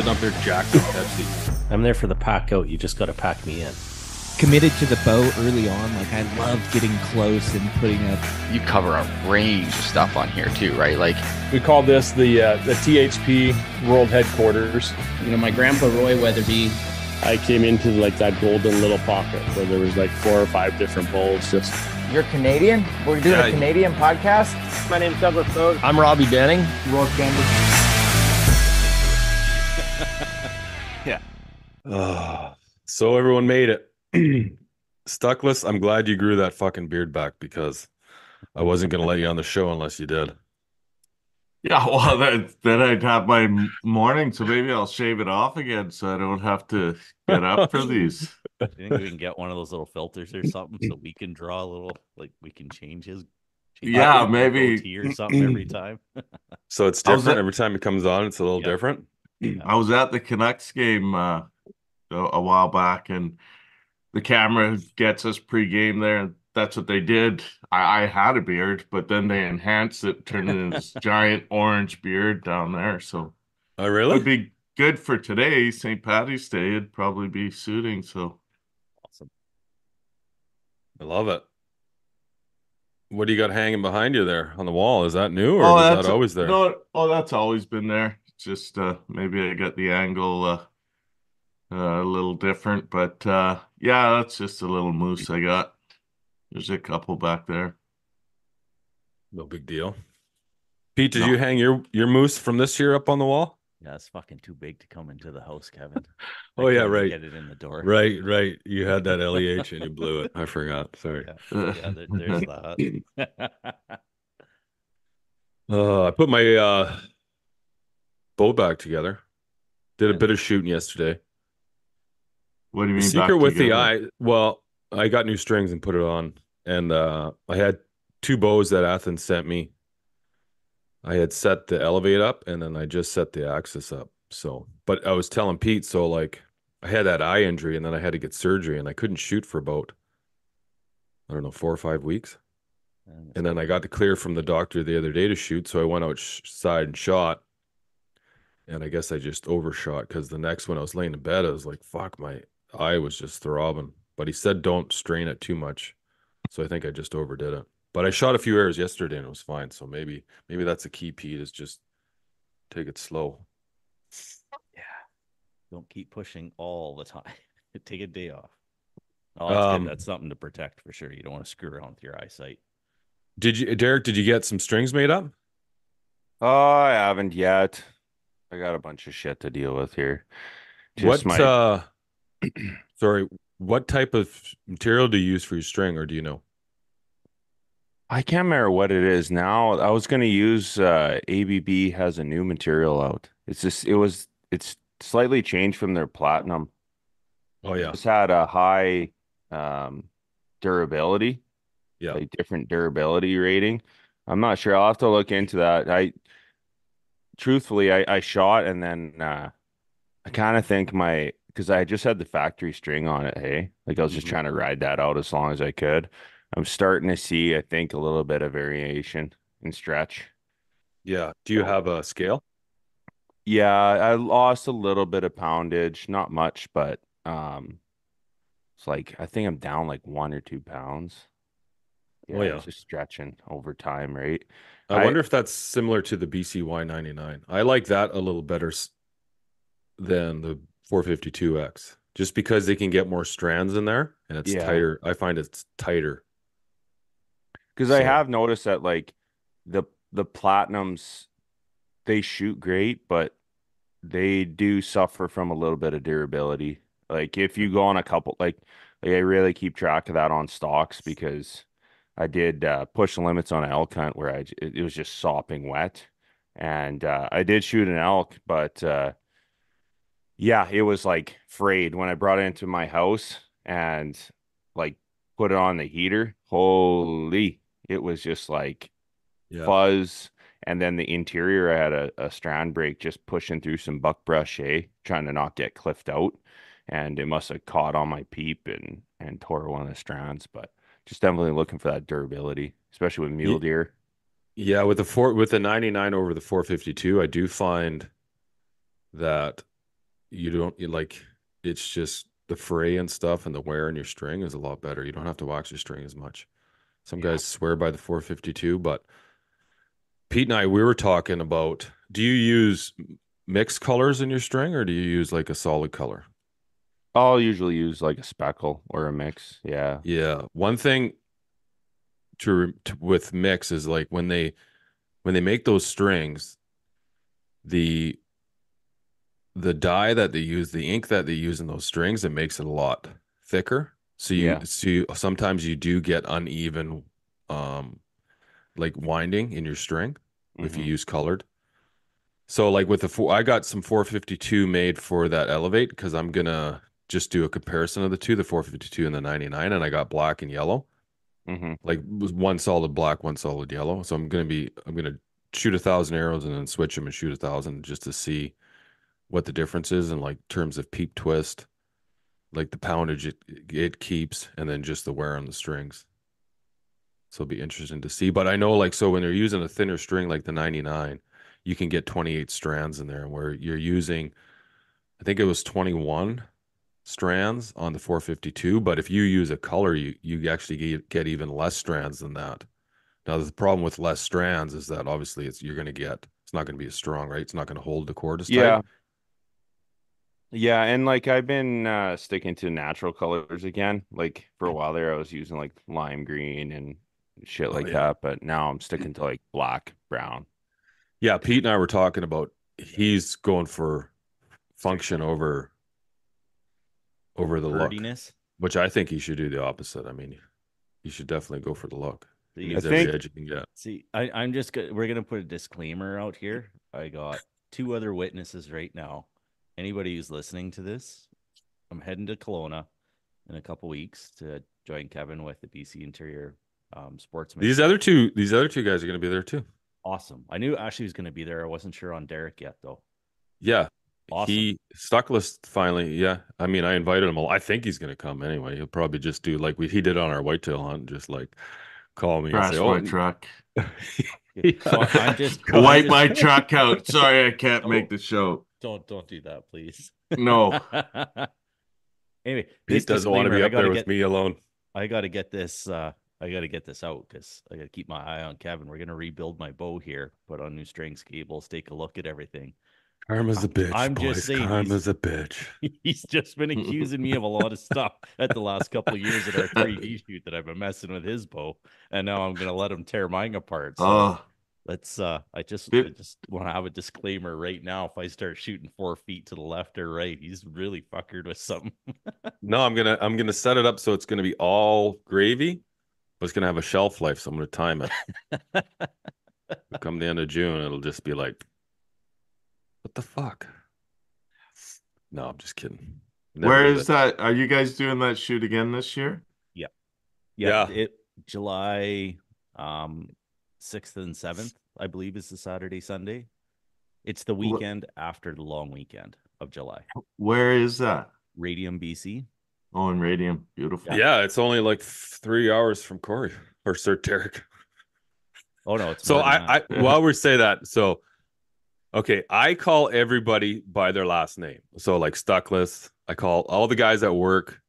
sitting up there jacked with Pepsi. I'm there for the pack out. You just got to pack me in. Committed to the bow early on. Like I love getting close and putting up. You cover a range of stuff on here too, right? Like We call this the uh, the THP World Headquarters. You know, my grandpa Roy Weatherby, I came into like that golden little pocket where there was like four or five different bowls just You're Canadian? We're doing Yeah. a Canadian podcast? My name's Douglas Bode. I'm Robbie Denning. Roy Candy. Ah, so everyone made it. Stuckless, I'm glad you grew that fucking beard back because I wasn't gonna let you on the show unless you did. Yeah, well, then, then I'd have my morning, so maybe I'll shave it off again so I don't have to get up for these. Do you think we can get one of those little filters or something so we can draw a little, like we can change his. change Yeah, his maybe- goatee or something every time. So it's different that- every time it comes on. It's a little Yeah. different. I was at the Canucks game uh, a, a while back, and the camera gets us pre-game there. and That's what they did. I, I had a beard, but then they enhanced it, turned it into this giant orange beard down there. So Oh, really? would be good for today, St. Patty's Day. It'd probably be suiting. So Awesome. I love it. What do you got hanging behind you there on the wall? Is that new or Oh, was that always there? No, oh, that's always been there. It's just uh, maybe I got the angle uh, uh, a little different, but uh, yeah, that's just a little moose I got. There's a couple back there. No big deal. Pete, did No. you hang your your moose from this year up on the wall? Yeah, it's fucking too big to come into the house, Kevin. I Oh, yeah, couldn't right. Get it in the door. Right, right. You had that LEH and you blew it. I forgot. Sorry. Yeah, yeah there, there's that. Uh, I put my uh bow back together. Did a bit of shooting yesterday. What do you The mean? secret back with the eye, well, I got new strings and put it on, and uh I had two bows that Athens sent me. I had set the elevate up, and then I just set the axis up. So, but I was telling Pete, so like I had that eye injury, and then I had to get surgery, and I couldn't shoot for about I don't know four or five weeks. And then I got the clear from the doctor the other day to shoot, so I went outside and shot. And I guess I just overshot because the next one I was laying in bed, I was like, "Fuck, my eye was just throbbing." But he said don't strain it too much, so I think I just overdid it. But I shot a few arrows yesterday and it was fine. So maybe maybe that's a key, Pete, is just take it slow. Yeah, don't keep pushing all the time. Take a day off. Oh, that's Um, good. That's something to protect for sure. You don't want to screw around with your eyesight. Did you, Derek? Did you get some strings made up? Oh, I haven't yet. I got a bunch of shit to deal with here. what my uh sorry, what type of material do you use for your string, or do you know? I can't remember what it is now. I was gonna use uh ABB has a new material out. It's just it was it's slightly changed from their platinum. Oh yeah. It's had a high um durability, Yeah. like different durability rating. I'm not sure. I'll have to look into that. I truthfully I, I shot and then uh I kind of think my because I just had the factory string on it, hey. Like I was just Mhm. trying to ride that out as long as I could. I'm starting to see, I think, a little bit of variation in stretch. Yeah. Do you have a scale? Yeah, I lost a little bit of poundage, not much, but um it's like I think I'm down like one or two pounds. Oh, yeah. just stretching over time, right? I I- wonder if that's similar to the BCY 99. I like that a little better than the 452X just because they can get more strands in there and it's Yeah. tighter. I find it's tighter. Because I have noticed that like the the platinums they shoot great, but they do suffer from a little bit of durability. Like if you go on a couple like, like I really keep track of that on stocks because I did uh, push the limits on an elk hunt where I it, it was just sopping wet. And uh, I did shoot an elk, but uh, yeah, it was like frayed when I brought it into my house and like put it on the heater. Holy, it was just like Yeah. fuzz. And then the interior, I had a, a strand break just pushing through some buck brush, eh, trying to not get cliffed out. And it must have caught on my peep and and tore one of the strands. But just definitely looking for that durability, especially with mule deer. Yeah, with the four with the 99 over the 452, I do find that you don't you like it's just the fray and stuff and the wear in your string is a lot better. You don't have to wax your string as much. Some guys swear by the 452, but Pete and I we were talking about do you use mixed colors in your string or do you use like a solid color? I'll usually use like a speckle or a mix. Yeah. Yeah. One thing to, to with mix is like when they when they make those strings, the the dye that they use, the ink that they use in those strings, it makes it a lot thicker. So you Yeah. so you, sometimes you do get uneven um like winding in your string if you Mhm. use colored. So like with the four, I got some 452 made for that Elevate because I'm gonna just do a comparison of the two, the 452 and the 99, and I got black and yellow, mm-hmm. like one solid black, one solid yellow. So I'm gonna be I'm gonna shoot a thousand arrows and then switch them and shoot a thousand just to see what the difference is in like terms of peep twist, like the poundage it it keeps, and then just the wear on the strings. So it'll be interesting to see. But I know like so when you're using a thinner string like the 99, you can get 28 strands in there where you're using I think it was 21 strands on the 452, but if you use a color you you actually get, get even less strands than that. Now the problem with less strands is that obviously it's you're going to get it's not going to be as strong, right? It's not going to hold the cord as tight. Yeah. Yeah, and like I've been uh sticking to natural colors again. Like for a while there I was using like lime green and shit Oh, like yeah. that, but now I'm sticking to like black, brown. Yeah, Pete and I were talking about he's going for function over over the look, which I think he should do the opposite. I mean, you should definitely go for the look. See, I every think- edge you can get. See, I, I'm just go- we're gonna put a disclaimer out here. I got two other witnesses right now. Anybody who's listening to this, I'm heading to Kelowna in a couple weeks to join Kevin with the BC Interior um, Sportsman. These other two, these other two guys are going to be there too. awesome. I knew Ashley was gonna be there. I wasn't sure on Derek yet though. Yeah, Awesome. he Stuckless finally. Yeah, I mean, I invited him. I think he's going to come anyway. He'll probably just do like we he did on our whitetail hunt, just like call me and Crash say, my "Oh, truck. So I'm just I'm Wipe just- my truck out. Sorry, I can't Oh. make the show. Don't don't do that, please. No. anyway, Pete doesn't want to be up there get- with me alone." I got to get this. Uh, I got to get this out because I got to keep my eye on Kevin. We're gonna rebuild my bow here, put on new strings, cables, take a look at everything. Karma's a bitch. I'm just saying Karma's a bitch. He's just been accusing me of a lot of stuff at the last couple of years at our 3D shoot that I've been messing with his bow, and now I'm gonna let him tear mine apart. So Oh, let's. Uh, I just, I just want to have a disclaimer right now. If I start shooting four feet to the left or right, he's really fuckered with something. No, I'm gonna I'm gonna set it up so it's gonna be all gravy, but it's gonna have a shelf life, so I'm gonna time it. Come the end of June, it'll just be like, what the fuck? No, I'm just kidding. Never where did is it. that? Are you guys doing that shoot again this year? Yeah, Yeah. it July um sixth and seventh, I believe, is the Saturday Sunday. It's the Wh- weekend after the long weekend of July. Where is that? Radium, BC. Oh, in Radium. Beautiful. Yeah, it's only like three hours from Corey or Sir Derek. Oh no, it's So I, I that. while we say that, so okay, I call everybody by their last name. So like Stuckless, I call all the guys at work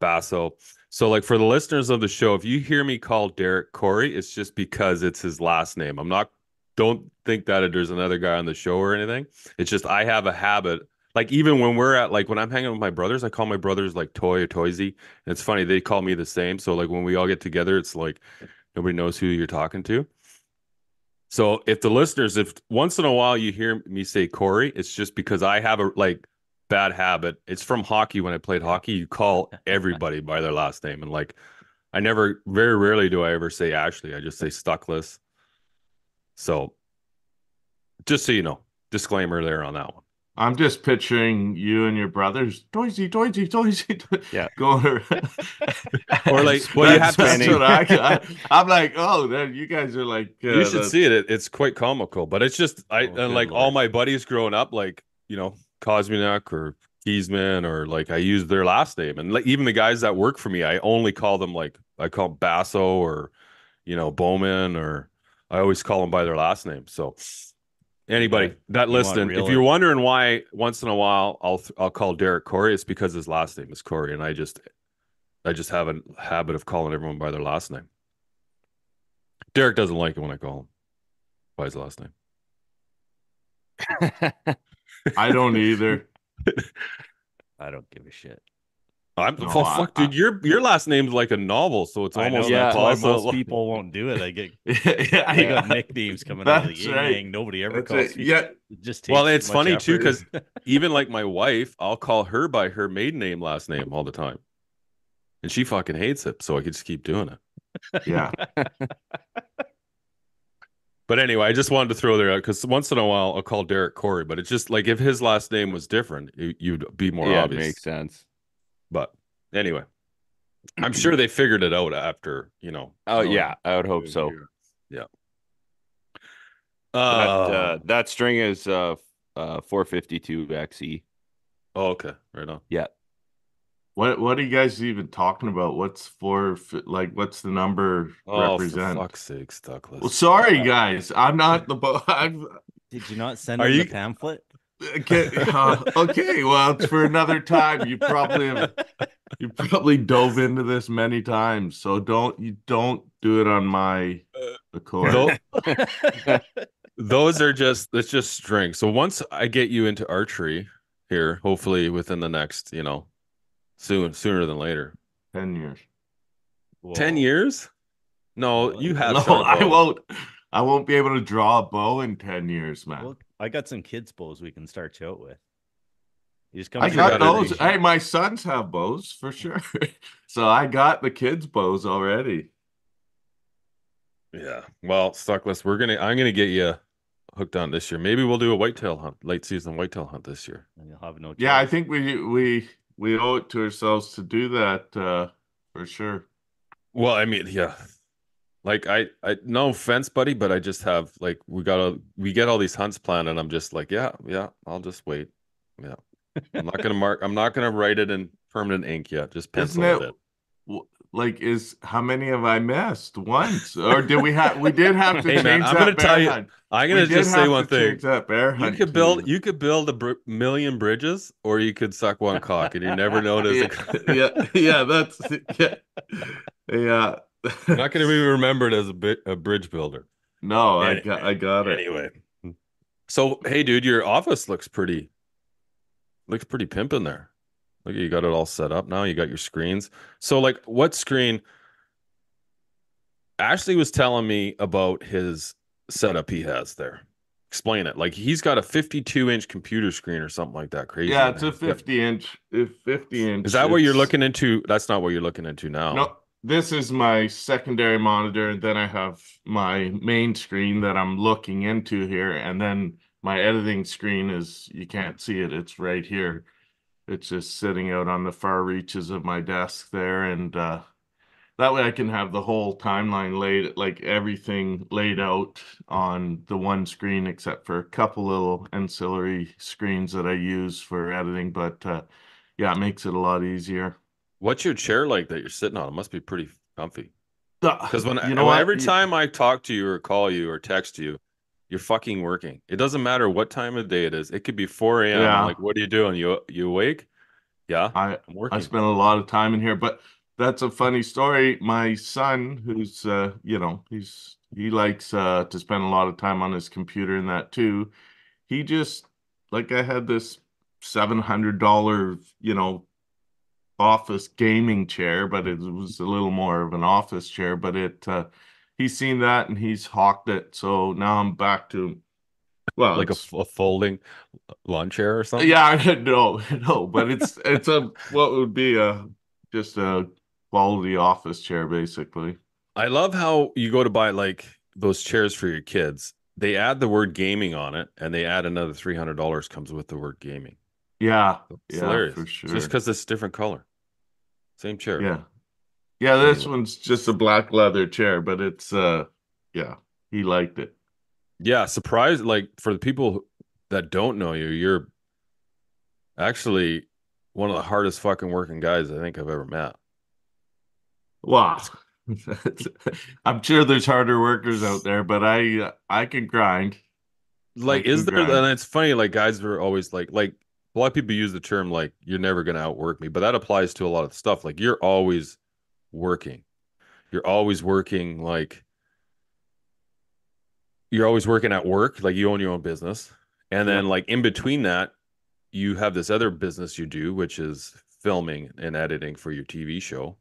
Basso. So like for the listeners of the show, if you hear me call Derek Corey, it's just because it's his last name. I'm not don't think that there's another guy on the show or anything. It's just I have a habit. Like even when we're at like when I'm hanging with my brothers, I call my brothers like Toye or Toysy. And it's funny, they call me the same. So like when we all get together, it's like nobody knows who you're talking to. So if the listeners, if once in a while you hear me say Corey, it's just because I have a like bad habit. It's from hockey. When I played hockey, you call everybody by their last name, and like I never, very rarely do I ever say Ashley. I just say Stuckless. So just so you know, disclaimer there on that one. I'm just picturing you and your brothers, Doisy, Doisy, Doisy, Yeah. going around. Or like, well, you have to what I, I, am like, oh, you guys are like, uh, you should the- see it. it. It's quite comical, but it's just I Oh, and good like all my buddies growing up, like you know Cosminak or Kiesman or like I use their last name, and like even the guys that work for me, I only call them like I call them Basso or you know Bowman or I always call them by their last name. So Anybody that listen, if you're wondering why once in a while I'll I'll call Derek Corey, it's because his last name is Corey, and I just I just have a habit of calling everyone by their last name. Derek doesn't like it when I call him by his last name. I don't either. I don't give a shit. I'm No, well, I- fuck, dude. I- your your last name's like a novel, so it's I know almost Yeah. that's most people won't do it. I get yeah, I got yeah. nicknames coming out of the That's yin right. yang. Nobody ever That's calls it. me. Yeah, It just Well, it's much funny too because even like my wife, I'll call her by her maiden name, last name all the time, and she fucking hates it. So I could just keep doing it. yeah. But anyway, I just wanted to throw there out because once in a while I'll call Derek Corey, but it's just like if his last name was different, you- you'd be more yeah, obvious. makes sense. But anyway, I'm sure they figured it out after you know. Oh yeah, I would hope so. Yeah. That, Uh, uh, that string is uh, uh 452 XE. oh, okay, right on. What What are you guys even talking about? What's for? Like, what's the number Oh, represent? for fuck's sakes, Douglas. Well, sorry, guys. I'm not the. Bo- I'm. Did you not send Are him you- the pamphlet? Okay, uh, okay, well, it's for another time. You probably have, you probably dove into this many times, so don't you don't do it on my accord. Tho- those are just it's just strings. So once I get you into archery here, hopefully within the next, you know, soon sooner than later. Ten years. Ten years? No, you have. No, shot a I bow. won't. I won't be able to draw a bow in ten years, man. Well, I got some kids' bows we can start you out with. You just come I got the gotta- those. Hey, my sons have bows for sure. so I got the kids' bows already. Yeah. Well, Stuckless, we're gonna. I'm gonna get you hooked on this year. Maybe we'll do a whitetail hunt, late season whitetail hunt this year. And you'll have no. Yeah, I think we we we owe it to ourselves to do that uh, for sure. Well, I mean, yeah. Like I, I no offense, buddy, but I just have like we gotta we get all these hunts planned, and I'm just like, yeah, yeah, I'll just wait. Yeah, I'm not gonna mark. I'm not gonna write it in permanent ink yet. Just pencil Isn't it. it like is how many have I missed? Once or did we have? We did have to Hey, change man, I'm gonna tell you- hunt. I'm gonna just say one thing. change that bear You could build to- you could build a br- million bridges, or you could suck one cock, and you never as yeah, yeah, yeah, that's yeah, yeah. You're not gonna be remembered as a bit a bridge builder. No, I got, I got it. Anyway, so hey, dude, your office looks pretty, looks pretty pimp in there. Look, you got it all set up now. You got your screens. So, like, what screen? Ashley was telling me about his setup he has there. Explain it. Like, he's got a 52 inch computer screen or something like that. Crazy. Yeah, it's a man. 50 inch. If 50 inch. Is that what you're looking into? That's not what you're looking into now. No, this is my secondary monitor, and then I have my main screen that I'm looking into here, and then my editing screen is you can't see it, it's right here. It's just sitting out on the far reaches of my desk there, and uh that way I can have the whole timeline laid like everything laid out on the one screen except for a couple little ancillary screens that I use for editing, but uh yeah, it makes it a lot easier. What's your chair like that you're sitting on? It must be pretty comfy. Because when I, every time I talk to you or call you or text you, you're fucking working. It doesn't matter what time of day it is. It could be 4 a.m. Yeah. Like, what are you doing? You you awake? Yeah, I I'm working. I spent a lot of time in here, but that's a funny story. My son, who's uh, you know, he's he likes uh to spend a lot of time on his computer and that too. He just like I had this seven hundred dollar, you know, office gaming chair, but it was a little more of an office chair, but it uh he's seen that and he's hawked it. So now I'm back to well, like a, a folding lawn chair or something. yeah, no, no, but it's it's a what would be a just a quality office chair basically. I love how you go to buy like those chairs for your kids. They add the word gaming on it, and they add another three hundred dollars comes with the word gaming. Yeah, It's yeah, hilarious. for sure. Just because it's different color, same chair. yeah, yeah. This Anyway. one's just a black leather chair, but it's uh, yeah, he liked it. Yeah, surprise! Like for the people that don't know you, you're actually one of the hardest fucking working guys I think I've ever met. Wow. I'm sure there's harder workers out there, but I I can grind. like I is there grind. and it's funny like guys are always like like a lot of people use the term like you're never going to outwork me but that applies to a lot of stuff like you're always working. You're always working like you're always working at work like you own your own business. And then like in between that you have this other business you do which is filming and editing for your TV show.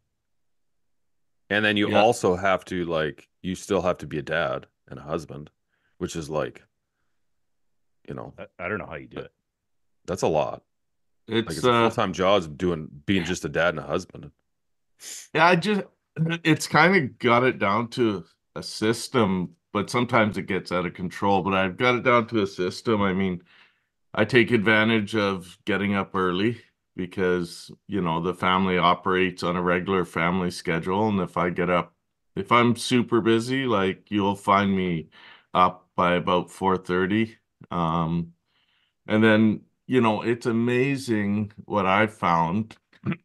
And then you Yeah. also have to like you still have to be a dad and a husband which is like you know. I, I don't know how you do it. that's a lot. Like It's it's a uh, full-time job doing being just a dad and a husband Yeah, I just it's kind of got it down to a system, but sometimes it gets out of control. But I've got it down to a system. I mean, I take advantage of getting up early because, you know, the family operates on a regular family schedule. And if I get up, if I'm super busy, like you'll find me up by about 4:30. Um, and then, you know, it's amazing what I've found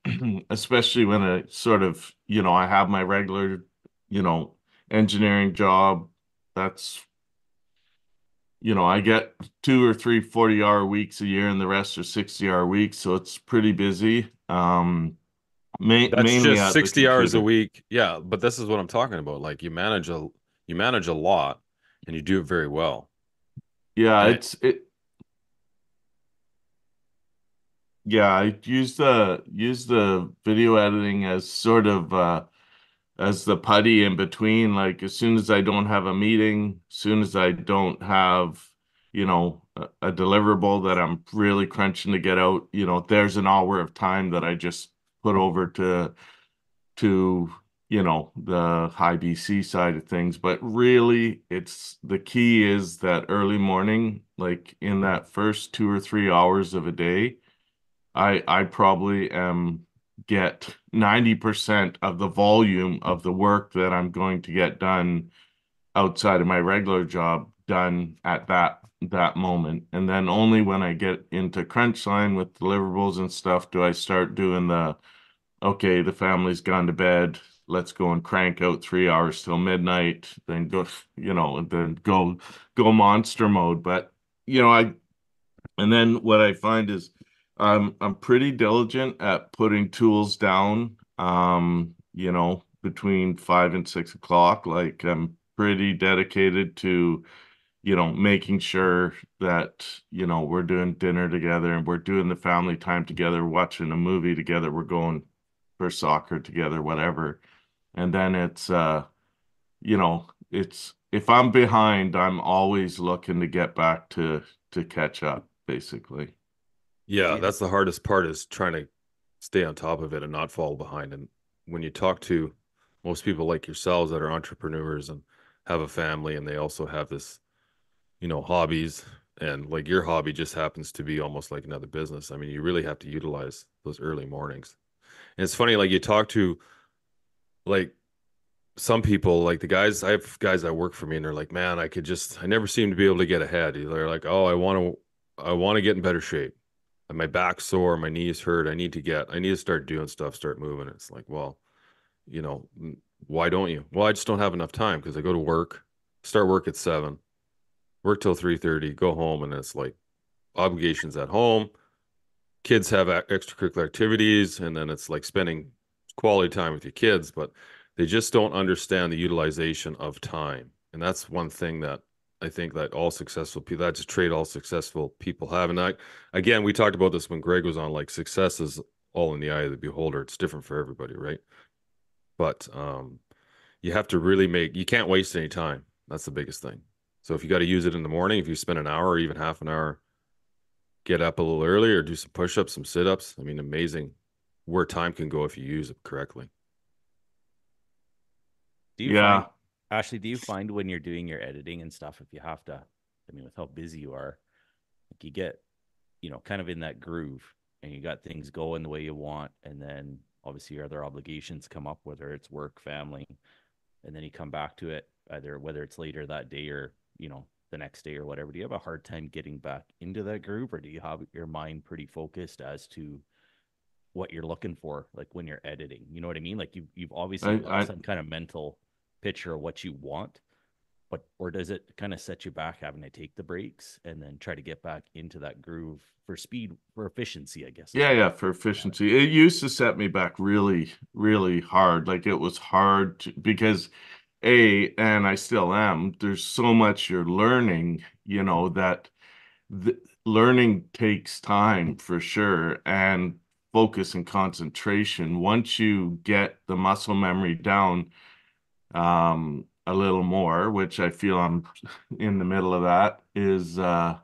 especially when I sort of, you know, I have my regular, you know, engineering job. That's, you know, I get two or three 40 hour weeks a year and the rest are 60 hour weeks. So it's pretty busy. Um, ma- that's mainly just 60 hours a week yeah but this is what i'm talking about like you manage a you manage a lot and you do it very well Yeah, And it- it's it. Yeah, I use the use the video editing as sort of uh as the putty in between. Like as soon as I don't have a meeting, as soon as I don't have, you know, a, a deliverable that I'm really crunching to get out, you know, there's an hour of time that I just put over to to you know the High BC side of things but really it's the key is that early morning like in that first two or three hours of a day I I probably am get 90% of the volume of the work that I'm going to get done outside of my regular job done at that that moment and then only when I get into crunch line with deliverables and stuff do I start doing the okay, the family's gone to bed. Let's go and crank out three hours till midnight, then go, you know, and then go go monster mode. But you know, I and then what I find is I'm I'm pretty diligent at putting tools down. Um, you know, between five and six o'clock. Like I'm pretty dedicated to, you know, making sure that, you know, we're doing dinner together and we're doing the family time together, watching a movie together, we're going for soccer together, whatever. And then it's uh, you know, it's if I'm behind, I'm always looking to get back to to catch up, basically. Yeah, that's the hardest part is trying to stay on top of it and not fall behind. And when you talk to most people like yourselves that are entrepreneurs and have a family and they also have this, you know, hobbies and like your hobby just happens to be almost like another business. I mean, you really have to utilize those early mornings. And it's funny, like you talk to like some people, like the guys, I have guys that work for me and they're like, man, I could just, I never seem to be able to get ahead. They're like, oh, I want to, I want to get in better shape my back's sore, my knees hurt. I need to get, I need to start doing stuff, start moving. It's like, well, you know, why don't you? Well, I just don't have enough time because I go to work, start work at seven, work till three thirty, go home, and it's like obligations at home. Kids have extracurricular activities, and then it's like spending quality time with your kids, but they just don't understand the utilization of time, and that's one thing that I think that all successful people, that's a trait all successful people have. And I, again, we talked about this when Greg was on, like success is all in the eye of the beholder. It's different for everybody, right? But um, you have to really make, you can't waste any time. That's the biggest thing. So if you got to use it in the morning, if you spend an hour or even half an hour, get up a little early or do some push ups, some sit ups. I mean, amazing where time can go if you use it correctly. Yeah. find, Ashley, do you find when you're doing your editing and stuff, if you have to, I mean, with how busy you are, like you get, you know, kind of in that groove and you got things going the way you want. And then obviously your other obligations come up, whether it's work, family, and then you come back to it, either whether it's later that day or, you know, the next day or whatever. Do you have a hard time getting back into that groove or do you have your mind pretty focused as to what you're looking for, like when you're editing? You know what I mean? Like you've, you've obviously I- I- some kind of mental picture of what you want but or does it kind of set you back having to take the breaks and then try to get back into that groove for speed for efficiency? I guess. Yeah, yeah, for efficiency. It used to set me back really, really hard. Like it was hard to, because a and I still am. There's so much you're learning, you know, that the learning takes time for sure, and focus and concentration. Once you get the muscle memory down, um, a little more, which I feel I'm in the middle of that, is uh,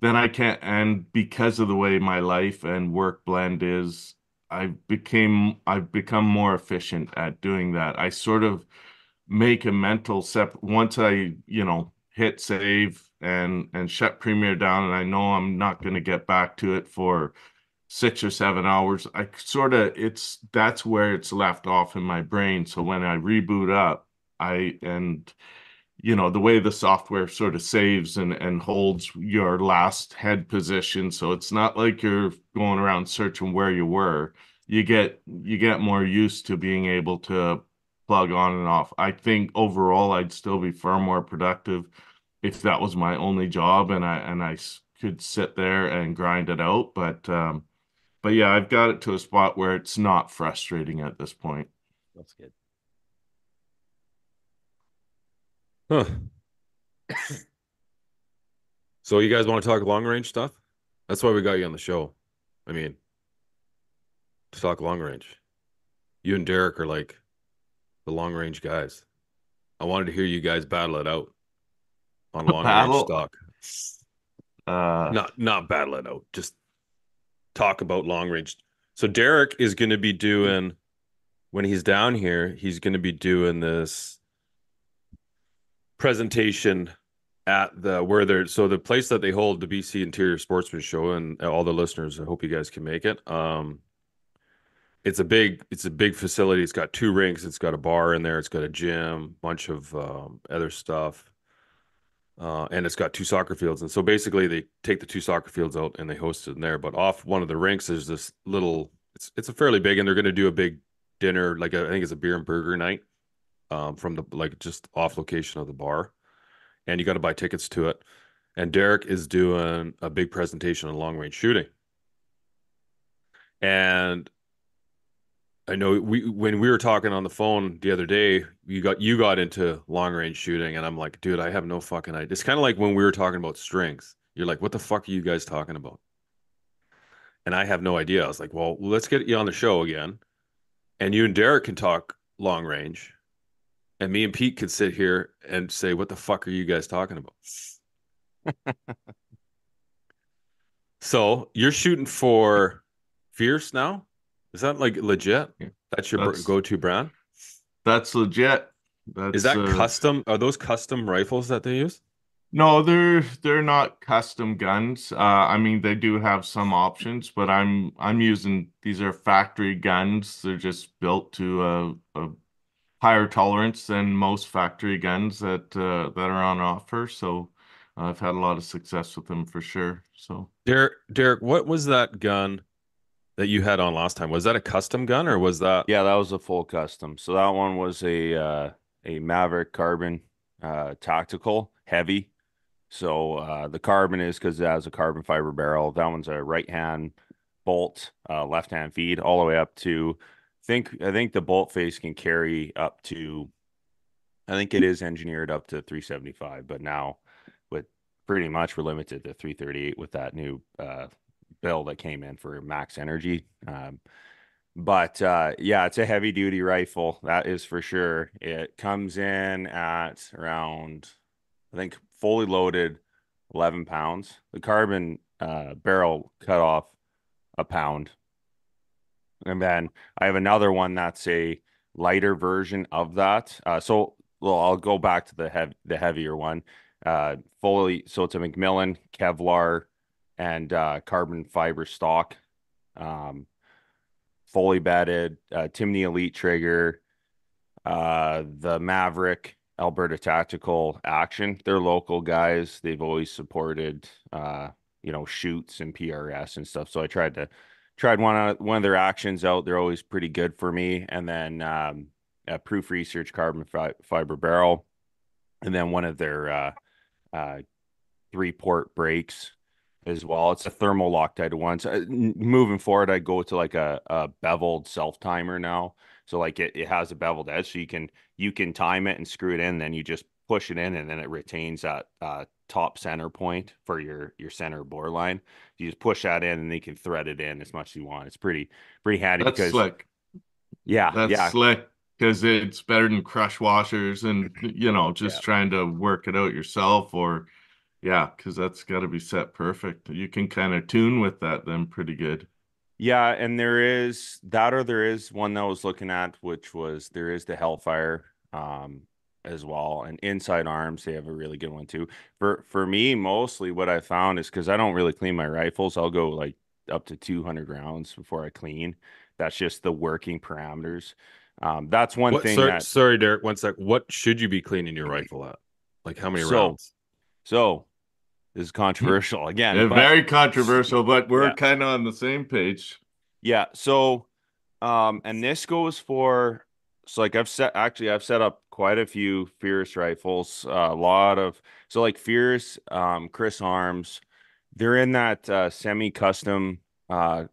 then I can't. And because of the way my life and work blend is, I became I've become more efficient at doing that. I sort of make a mental sep once I you know hit save and and shut Premiere down, and I know I'm not going to get back to it for six or seven hours. I sort of it's that's where it's left off in my brain. So when I reboot up I and you know the way the software sort of saves and and holds your last head position so it's not like you're going around searching where you were you get you get more used to being able to plug on and off i think overall i'd still be far more productive if that was my only job and i and i could sit there and grind it out but um but yeah i've got it to a spot where it's not frustrating at this point That's good. Huh. so you guys want to talk long range stuff? That's why we got you on the show. I mean, to talk long range. You and Derek are like the long range guys. I wanted to hear you guys battle it out on long Battle? range stock. uh Not not battle it out. Just talk about long range. So Derek is going to be doing when he's down here, he's going to be doing this presentation at the where they're so the place that they hold the BC Interior Sportsman Show and all the listeners. I hope you guys can make it. Um, it's a big it's a big facility. It's got two rinks. It's got a bar in there. It's got a gym, bunch of um, other stuff, uh, and it's got two soccer fields. And so basically, they take the two soccer fields out and they host it in there. But off one of the rinks, there's this little. It's it's a fairly big, and they're going to do a big dinner, like a, I think it's a beer and burger night um, from the like just off location of the bar, and you got to buy tickets to it. And Derek is doing a big presentation on long range shooting, and I know we when we were talking on the phone the other day, you got you got into long range shooting, and I'm like, dude, I have no fucking idea. It's kind of like when we were talking about strings. You're like, what the fuck are you guys talking about? And I have no idea. I was like, well, let's get you on the show again, and you and Derek can talk long range and me and Pete could sit here and say, "What the fuck are you guys talking about?" so you're shooting for Fierce now? Is that like legit? That's your That's- go-to brand? that's legit that's Is that uh, custom? Are those custom rifles that they use? No, they're they're not custom guns. Uh, I mean, they do have some options, but I'm I'm using these are factory guns. They're just built to a, a higher tolerance than most factory guns that uh, that are on offer. So I've had a lot of success with them for sure. So Derek, Derek, what was that gun that you had on last time? Was that a custom gun or was that? Yeah, that was a full custom. So that one was a uh, a Maverick Carbon uh, tactical heavy. So uh, the carbon is because it has a carbon fiber barrel. That one's a right hand bolt, uh, left hand feed, all the way up to. Think I think the bolt face can carry up to. I think it is engineered up to 375, but now with pretty much we're limited to 338 with that new uh, bill that came in for max energy. Um, but uh, yeah, it's a heavy duty rifle. That is for sure. It comes in at around, I think, fully loaded, 11 pounds. The carbon uh, barrel cut off a pound. And then I have another one that's a lighter version of that. Uh, so well, I'll go back to the heavy, the heavier one. Uh, fully, so it's a McMillan Kevlar and uh, carbon fiber stock. Um, fully batted, uh, Timney Elite trigger, uh, the Maverick Alberta Tactical Action. They're local guys. They've always supported, uh, you know, shoots and PRS and stuff. So I tried to tried one of one of their actions out. They're always pretty good for me. And then um, Proof Research carbon fi- fiber barrel. and then one of their uh, uh, three port brakes as well. It's a thermal Loctite one. So uh, moving forward, I go to like a, a beveled self timer now. So like it, it has a beveled edge, so you can you can time it and screw it in. Then you just push it in, and then it retains that uh, top center point for your your center bore line. You just push that in, and you can thread it in as much as you want. It's pretty pretty handy That's because slick. yeah, That's yeah, slick because it's better than crush washers and you know just Yeah. trying to work it out yourself or yeah, because that's got to be set perfect. You can kind of tune with that then pretty good. Yeah, and there is that, or there is one that I was looking at, which was there is the Hellfire um as well, and Inside Arms they have a really good one too. For for me, mostly what I found is because I don't really clean my rifles, I'll go like up to 200 rounds before I clean. That's just the working parameters. Um, that's one What, thing sorry, that sorry, Derek. One sec. What should you be cleaning your rifle at? Like how many So, rounds? so this is controversial again. Yeah, but- very controversial, but we're Yeah. kind of on the same page. Yeah. So, um, and this goes for so like I've set actually I've set up quite a few Fierce rifles, uh, a lot of so like Fierce, um, Chris Arms, they're in that uh, semi-custom uh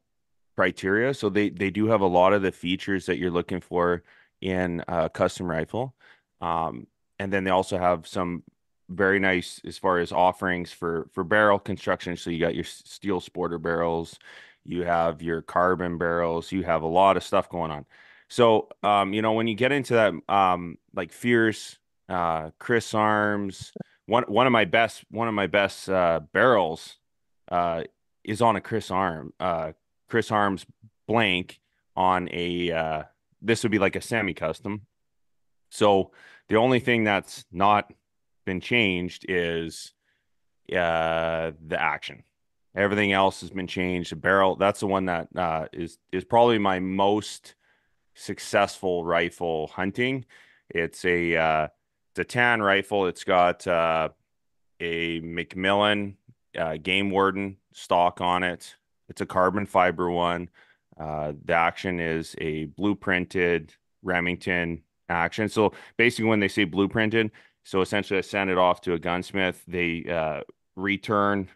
criteria. So they they do have a lot of the features that you're looking for in a custom rifle. Um, and then they also have some very nice as far as offerings for for barrel construction. So you got your steel sporter barrels, you have your carbon barrels, you have a lot of stuff going on. So um, you know, when you get into that um like fierce uh Chris Arms, one one of my best one of my best uh barrels uh is on a Chris Arm uh Chris Arms blank on a uh this would be like a semi-custom. So the only thing that's not been changed is uh the action. Everything else has been changed. The barrel, that's the one that uh is is probably my most successful rifle hunting. It's a uh it's a tan rifle. It's got uh a McMillan uh, Game Warden stock on it. It's a carbon fiber one. Uh, the action is a blueprinted Remington action. So basically, when they say blueprinted, so essentially I send it off to a gunsmith. They uh, return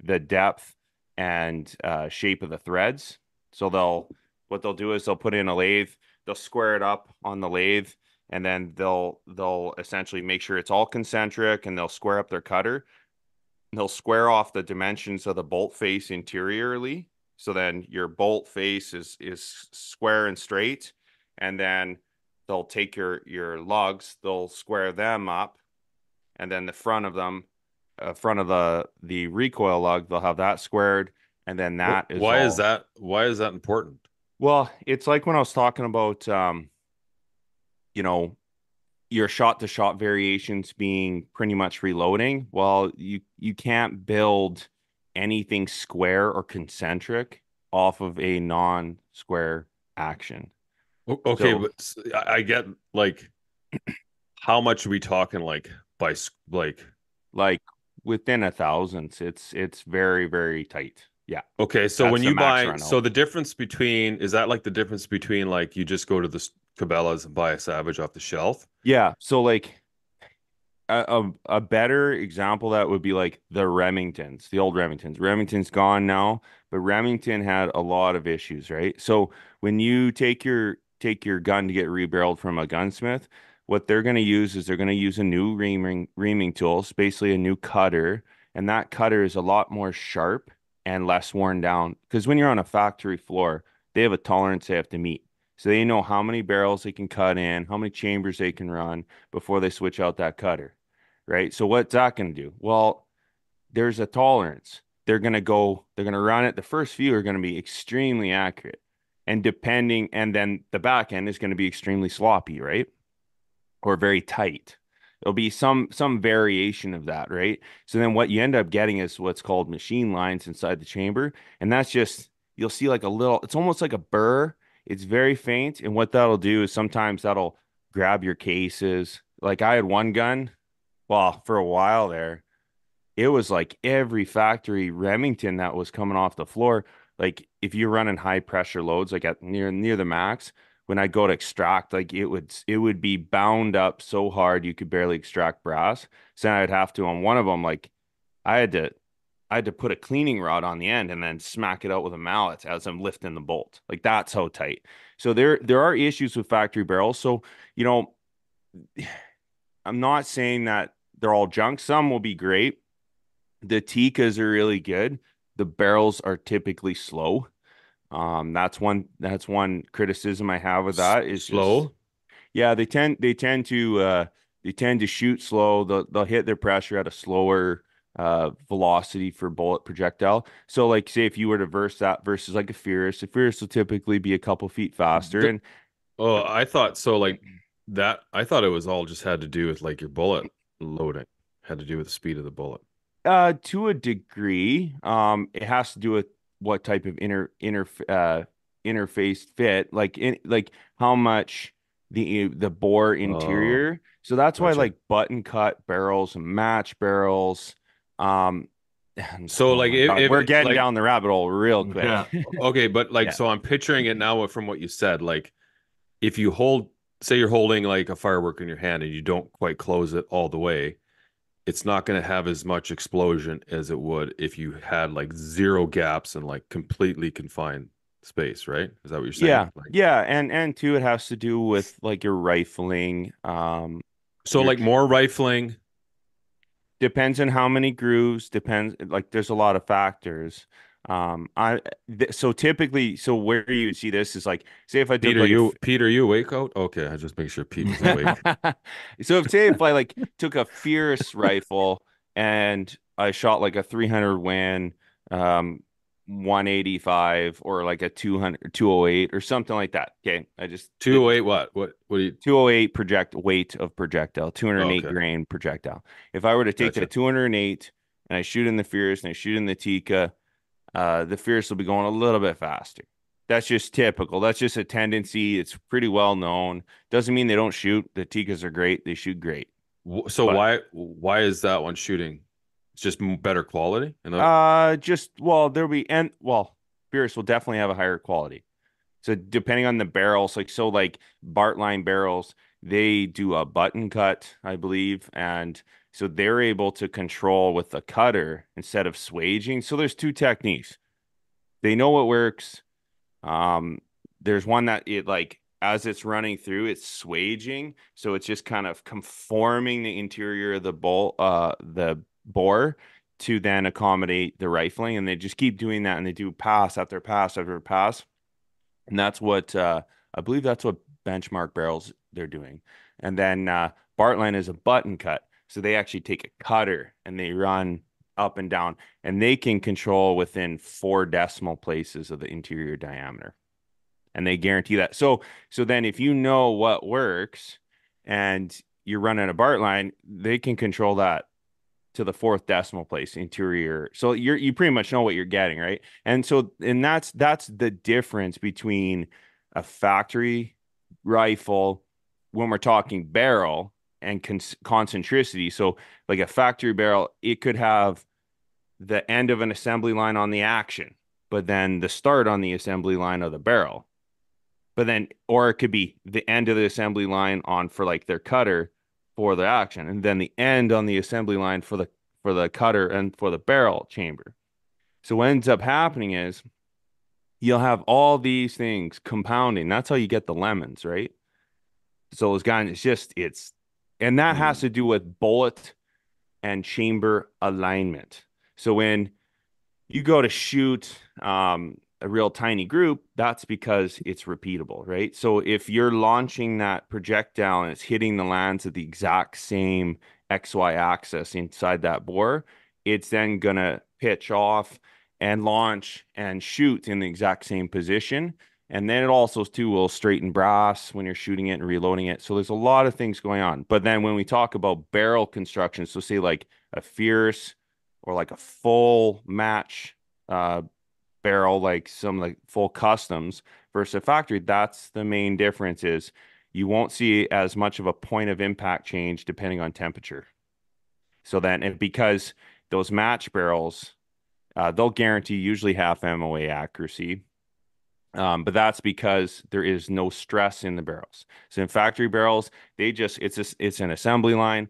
the depth and uh, shape of the threads. So they'll what they'll do is they'll put in a lathe. They'll square it up on the lathe, and then they'll they'll essentially make sure it's all concentric, and they'll square up their cutter. They'll square off the dimensions of the bolt face interiorly. So then your bolt face is is square and straight, and then they'll take your your lugs, they'll square them up, and then the front of them, uh, front of the the recoil lug, they'll have that squared, and then that Wh- is why is that? Why is that important? well, it's like when I was talking about, um, you know, your shot to shot variations being pretty much reloading. Well, you you can't build anything square or concentric off of a non-square action. Okay, So- but I get like how much are we talking like by like Like within a thousandths, it's it's very very tight. Yeah. okay, so That's when you buy so the difference between is that like the difference between like you just go to the Cabela's and buy a Savage off the shelf? Yeah. So like a, a, a better example that would be like the Remingtons, the old Remingtons. Remington's gone now, but Remington had a lot of issues, right? So when you take your take your gun to get rebarreled from a gunsmith, what they're going to use is they're going to use a new reaming reaming tool, it's basically a new cutter, and that cutter is a lot more sharp and less worn down. Because when you're on a factory floor, they have a tolerance they have to meet. So they know how many barrels they can cut in, how many chambers they can run before they switch out that cutter, right? So what's that going to do? Well, there's a tolerance. They're going to go, they're going to run it. The first few are going to be extremely accurate. And depending, and then the back end is going to be extremely sloppy, right? Or very tight. There'll be some some variation of that, right? So then what you end up getting is what's called machine lines inside the chamber. And that's just you'll see like a little, it's almost like a burr. It's very faint. And what that'll do is sometimes that'll grab your cases. Like I had one gun, well, for a while there, it was like every factory Remington that was coming off the floor. Like if you're running high pressure loads, like at near near the max, when I go to extract, like it would it would be bound up so hard you could barely extract brass. So I'd have to on one of them, like I had to I had to put a cleaning rod on the end and then smack it out with a mallet as I'm lifting the bolt. Like that's how tight. So there there are issues with factory barrels. So you know, I'm not saying that they're all junk. Some will be great. The Tikkas are really good. The barrels are typically slow. Um, that's one that's one criticism I have of that is slow. Just, yeah, they tend they tend to uh they tend to shoot slow. They'll they'll hit their pressure at a slower uh velocity for bullet projectile. So like say if you were to verse that versus like a Fierce, a Fierce will typically be a couple feet faster. And oh, I thought so like that I thought it was all just had to do with like your bullet loading, had to do with the speed of the bullet. Uh to a degree. Um it has to do with what type of inter inter uh interface fit like in like how much the the bore interior oh, so that's gotcha. why like button cut barrels and match barrels um so oh like if, if, we're getting like, down the rabbit hole real quick Yeah. okay but like Yeah. so i'm picturing it now from what you said like if you hold say you're holding like a firework in your hand and you don't quite close it all the way it's not going to have as much explosion as it would if you had like zero gaps and like completely confined space right? Is that what you're saying? Yeah. Like, yeah and and two it has to do with like your rifling um so your- like more rifling? Depends on how many grooves depends like there's a lot of factors um i th- so typically so where you would see this is like say if i took peter like a you f- peter you awake out okay i just make sure pete was awake so if say if I like took a fierce rifle and I shot like a 300 win, um, 185 or like a 200 208 or something like that. Okay, I just 208 what what what do you 208 project weight of projectile, 208 Okay. grain projectile. If I were to take Gotcha. that 208 and I shoot in the fierce and I shoot in the Tikka, uh, the fierce will be going a little bit faster. That's just typical. That's just a tendency. It's pretty well known. Doesn't mean they don't shoot. The Tikkas are great. They shoot great. So But- why why is that one shooting? It's just better quality. And Uh, just well, there'll be and well, Fierce will definitely have a higher quality. So depending on the barrels, like so, like Bartlein barrels, they do a button cut, I believe, and so they're able to control with the cutter instead of swaging. So there's two techniques. They know what works. Um, there's one that it like as it's running through, it's swaging, so it's just kind of conforming the interior of the bolt, uh, the bore to then accommodate the rifling, and they just keep doing that, and they do pass after pass after pass, and that's what uh, I believe that's what benchmark barrels they're doing, and then uh, Bartlein is a button cut, so they actually take a cutter and they run up and down, and they can control within four decimal places of the interior diameter, and they guarantee that. So so then if you know what works, and you're running a Bartlein, they can control that to the fourth decimal place interior. So you're you pretty much know what you're getting, right? And so and that's that's the difference between a factory rifle when we're talking barrel and con- concentricity. So like a factory barrel, it could have the end of an assembly line on the action, but then the start on the assembly line of the barrel. But then or it could be the end of the assembly line on for like their cutter for the action and then the end on the assembly line for the for the cutter and for the barrel chamber so what ends up happening is you'll have all these things compounding that's how you get the lemons right so it's gotten it's just it's and that has to do with bullet and chamber alignment so when you go to shoot um a real tiny group, that's because it's repeatable, right? So if you're launching that projectile and it's hitting the lands at the exact same XY axis inside that bore, it's then going to pitch off and launch and shoot in the exact same position. And then it also too will straighten brass when you're shooting it and reloading it. So there's a lot of things going on. But then when we talk about barrel construction, so say like a fierce or like a full match uh, barrel like some like full customs versus a factory that's the main difference is you won't see as much of a point of impact change depending on temperature so then because those match barrels uh, they'll guarantee usually half moa accuracy Um, but that's because there is no stress in the barrels. So in factory barrels, they just it's a, it's an assembly line.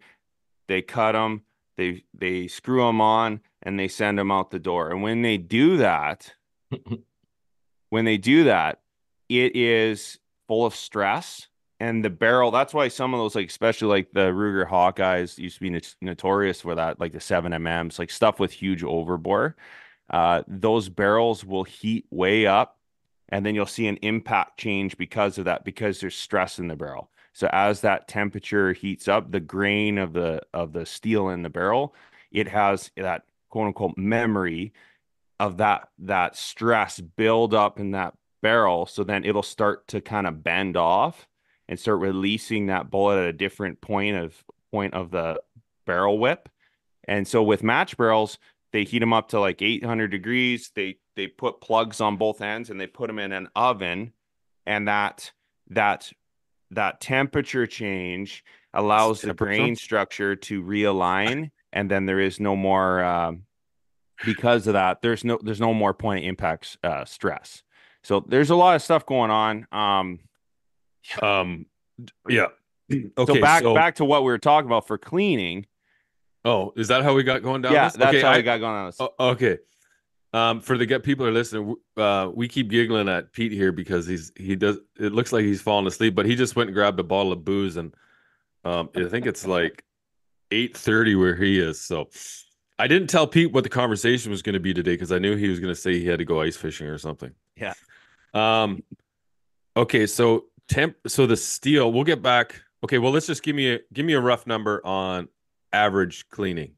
They cut them, they they screw them on, and they send them out the door. And when they do that, when they do that, it is full of stress. And the barrel, that's why some of those, like especially like the Ruger Hawkeyes, used to be not- notorious for that, like the seven MMs, like stuff with huge overbore. Uh, those barrels will heat way up, and then you'll see an impact change because of that, because there's stress in the barrel. So as that temperature heats up, the grain of the of the steel in the barrel, it has that quote unquote memory of that that stress build up in that barrel. So then it'll start to kind of bend off and start releasing that bullet at a different point of point of the barrel whip. And so with match barrels they heat them up to like 800 degrees. They they put plugs on both ends and they put them in an oven and that that that temperature change allows the grain structure to realign and then there is no more um, because of that there's no there's no more point of impact uh, stress so there's a lot of stuff going on um Um, yeah. so Okay. back so- back to what we were talking about for cleaning Oh, is that how we got going down? yeah this? that's okay, how I, we got going on this Oh, okay. Um, for the get people who are listening, uh, we keep giggling at Pete here because he's he does. It looks like he's falling asleep, but he just went and grabbed a bottle of booze, and um, I think it's like eight thirty where he is. So I didn't tell Pete what the conversation was going to be today because I knew he was going to say he had to go ice fishing or something. Yeah. Um. Okay, so temp. So the steel. We'll get back. Okay. Well, let's just give me a give me a rough number on average cleaning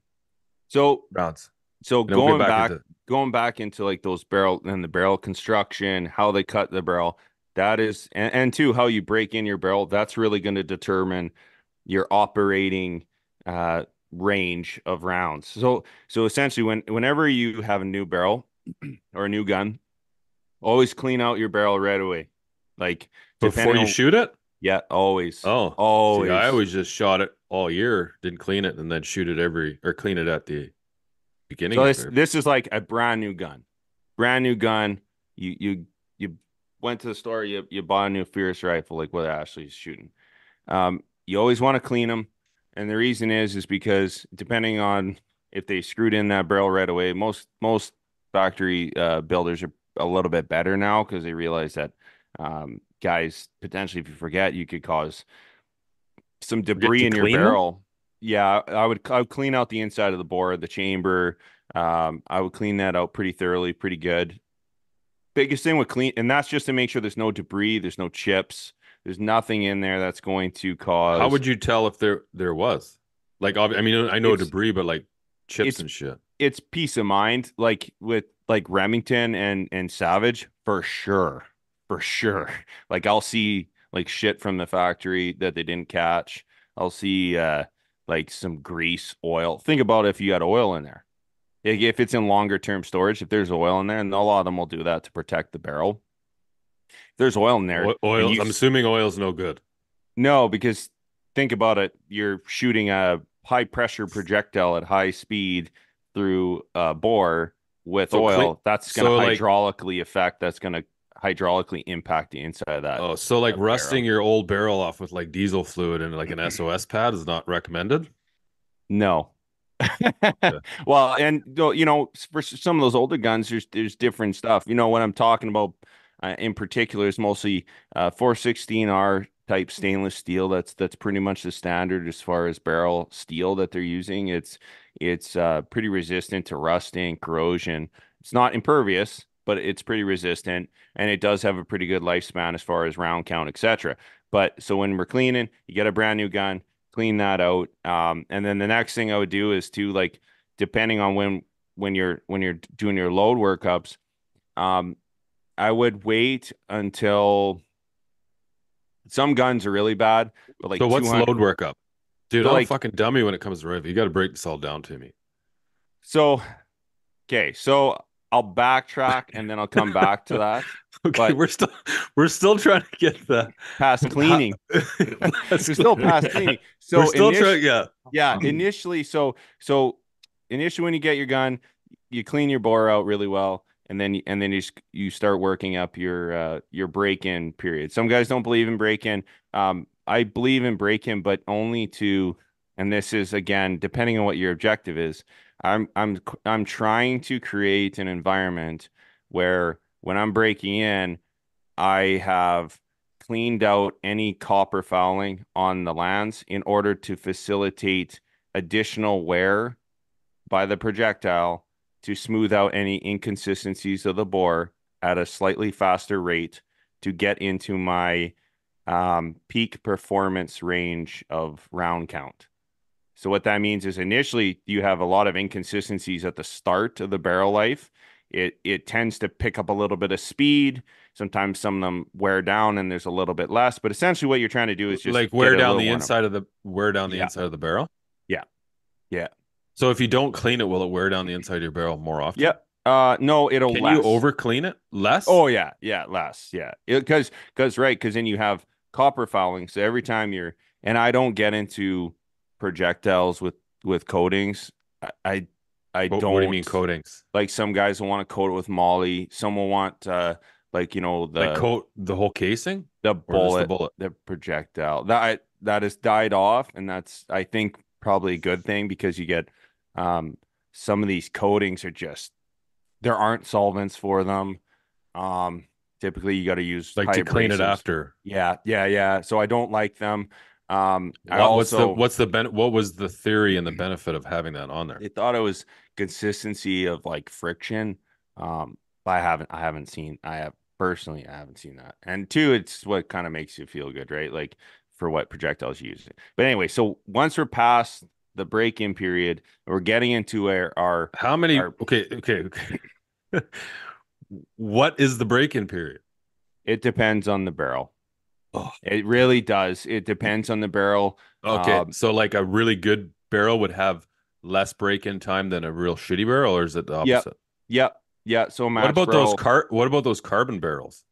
so rounds. So And then we'll going get back, into- going back into like those barrel and the barrel construction how they cut the barrel that is and, and two how you break in your barrel that's really going to determine your operating uh range of rounds. So so essentially when whenever you have a new barrel or a new gun always clean out your barrel right away. Like before you on- shoot it. yeah always. Oh, always See, I always just shot it all year, didn't clean it, and then shoot it every or clean it at the beginning. So this this is like a brand new gun, brand new gun. You you you went to the store, you you bought a new Fierce rifle, like what Ashley's shooting. Um, you always want to clean them, and the reason is is because depending on if they screwed in that barrel right away, most most factory uh, builders are a little bit better now because they realize that um, guys potentially if you forget, you could cause some debris in your barrel. Yeah, I would I would clean out the inside of the bore, the chamber. Um, I would clean that out pretty thoroughly, pretty good. Biggest thing with clean, and that's just to make sure there's no debris, there's no chips, there's nothing in there that's going to cause. How would you tell if there there was? Like, I mean, I know It's- debris, but like chips and shit. It's peace of mind, like with like Remington and and Savage for sure, for sure. Like I'll see like shit from the factory that they didn't catch. I'll see uh like some grease, oil. Think about if you got oil in there. If it's in longer term storage, if there's oil in there, and a lot of them will do that to protect the barrel. If there's oil in there, Oil. you I'm assuming oil's no good. no, because think about it. You're shooting a high pressure projectile at high speed through a bore with So oil. clean- that's going to so, like- hydraulically affect. That's going to hydraulically impact the inside of that. Oh, so like rusting barrel. your old barrel off with like diesel fluid and like an SOS pad is not recommended. No. well, and you know, for some of those older guns, there's there's different stuff. You know, what I'm talking about uh, in particular is mostly uh, 416R type stainless steel. That's that's pretty much the standard as far as barrel steel that they're using. It's it's uh, pretty resistant to rusting, corrosion. It's not impervious, but it's pretty resistant, and it does have a pretty good lifespan as far as round count, etc. But so when we're cleaning, you get a brand new gun clean that out. Um, and then the next thing I would do is to like, depending on when when you're when you're doing your load workups, um, I would wait until some guns are really bad, but like so what's 200 load workup? Dude, So, I'm like- a fucking dummy when it comes to rifle. You got to break this all down to me. So, okay, so I'll backtrack and then I'll come back to that Okay, But- we're still we're still trying to get the past cleaning. We're still past cleaning. So we're still trying. Yeah. Yeah, initially, so so initially when you get your gun, you clean your bore out really well, and then and then you you start working up your uh, your break in period. Some guys don't believe in break in. Um, I believe in break in, but only to, and this is again depending on what your objective is. I'm I'm I'm trying to create an environment where when I'm breaking in, I have cleaned out any copper fouling on the lands in order to facilitate additional wear by the projectile to smooth out any inconsistencies of the bore at a slightly faster rate to get into my um, peak performance range of round count. So what that means is initially you have a lot of inconsistencies at the start of the barrel life. It it tends to pick up a little bit of speed. Sometimes some of them wear down and there's a little bit less. But essentially what you're trying to do is just like wear down the inside of the wear down the Yeah. inside of the barrel. Yeah. Yeah. So if you don't clean it, will it wear down the inside of your barrel more often? Yep. Uh no, it'll Can less. you over clean it less? Oh yeah, yeah, less, yeah. Because because right, because then you have copper fouling. So every time you're and I don't get into projectiles with with coatings. I I, I What, don't what do you mean coatings? like some guys will want to coat it with moly. Some will want uh like you know the like coat the whole casing the just the bullet, bullet? the projectile that that has died off, and that's I think probably a good thing because you get um some of these coatings are just there aren't solvents for them. Um, typically you got to use Like to clean it after. Yeah, yeah, yeah. So I don't like them. Um, I What- what's the what's the ben- what was the theory and the benefit of having that on there? they thought it was consistency of like friction. Um, but I haven't I haven't seen I have personally I haven't seen that. And two, it's what kind of makes you feel good, right? Like for what projectiles you use. But anyway, so once we're past the break-in period, we're getting into our, our How many? Our- okay, okay, okay. what is the break-in period? it depends on the barrel. Oh. It really does. It depends on the barrel. Okay, Um, so like a really good barrel would have less break-in time than a real shitty barrel, or is it the Yep. opposite? Yep. Yeah. So What about barrel, those car? What about those carbon barrels?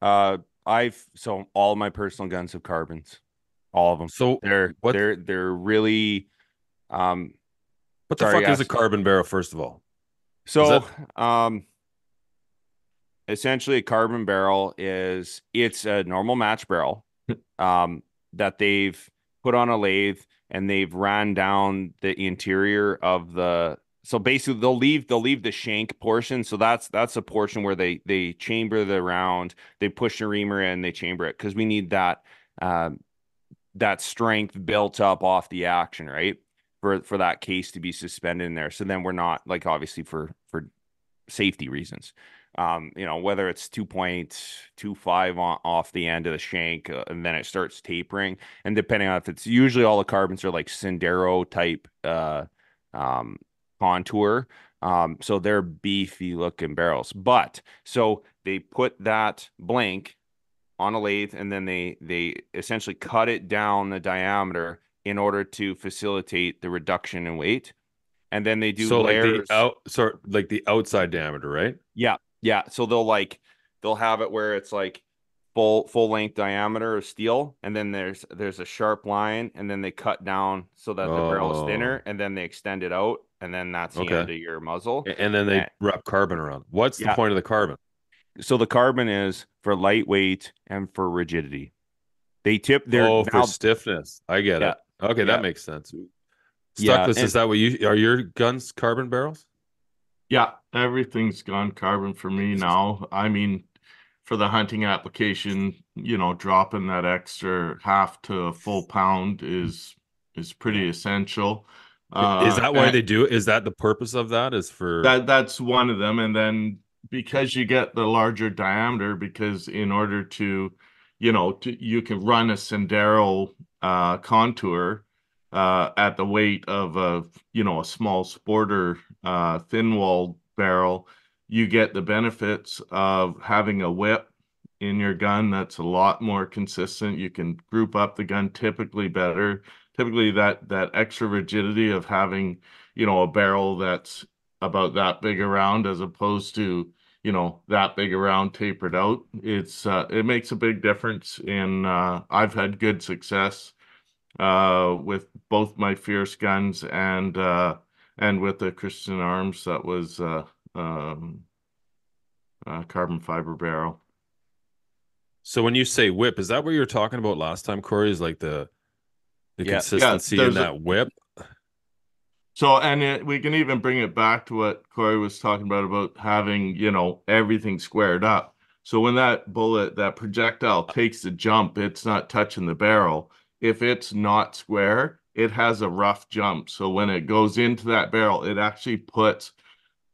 Uh, I've so all my personal guns have carbons, all of them. So They're what? they're they're really, um. what the sorry, fuck is a carbon barrel? First of all, So, um, essentially, a carbon barrel is it's a normal match barrel, um, that they've put on a lathe and they've ran down the interior of the. So basically, they'll leave they'll leave the shank portion. So that's that's a portion where they they chamber the round, they push the reamer in, they chamber it because we need that um, that strength built up off the action, right? For for that case to be suspended in there. So then we're not like obviously for for safety reasons. Um, you know, whether it's 2.25 on, off the end of the shank uh, and then it starts tapering and depending on if it's usually all the carbons are like Sendero type uh um contour. Um, so they're beefy looking barrels. But so they put that blank on a lathe and then they they essentially cut it down the diameter in order to facilitate the reduction in weight. And then they do so layers. like the out, so like the outside diameter, right? Yeah, yeah. So they'll like they'll have it where it's like full full length diameter of steel, and then there's there's a sharp line, and then they cut down so that the barrel is thinner, Oh. and then they extend it out, and then that's the Okay. end of your muzzle. And then they Yeah. wrap carbon around. What's the Yeah. point of the carbon? So the carbon is for lightweight and for rigidity. They tip their oh, now- for stiffness. I get Yeah. it. Okay, Yeah. that makes sense. Yeah, Stuckless, and- is that what you are your guns carbon barrels? Yeah, everything's gone carbon for me now. I mean, for the hunting application, you know, dropping that extra half to a full pound is is pretty essential. Uh, is that why they do it? Is that the purpose of that? Is for that that's one of them, and then because you get the larger diameter, because in order to, you know, to, you can run a Sendero uh, contour uh, at the weight of a you know a small sporter uh, thin walled barrel, you get the benefits of having a whip in your gun that's a lot more consistent. You can group up the gun typically better. Typically, that that extra rigidity of having you know a barrel that's about that big around as opposed to you know that big around tapered out. It's uh, it makes a big difference. and uh, I've had good success uh, with both my fierce guns and uh, and with the Christensen Arms that was uh, um, uh, carbon fiber barrel. So when you say whip, is that what you were talking about last time, Corey? Is like the the Yeah. consistency in there's a- that whip? So, and it, we can even bring it back to what Corey was talking about about having, you know, everything squared up. So when that bullet, that projectile takes the jump, it's not touching the barrel. If it's not square, it has a rough jump. So when it goes into that barrel, it actually puts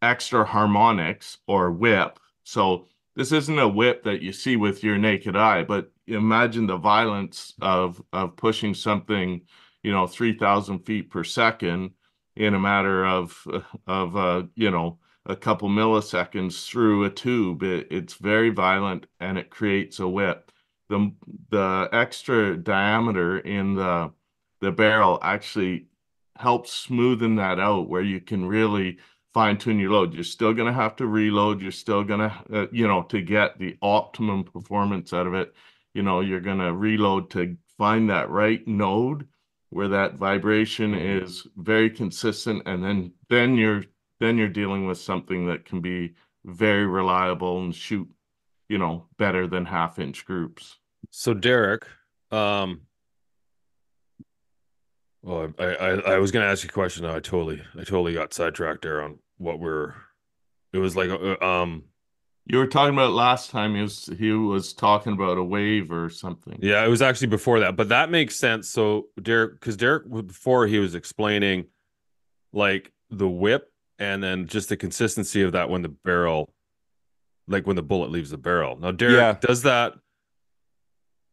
extra harmonics or whip. So this isn't a whip that you see with your naked eye, but imagine the violence of of pushing something, you know, three thousand feet per second in a matter of of uh, you know a couple milliseconds through a tube. It, it's very violent and it creates a whip. The the extra diameter in the the barrel actually helps smoothen that out where you can really fine tune your load. You're still going to have to reload. You're still going to, uh, you know, to get the optimum performance out of it, you know, you're going to reload to find that right node where that vibration is very consistent. And then, then you're, then you're dealing with something that can be very reliable and shoot, you know, better than half inch groups. So Derek, um, well, I, I I was gonna ask you a question. I totally I totally got sidetracked there on what we're. It was like uh, um You were talking about last time he was, he was talking about a wave or something. yeah it was actually before that, but that makes sense. So Derek, because Derek before he was explaining like the whip and then just the consistency of that when the barrel, like when the bullet leaves the barrel. Now Derek Yeah. does that.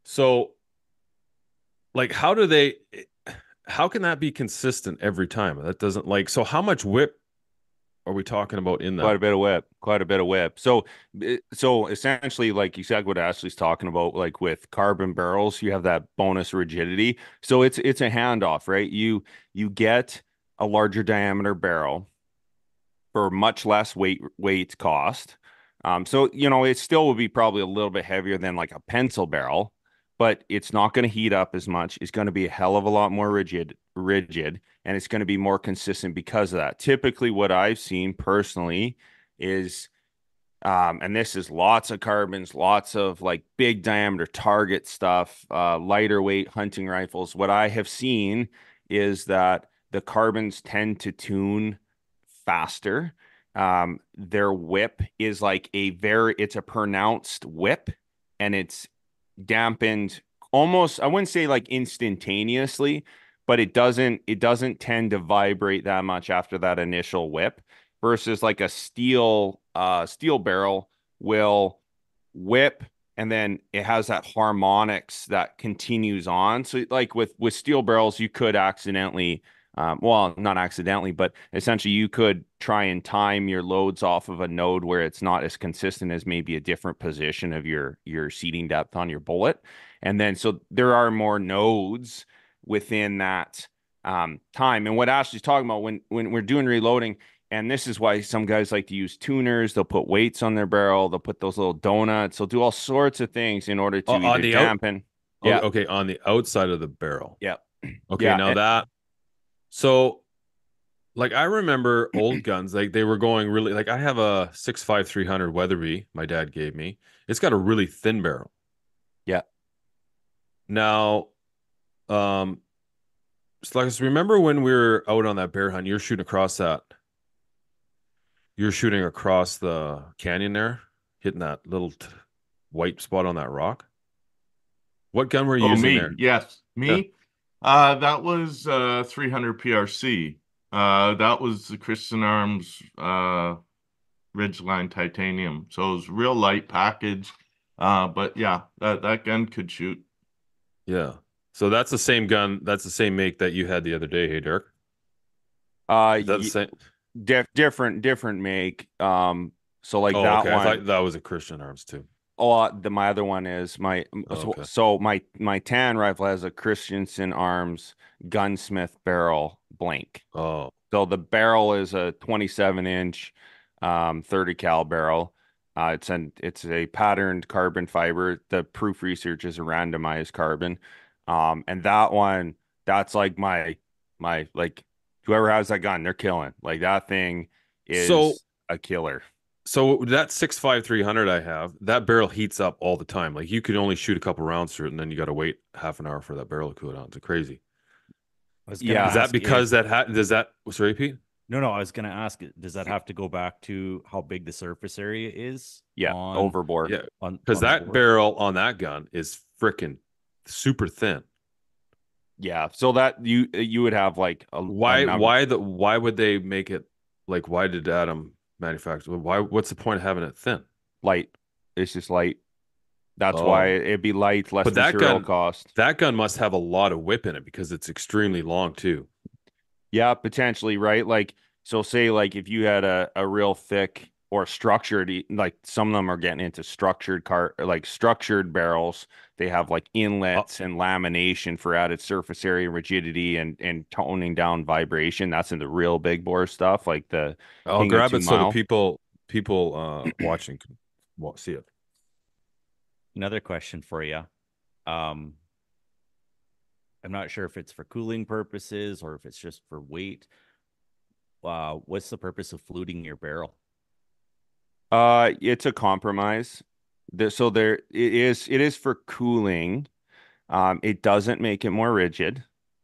So, like, how do they? How can that be consistent every time? That doesn't like. So, how much whip are we talking about in that? quite a bit of whip quite a bit of whip so so essentially like exactly what ashley's talking about like with carbon barrels you have that bonus rigidity so it's it's a handoff right you you get a larger diameter barrel for much less weight weight cost um so you know it still would be probably a little bit heavier than like a pencil barrel but it's not going to heat up as much it's going to be a hell of a lot more rigid rigid and it's going to be more consistent because of that. Typically, what I've seen personally is, um, and this is lots of carbons, lots of like big diameter target stuff, uh, lighter weight hunting rifles. What I have seen is that the carbons tend to tune faster. Um, their whip is like a very, it's a pronounced whip and it's dampened almost, I wouldn't say like instantaneously, but it doesn't it doesn't tend to vibrate that much after that initial whip versus like a steel uh steel barrel will whip and then it has that harmonics that continues on. So like with with steel barrels you could accidentally um, well not accidentally but essentially you could try and time your loads off of a node where it's not as consistent as maybe a different position of your your seating depth on your bullet and then so there are more nodes within that um, time. And what Ashley's talking about when when we're doing reloading, and this is why some guys like to use tuners. They'll put weights on their barrel. They'll put those little donuts. They'll do all sorts of things in order to Oh, either the out- dampen. Oh, yeah. okay, on the outside of the barrel. Yeah. Okay, Yeah, now and- that so like I remember old guns, like they were going really like I have a six five three hundred Weatherby my dad gave me. It's got a really thin barrel. Yeah. Now, um Sluggis, remember when we were out on that bear hunt, you're shooting across that you're shooting across the canyon there, hitting that little t- white spot on that rock? What gun were you Oh, using me? there? Yes, me. Uh, that was uh 300 PRC. Uh, that was the Christensen Arms uh Ridgeline Titanium. So it was real light package. Uh, but yeah, that that gun could shoot. Yeah. So that's the same gun. That's the same make that you had the other day. Hey, Dirk. Uh, Is that the same? diff- different different make. Um, so like oh, that okay. I one. thought that was a Christensen Arms too. Oh, the my other one is my Oh, so, okay. so my my tan rifle has a Christensen Arms gunsmith barrel blank. Oh, So the barrel is a 27 inch, um, 30 cal barrel. Uh, it's an it's a patterned carbon fiber. The proof research is a randomized carbon, um, and that one that's like my my like whoever has that gun, they're killing. Like that thing is So- a killer. So that six five three hundred I have, that barrel heats up all the time. Like you could only shoot a couple rounds through it, and then you got to wait half an hour for that barrel to cool down. It's crazy. I was gonna Yeah. Is that because if- that ha- does that? Sorry, Pete. No, no. I was gonna ask. Does that have to go back to how big the surface area is? Yeah, on, overbore. Yeah, because that board? barrel on that gun is freaking super thin. Yeah. So that you you would have like a a Why? number- Why the? Why would they make it like? Why did Adam manufacture? Why? What's the point of having it thin? light? It's just light. That's Oh. why it'd be light, less But that gun- cost. That gun must have a lot of whip in it because it's extremely long too. Yeah, potentially, right? Like, so say like if you had a, a real thick or structured, like some of them are getting into structured car, like structured barrels. They have like inlets and lamination for added surface area rigidity and and toning down vibration. That's in the real big bore stuff, like the I'll King grab Two it so the people people uh watching can wa- see it. Another question for you. Um, I'm not sure if it's for cooling purposes or if it's just for weight. Uh, what's the purpose of fluting your barrel? Uh, it's a compromise. There, so there it is. It is for cooling. Um, it doesn't make it more rigid.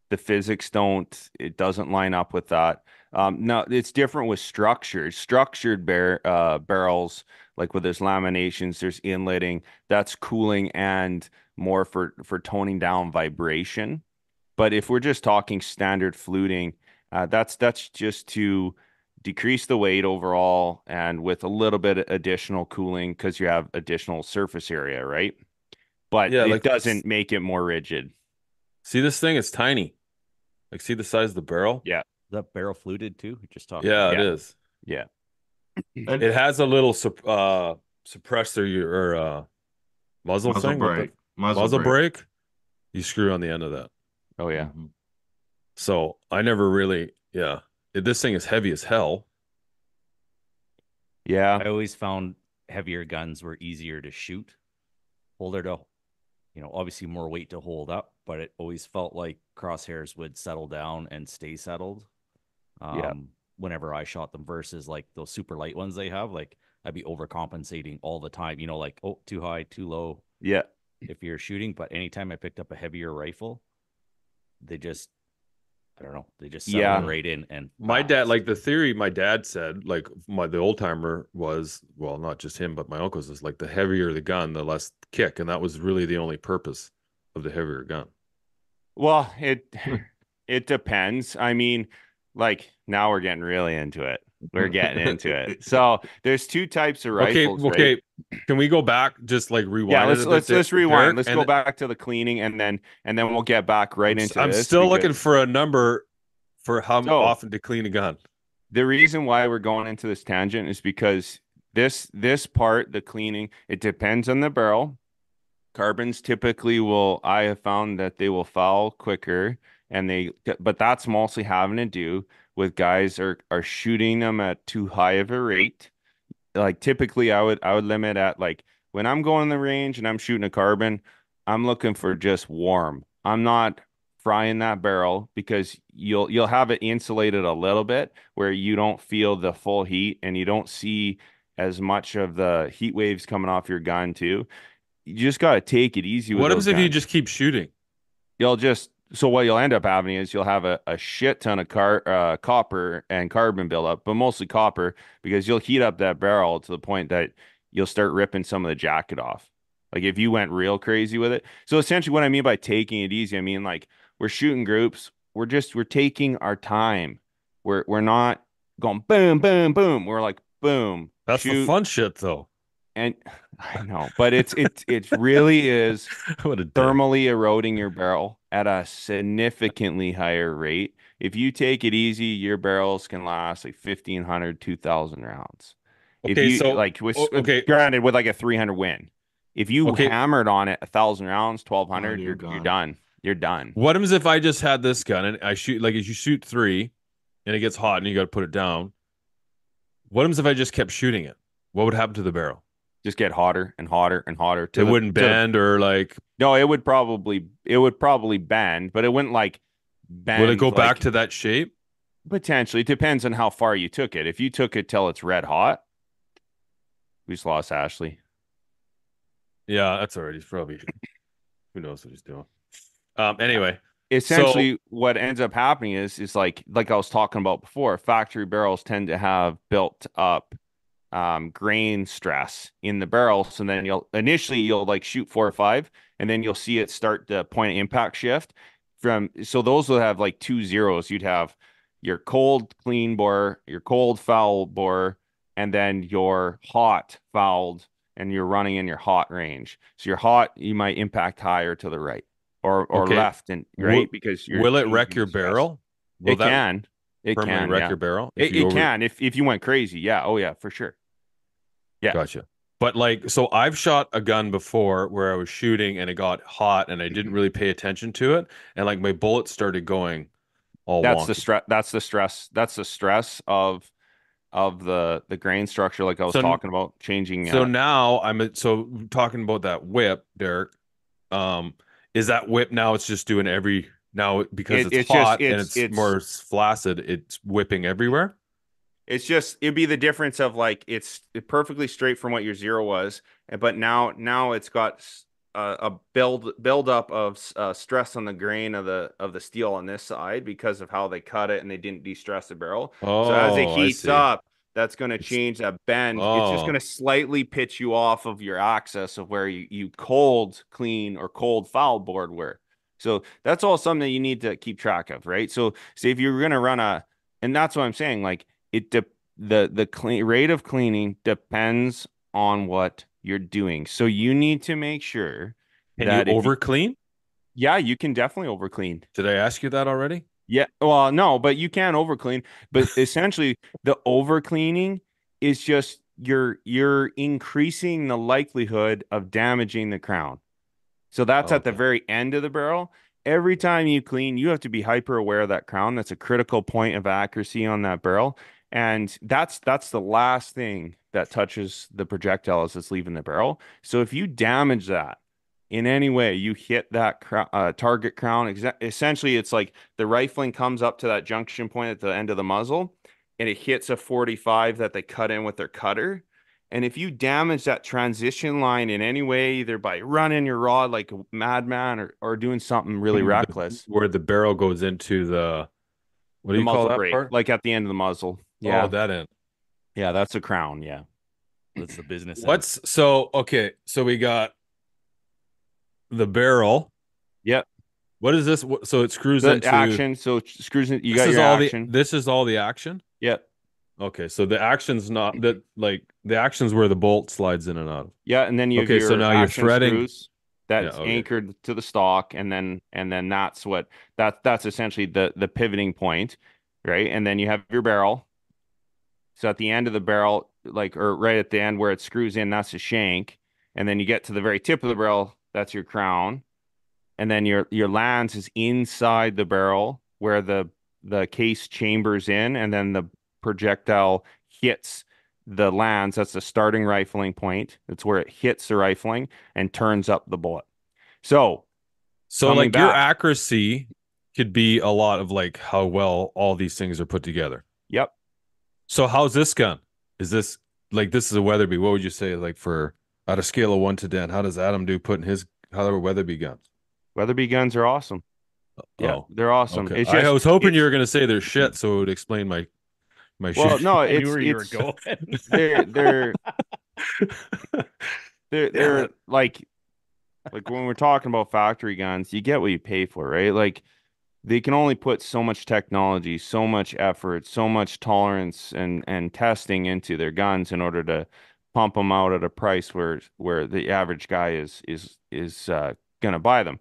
The physics don't. It doesn't line up with that. Um, no, it's different with structured structured bar uh, barrels. Like where there's laminations, there's inletting. That's cooling and more for for toning down vibration. But if we're just talking standard fluting, uh, that's that's just to decrease the weight overall and with a little bit of additional cooling because you have additional surface area, right? But Yeah, it like- doesn't make it more rigid. See this thing? It's tiny. Like see the size of the barrel? Yeah. Is that barrel fluted too? We just talked. Yeah, about it Yeah. is. Yeah. And It has a little sup- uh suppressor or uh muzzle, muzzle thing with the- Muzzle, muzzle brake. brake. You screw on the end of that. Oh yeah. Mhm. So I never really yeah. It- This thing is heavy as hell. Yeah. I always found heavier guns were easier to shoot, older to, you know, obviously more weight to hold up, but it always felt like crosshairs would settle down and stay settled. Um, Yeah. Whenever I shot them versus like those super light ones they have, like I'd be overcompensating all the time, you know, like, oh, too high, too low Yeah. if you're shooting. But anytime I picked up a heavier rifle, they just, I don't know, they just settled Yeah. right in. And My dad, like the theory my dad said, like my the old timer was, well, not just him, but my uncle's is like the heavier the gun, the less kick, and that was really the only purpose of the heavier gun. Well, it hmm. it depends. I mean, like now we're getting really into it. We're getting into it. So there's two types of Okay, rifles. right? okay. Can we go back? Just like rewind. Yeah, let's let's let's rewind. Let's and go back to the cleaning and then and then we'll get back right into I'm still looking for a number for how So- oh. often to clean a gun. the reason why we're going into this tangent is because this this part the cleaning it depends on the barrel carbons typically will i have found that they will foul quicker and they but that's mostly having to do with guys are are shooting them at too high of a rate like typically i would i would limit at like when i'm going in the range and i'm shooting a carbon i'm looking for just warm i'm not frying that barrel because you'll you'll have it insulated a little bit where you don't feel the full heat and you don't see as much of the heat waves coming off your gun too. You just got to take it easy with What happens if you just keep shooting? you'll just so what you'll end up having is you'll have a, a shit ton of car uh, copper and carbon buildup, but mostly copper because you'll heat up that barrel to the point that you'll start ripping some of the jacket off. Like if you went real crazy with it. So essentially what I mean by taking it easy, I mean like we're shooting groups, we're just we're taking our time. We're we're not going boom, boom, boom. We're like boom. That's the fun shit, though. And I know, but it's it's it really is what a thermally eroding your barrel at a significantly higher rate. If you take it easy, your barrels can last like 1500, 2000 rounds. if Okay, you so like with o- okay. granted with like a 300 win. If you Okay. hammered on it a thousand rounds, 1200, Oh, you're you're, you're done. You're done. What happens if I just had this gun and I shoot like if you shoot three and it gets hot and you got to put it down? What happens if I just kept shooting it? What would happen to the barrel? Just get hotter and hotter and hotter. to it the- wouldn't to bend or like no, it would probably it would probably bend, but it wouldn't like bend. would it go like- back to that shape? Potentially, it depends on how far you took it. If you took it till it's red hot, We just lost Ashley. Yeah, that's already He's probably who knows what he's doing. Um. Anyway, Essentially, what ends up happening is is like like I was talking about before. Factory barrels tend to have built up um, grain stress in the barrel. So then you'll initially you'll like shoot four or five, and then you'll see it start the point of impact shift from. So those will have like two zeros. You'd have your cold clean bore, your cold foul bore, and then your hot fouled, and you're running in your hot range. So your hot, you might impact higher to the right or or Okay. left, and Will- right because you're will it wreck your stress. barrel? Will It can. It can. wreck yeah. your barrel. It, you it over- can if if you went crazy. Yeah. Oh yeah, for sure. Yeah. Gotcha. But like, so I've shot a gun before where I was shooting and it got hot and I didn't Mm-hmm. really pay attention to it, and like my bullets started going all That's wonky. the stress. That's the stress. That's the stress of of the the grain structure, like I was So- talking about changing. So uh, now I'm so talking about that whip, Derek. Um, is that whip now? It's just doing every now because It- it's, it's just- hot and it's- it's, it's- more flaccid. It's whipping everywhere. It's just it'd be the difference of like it's perfectly straight from what your zero was, but now now it's got a build build up of uh, stress on the grain of the of the steel on this side because of how they cut it and they didn't de-stress the barrel. Oh, so as it heats up, that's going to change that bend. It's just Oh. going to slightly pitch you off of your axis of where you, you cold clean or cold foul bore were. So that's all something that you need to keep track of, right? So say if you're going to run a, and that's what I'm saying, like it de- the the clean rate of cleaning depends on what you're doing. So you need to make sure Can that you over clean? yeah, you can definitely over clean. Did I ask you that already? Yeah, well, no, but you can over clean. But essentially, the over cleaning is just you're you're increasing the likelihood of damaging the crown. So that's at the very end of the barrel. Every time you clean, you have to be hyper aware of that crown. That's a critical point of accuracy on that barrel. And that's that's the last thing that touches the projectile as it's leaving the barrel. So if you damage that in any way, you hit that uh, target crown. Exa- essentially, it's like the rifling comes up to that junction point at the end of the muzzle, and it hits a 45 that they cut in with their cutter. And if you damage that transition line in any way, either by running your rod like a madman or, or doing something really The- reckless, Where the barrel goes into the what do the you call that part? like at the end of the muzzle. Yeah, Oh, that end. yeah, that's a crown. Yeah. That's the business. end. What's so okay? So we got the barrel. Yep. What is this? So it screws The into action. So it screws in. You this got is your all action. the this is all the action. Yep. Okay, so the action's not that like the action's where the bolt slides in and out. Yeah, and then you have Okay, your so now you're threading- screws that's Yeah, okay. anchored to the stock, and then and then that's what that that's essentially the the pivoting point, right? And then you have your barrel. So at the end of the barrel, like or right at the end where it screws in, that's the shank, and then you get to the very tip of the barrel, that's your crown, and then your your lands is inside the barrel where the the case chambers in, and then the projectile hits the lands. That's the starting rifling point. That's where it hits the rifling and turns up the bullet. So So like your accuracy could be a lot of like how well all these things are put together. Yep. So how's this gun? Is this like this is a Weatherby? What would you say like for at a scale of one to ten? How does Adam do putting his how are Weatherby guns? Weatherby guns are awesome. Yeah, Oh, they're awesome. okay. It's I was hoping you were gonna say they're shit, so it would explain my my Well, shit. no, I it's knew where you were it's going. they're they're they're they're like like when we're talking about factory guns, you get what you pay for, right? Like they can only put so much technology, so much effort, so much tolerance and and testing into their guns in order to pump them out at a price where where the average guy is is is uh, gonna buy them.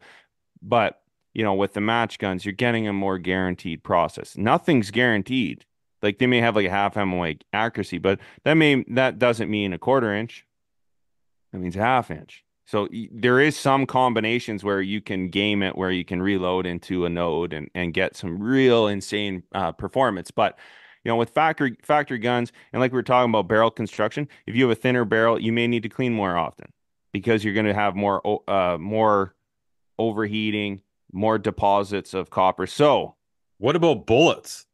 But you know, with the match guns, you're getting a more guaranteed process. Nothing's guaranteed. Like they may have like a half MOA accuracy, but that may that doesn't mean a quarter inch. That means half inch. So there is some combinations where you can game it, where you can reload into a node and, and get some real insane uh, performance. But you know, with factory factory guns, and like we were talking about barrel construction, if you have a thinner barrel, you may need to clean more often because you're going to have more uh, more overheating, more deposits of copper. So what about bullets?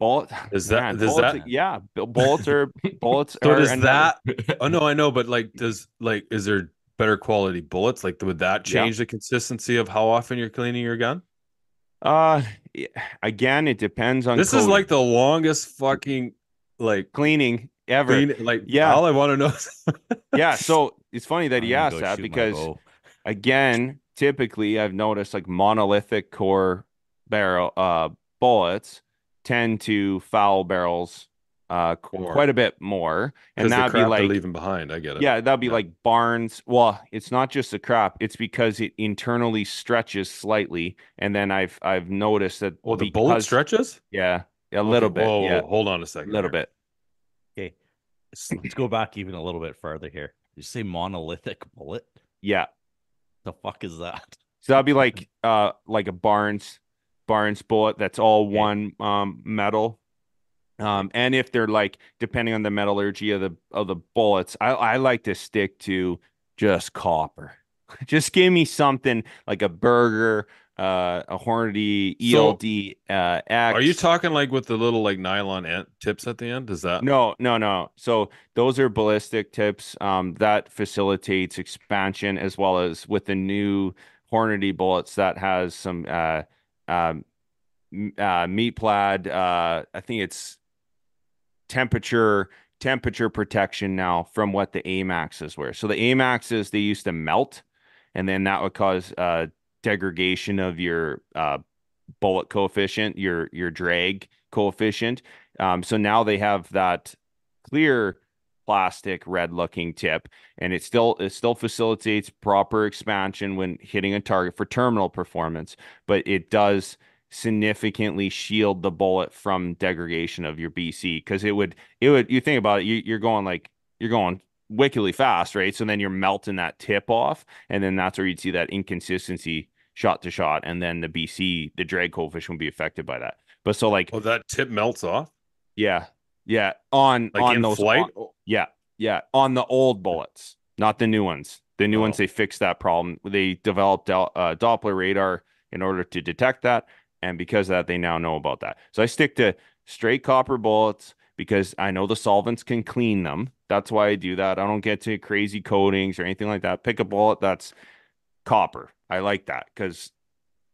bullet. Is that- man, does bullets, that- yeah, bullets are bullets. So are does another- that? Oh no, I know, but like, does like, is there better quality bullets? Like, would that Yeah. change the consistency of how often you're cleaning your gun? Uh, again, it depends on. This is like the longest fucking like cleaning ever. clean. Like, Yeah. all I want to know. Is Yeah, so it's funny that he asked that because again, typically I've noticed like monolithic core barrel uh bullets tend to foul barrels uh More. quite a bit more, and that'd be crap they're like leaving behind. I get it. yeah, that'd be Yeah. like Barnes. Well, it's not just the crap; it's because it internally stretches slightly, and then I've I've noticed that Oh, the bullet stretches. yeah, a little Okay, bit, Whoa, yeah, hold on a second. a little here. bit. Okay, let's, let's go back even a little bit farther here. Did you say monolithic bullet? Yeah, The fuck is that? So that'd be like uh like a Barnes Barnes bullet that's all Okay. one um metal. Um and if they're like depending on the metallurgy of the of the bullets, I I like to stick to just copper. Just give me something like a Berger, uh a Hornady So- ELD uh X. Are you talking like with the little like nylon ant tips at the end? Does that? No, no, no. So those are ballistic tips. Um, that facilitates expansion as well as with the new Hornady bullets that has some uh, um, uh, meat plaid. Uh, I think it's temperature temperature protection now from what the AMAXs were. So the AMAXs they used to melt, and then that would cause uh, degradation of your uh, bullet coefficient, your your drag coefficient. Um, so now they have that clear plastic red looking tip and it still it still facilitates proper expansion when hitting a target for terminal performance but it does significantly shield the bullet from degradation of your BC because it would it would you think about it you, you're going like you're going wickedly fast right so then you're melting that tip off and then that's where you'd see that inconsistency shot to shot and then the BC the drag coefficient would be affected by that but so like Oh, that tip melts off. yeah, yeah. On Like on those flight? on- yeah, yeah. On the old bullets, not the new ones. The new ones Oh. they fixed that problem. They developed uh, Doppler radar in order to detect that, and because of that, they now know about that. So I stick to straight copper bullets because I know the solvents can clean them. That's why I do that. I don't get to crazy coatings or anything like that. Pick a bullet that's copper. I like that because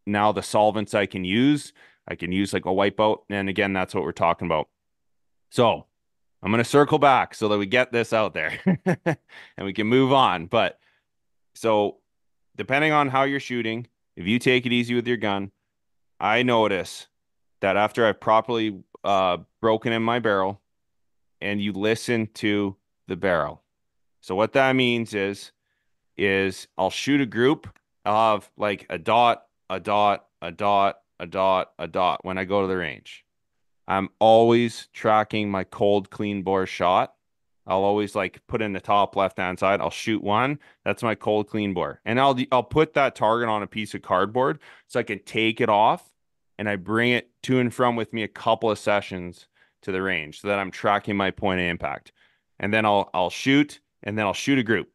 now the solvents I can use, I can use like a wipeout. And again, that's what we're talking about. So I'm going to circle back so that we get this out there and we can move on. But so depending on how you're shooting, if you take it easy with your gun, I notice that after I've properly uh, broken in my barrel and you listen to the barrel. So what that means is, is I'll shoot a group. I'll have like a dot, a dot, a dot, a dot, a dot when I go to the range. I'm always tracking my cold, clean bore shot. I'll always like put in the top left hand side. I'll shoot one. That's my cold, clean bore, and I'll I'll put that target on a piece of cardboard so I can take it off, and I bring it to and from with me a couple of sessions to the range so that I'm tracking my point of impact, and then I'll I'll shoot, and then I'll shoot a group,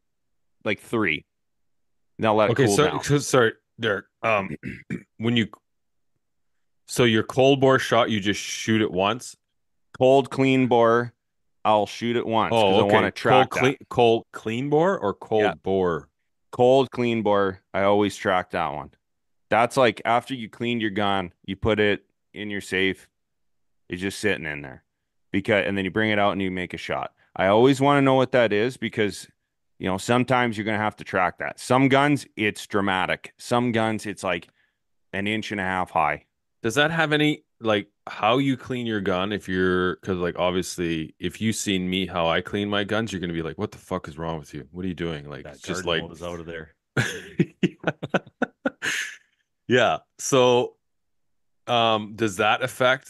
like three. Then I'll let it Okay, cool so, down. so sorry, Derek. Um, when you so your cold bore shot, you just shoot it once. Cold, clean bore. I'll shoot it once because Oh, okay. I want to track cold, that. clean, cold clean bore or cold Yeah. bore. cold clean bore i always track that one that's like after you cleaned your gun you put it in your safe it's just sitting in there because and then you bring it out and you make a shot i always want to know what that is because you know sometimes you're going to have to track that some guns it's dramatic some guns it's like an inch and a half high Does that have any like how you clean your gun? If you're because like obviously if you've seen me how I clean my guns, you're gonna be like, what the fuck is wrong with you? What are you doing? Like That just like was out of there. yeah. So, um, does that affect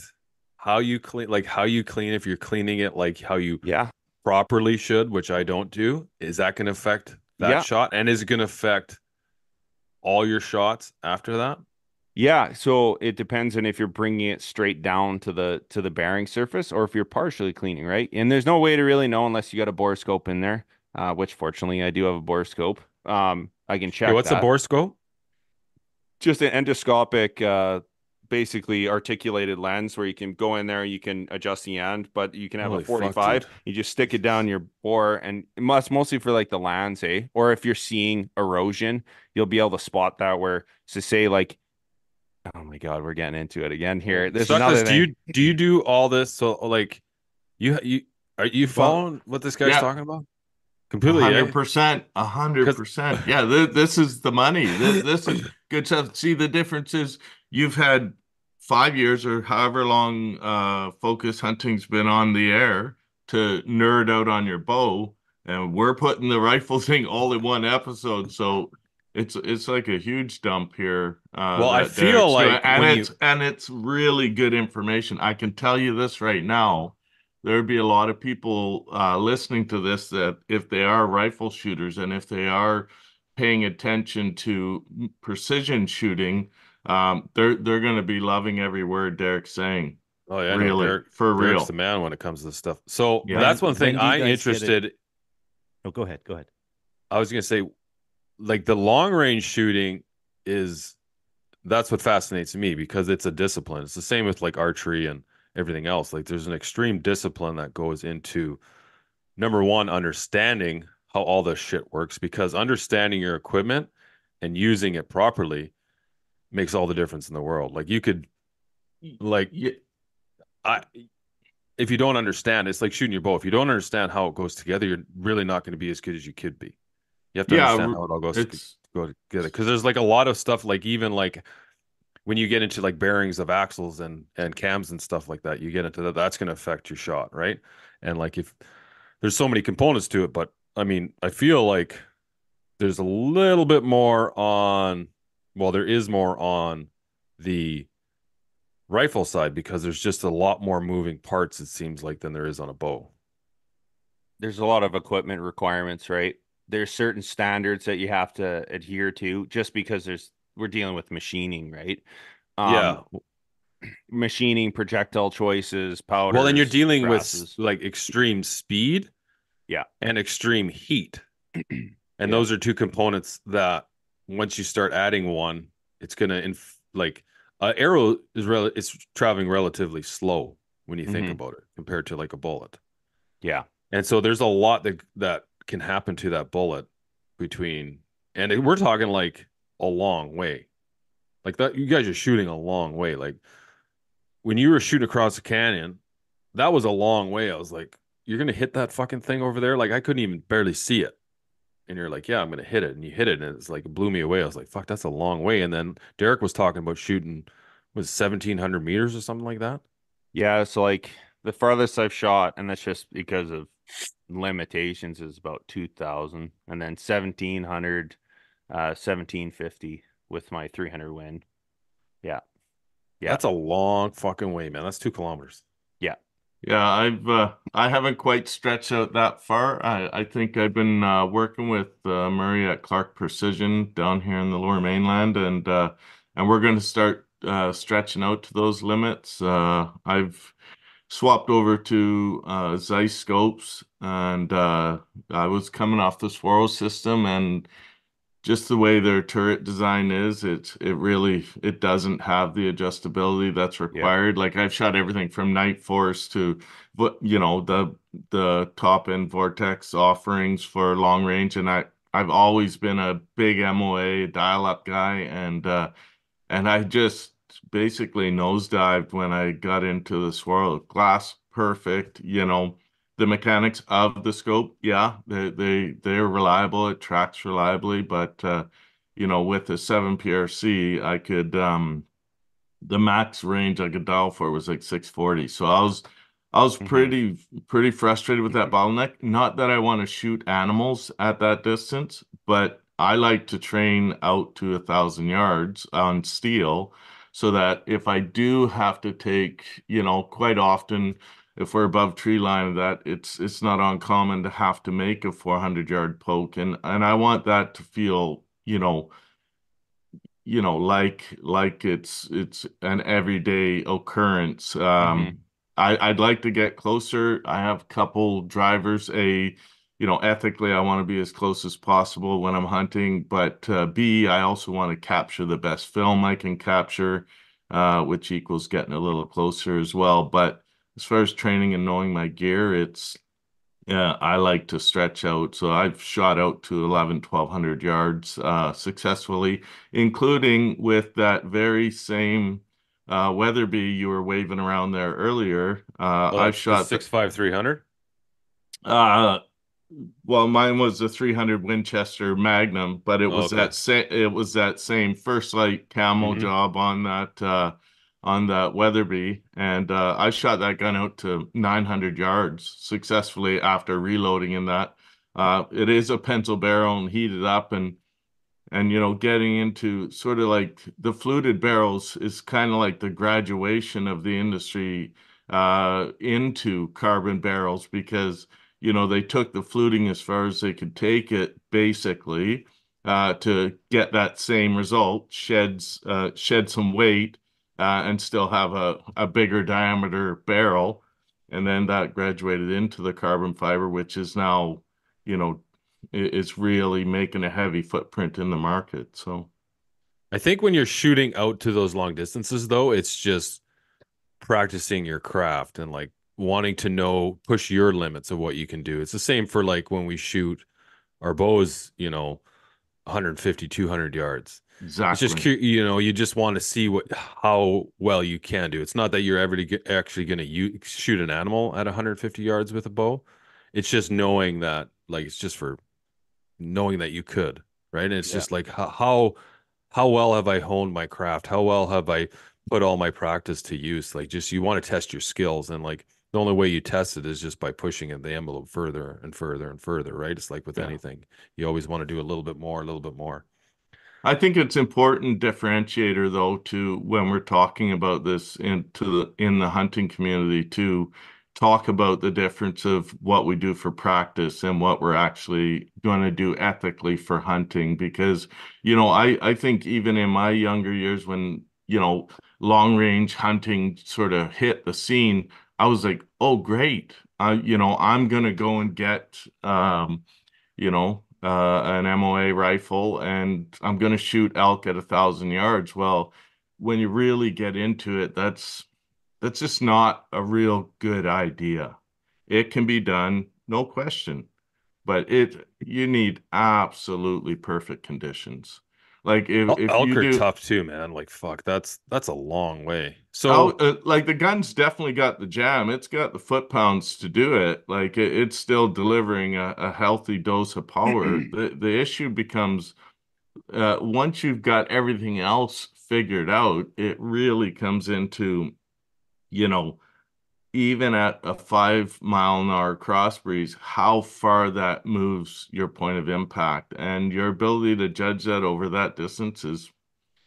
how you clean? Like how you clean if you're cleaning it like how you yeah properly should, which I don't do. Is that going to affect that Yeah. shot? And is it going to affect all your shots after that? Yeah, so it depends on if you're bringing it straight down to the to the bearing surface or if you're partially cleaning, right? And there's no way to really know unless you got a borescope in there, uh, which fortunately I do have a borescope. Um, I can check. Okay, what's that. a bore scope? Just an endoscopic uh, basically articulated lens where you can go in there, you can adjust the end, but you can have Holy a 45. dude. you just stick it down your bore, and it must mostly for like the lands, eh? Or if you're seeing erosion, you'll be able to spot that. Where to say like, oh my god, we're getting into it again here. There's Douglas, another do you do you do all this? So like, you you are you following what this guy's yeah. talking about? Completely. eh? hundred percent, a hundred 'Cause- percent. Yeah, th- this is the money. This, this is good stuff. See, the difference is you've had five years or however long uh focus hunting's been on the air to nerd out on your bow, and we're putting the rifle thing all in one episode. So it's it's like a huge dump here. Uh, Well, I feel like and it's and it's really good information. I can tell you this right now there'd be a lot of people uh, listening to this that if they are rifle shooters and if they are paying attention to precision shooting, um, they're they're going to be loving every word Derek's saying. Oh yeah, no, really, Derek- for Derek's real. the man when it comes to this stuff. So Yeah. that's one thing I'm guys get it? interested. Oh, go ahead. Go ahead. I was gonna say, like the long range shooting is that's what fascinates me because it's a discipline. It's the same with like archery and everything else. Like there's an extreme discipline that goes into number one, understanding how all this shit works because understanding your equipment and using it properly makes all the difference in the world. Like you could like I if you don't understand, it's like shooting your bow. If you don't understand how it goes together, you're really not going to be as good as you could be. You have to Yeah, understand how it all goes it's go together. Because there's like a lot of stuff, like even like when you get into like bearings of axles and and cams and stuff like that, you get into that. That's going to affect your shot, right? And like if there's so many components to it, but I mean, I feel like there's a little bit more on. Well, there is more on the rifle side because there's just a lot more moving parts it seems like than there is on a bow. there's a lot of equipment requirements, right? There's certain standards that you have to adhere to just because there's we're dealing with machining, right? yeah. Um, machining projectile choices, powder. Well, then you're dealing with like extreme speed, Yeah. and extreme heat, and Yeah. those are two components that once you start adding one, it's gonna inf- like uh, arrow is rel- it's traveling relatively slow when you think Mhm. about it compared to like a bullet. yeah. And so there's a lot that that can happen to that bullet between and it- we're talking like a long way. Like that you guys are shooting a long way. Like when you were shooting across the canyon, that was a long way. I was like, you're going to hit that fucking thing over there? Like I couldn't even barely see it. And you're like, yeah, I'm going to hit it. And you hit it and it's like it blew me away. I was like, fuck, that's a long way. And then Derek was talking about shooting was 1700 meters or something like that. Yeah, so like the farthest I've shot, and that's just because of limitations, is about 2000, and then 1700, uh, 1750 with my 300 win. Yeah. Yeah. That's a long fucking way, man. That's two kilometers. Yeah, I've uh, I haven't quite stretched out that far. I, I think I've been uh, working with uh, Murray at Clark Precision down here in the Lower Mainland, and uh, and we're going to start uh, stretching out to those limits. Uh, I've swapped over to uh, Zeiss scopes, and uh, I was coming off the Swaro system, and just the way their turret design is, it it really it doesn't have the adjustability that's required. Like I've shot everything from Night Force to, but you know the the top end Vortex offerings for long range, and I I've always been a big MOA dial up guy, and uh, and I just basically nosedived when I got into the Swaro. Glass perfect, you know the mechanics of the scope, yeah, they they they're reliable. It tracks reliably, but uh, you know, with the seven PRC, I could um the max range I could dial for was like 640. So I was I was Mhm. pretty pretty frustrated with that bottleneck. Not that I want to shoot animals at that distance, but I like to train out to a thousand yards on steel so that if I do have to take, you know, quite often if we're above tree line that it's it's not uncommon to have to make a 400 yard poke. And and I want that to feel you know you know like like it's it's an everyday occurrence. Um I I'd like to get closer. I have a couple drivers a you know ethically I want to be as close as possible when I'm hunting but uh, B I also want to capture the best film I can capture uh, which equals getting a little closer as well. But as far as training and knowing my gear, it's yeah, I like to stretch out. So I've shot out to 11, 1200 yards uh, successfully, including with that very same uh, Weatherby you were waving around there earlier. Uh, Oh, I the shot the- six five three hundred. uh, well, mine was a 300 Winchester Magnum, but it was Okay. that sa- it was that same first light camo Mhm. job on that uh on that Weatherby, and uh, I shot that gun out to 900 yards successfully after reloading in that. Uh, it is a pencil barrel and heated up, and and you know getting into sort of like the fluted barrels is kind of like the graduation of the industry uh into carbon barrels because you know they took the fluting as far as they could take it basically uh to get that same result sheds uh shed some weight uh and still have a a bigger diameter barrel and then that graduated into the carbon fiber which is now you know i- is really making a heavy footprint in the market so I think when you're shooting out to those long distances, though, it's just practicing your craft and like wanting to know, push your limits of what you can do. It's the same for like when we shoot our bows, you know, 150, 200 yards. Exactly It's just, you know, you just want to see what, how well you can do. It's not that you're ever actually going to shoot an animal at 150 yards with a bow. It's just knowing that, like, it's just for knowing that you could, right? And it's Yeah. just like how, how how well have I honed my craft? How well have I put all my practice to use? Like just you want to test your skills and like the only way you test it is just by pushing it the envelope further and further and further, right? It's like with Yeah. anything. You always want to do a little bit more, a little bit more. I think it's important differentiator though to when we're talking about this into the in the hunting community to talk about the difference of what we do for practice and what we're actually going to do ethically for hunting. Because you know I I think even in my younger years when you know long range hunting sort of hit the scene I was like oh great. I you know I'm going to go and get um you know, uh, an MOA rifle, and I'm going to shoot elk at a thousand yards. Well, when you really get into it, that's that's just not a real good idea. It can be done, no question, but it you need absolutely perfect conditions. Like if if Elk you are do, tough too, man. Like fuck, that's that's a long way. So uh, like the gun's definitely got the jam. It's got the foot pounds to do it. Like it, it's still delivering a, a healthy dose of power. the The issue becomes uh, once you've got everything else figured out, it really comes into, you know, even at a five mile an hour cross breeze, how far that moves your point of impact and your ability to judge that over that distance is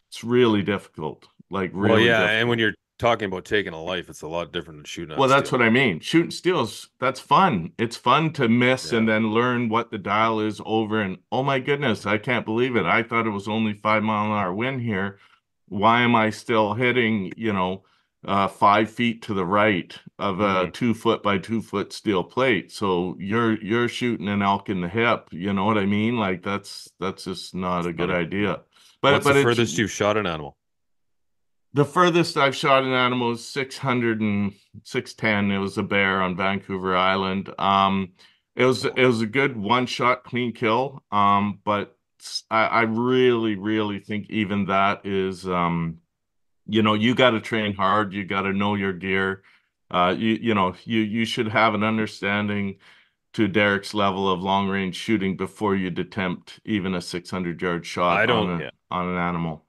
it's really difficult. Like really well, yeah, difficult. and when you're talking about taking a life, it's a lot different than shooting. Well, that's what I mean. Shooting steals, that's fun. It's fun to miss and then learn what the dial is over. And oh my goodness, I can't believe it. I thought it was only five mile an hour wind here. Why am I still hitting, you know, uh, five feet to the right of a two foot by two foot steel plate? So you're you're shooting an elk in the hip. You know what I mean? Like that's that's just not a good idea. But What's but the it's- furthest you've shot an animal? the furthest I've shot an animal is 600 and 610. It was a bear on Vancouver Island. Um, it was it was a good one shot clean kill. Um, but s- I, I really, really think even that is um, you know, you got to train hard. You got to know your gear. Uh, you you know, you you should have an understanding to Derek's level of long range shooting before you'd attempt even a 600 yard shot I don't- on, a, yeah. on an animal.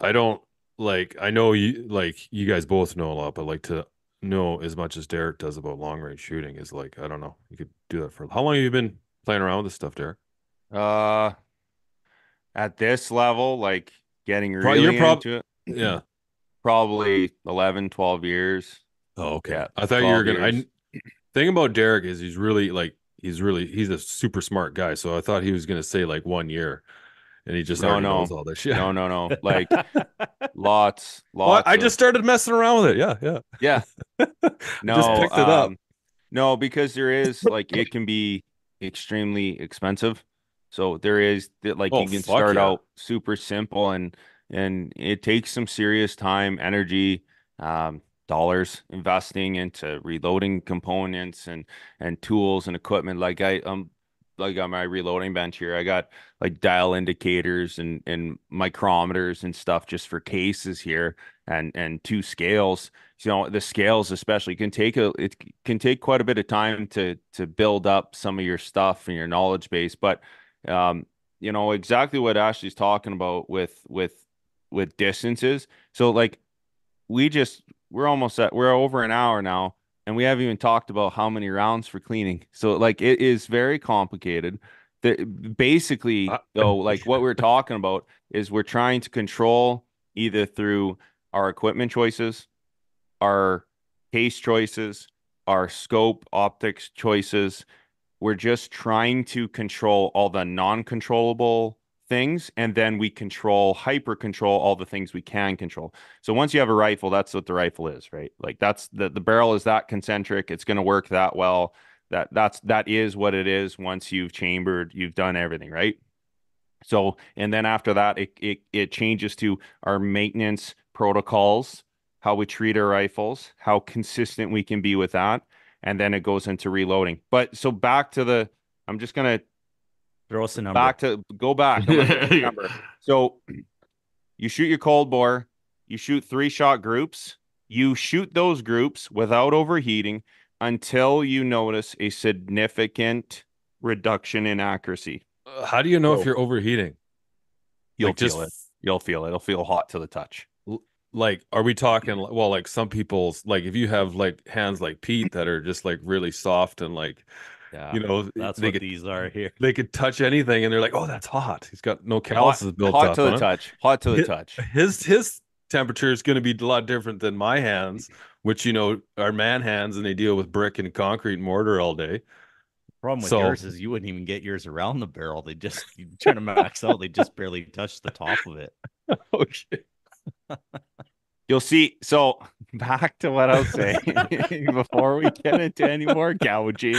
I don't like I know you like you guys both know a lot, but like to know as much as Derek does about long range shooting is like I don't know. You could do that for how long have you been playing around with this stuff, Derek? Uh, at this level, like getting Pro- really you're prob- into it, Yeah. Probably 11, 12 years. Oh, okay. Yeah, I thought you were gonna. I thing about Derek is he's really like he's really he's a super smart guy. So I thought he was gonna say like one year, and he just No, no. all this shit. No, no, no. Like lots, Well, lots. I of- just started messing around with it. Yeah, yeah. yeah. No, just picked it up. um, No, because there is like it can be extremely expensive. So there is that like Oh, you can start yeah. out super simple and and it takes some serious time, energy, um, dollars investing into reloading components and and tools and equipment. Like I um like on my reloading bench here, I got like dial indicators and and micrometers and stuff just for cases here and and two scales. You know, the scales especially can take a it can take quite a bit of time to to build up some of your stuff and your knowledge base. But um, you know, exactly what Ashley's talking about with with with distances. So like we just we're almost at we're over an hour now and we haven't even talked about how many rounds for cleaning. So like it is very complicated. The, basically Uh, though, like what we're talking about is we're trying to control either through our equipment choices, our case choices, our scope optics choices. We're just trying to control all the non-controllable things, and then we control hyper control all the things we can control. So once you have a rifle, that's what the rifle is, right? Like that's the the barrel is that concentric. It's going to work that well. That that's that is what it is. Once you've chambered, you've done everything, right? So and then after that, it it it changes to our maintenance protocols, how we treat our rifles, how consistent we can be with that, and then it goes into reloading. But so back to the, I'm just gonna Throw us a number. back to go back. I'm gonna give you a number. So you shoot your cold bore, you shoot three shot groups, you shoot those groups without overheating until you notice a significant reduction in accuracy. Uh, How do you know So- if you're overheating? You'll Like, just feel it. You'll feel it. It'll feel hot to the touch. like are we talking well like some people's like if you have like hands like Pete that are just like really soft and like yeah, you know that's they what could these are here. they could touch anything and they're like oh that's hot he's got no Hot, calluses built hot up Hot to the him. touch. Hot to the Hit- touch. his his temperature is going to be a lot different than my hands which you know are man hands and they deal with brick and concrete and mortar all day Problem with So- yours is you wouldn't even get yours around the barrel. They just you try to max out. They just barely touch the top of it. Oh, okay You'll see. So back to what I was saying before we get into any more gouging.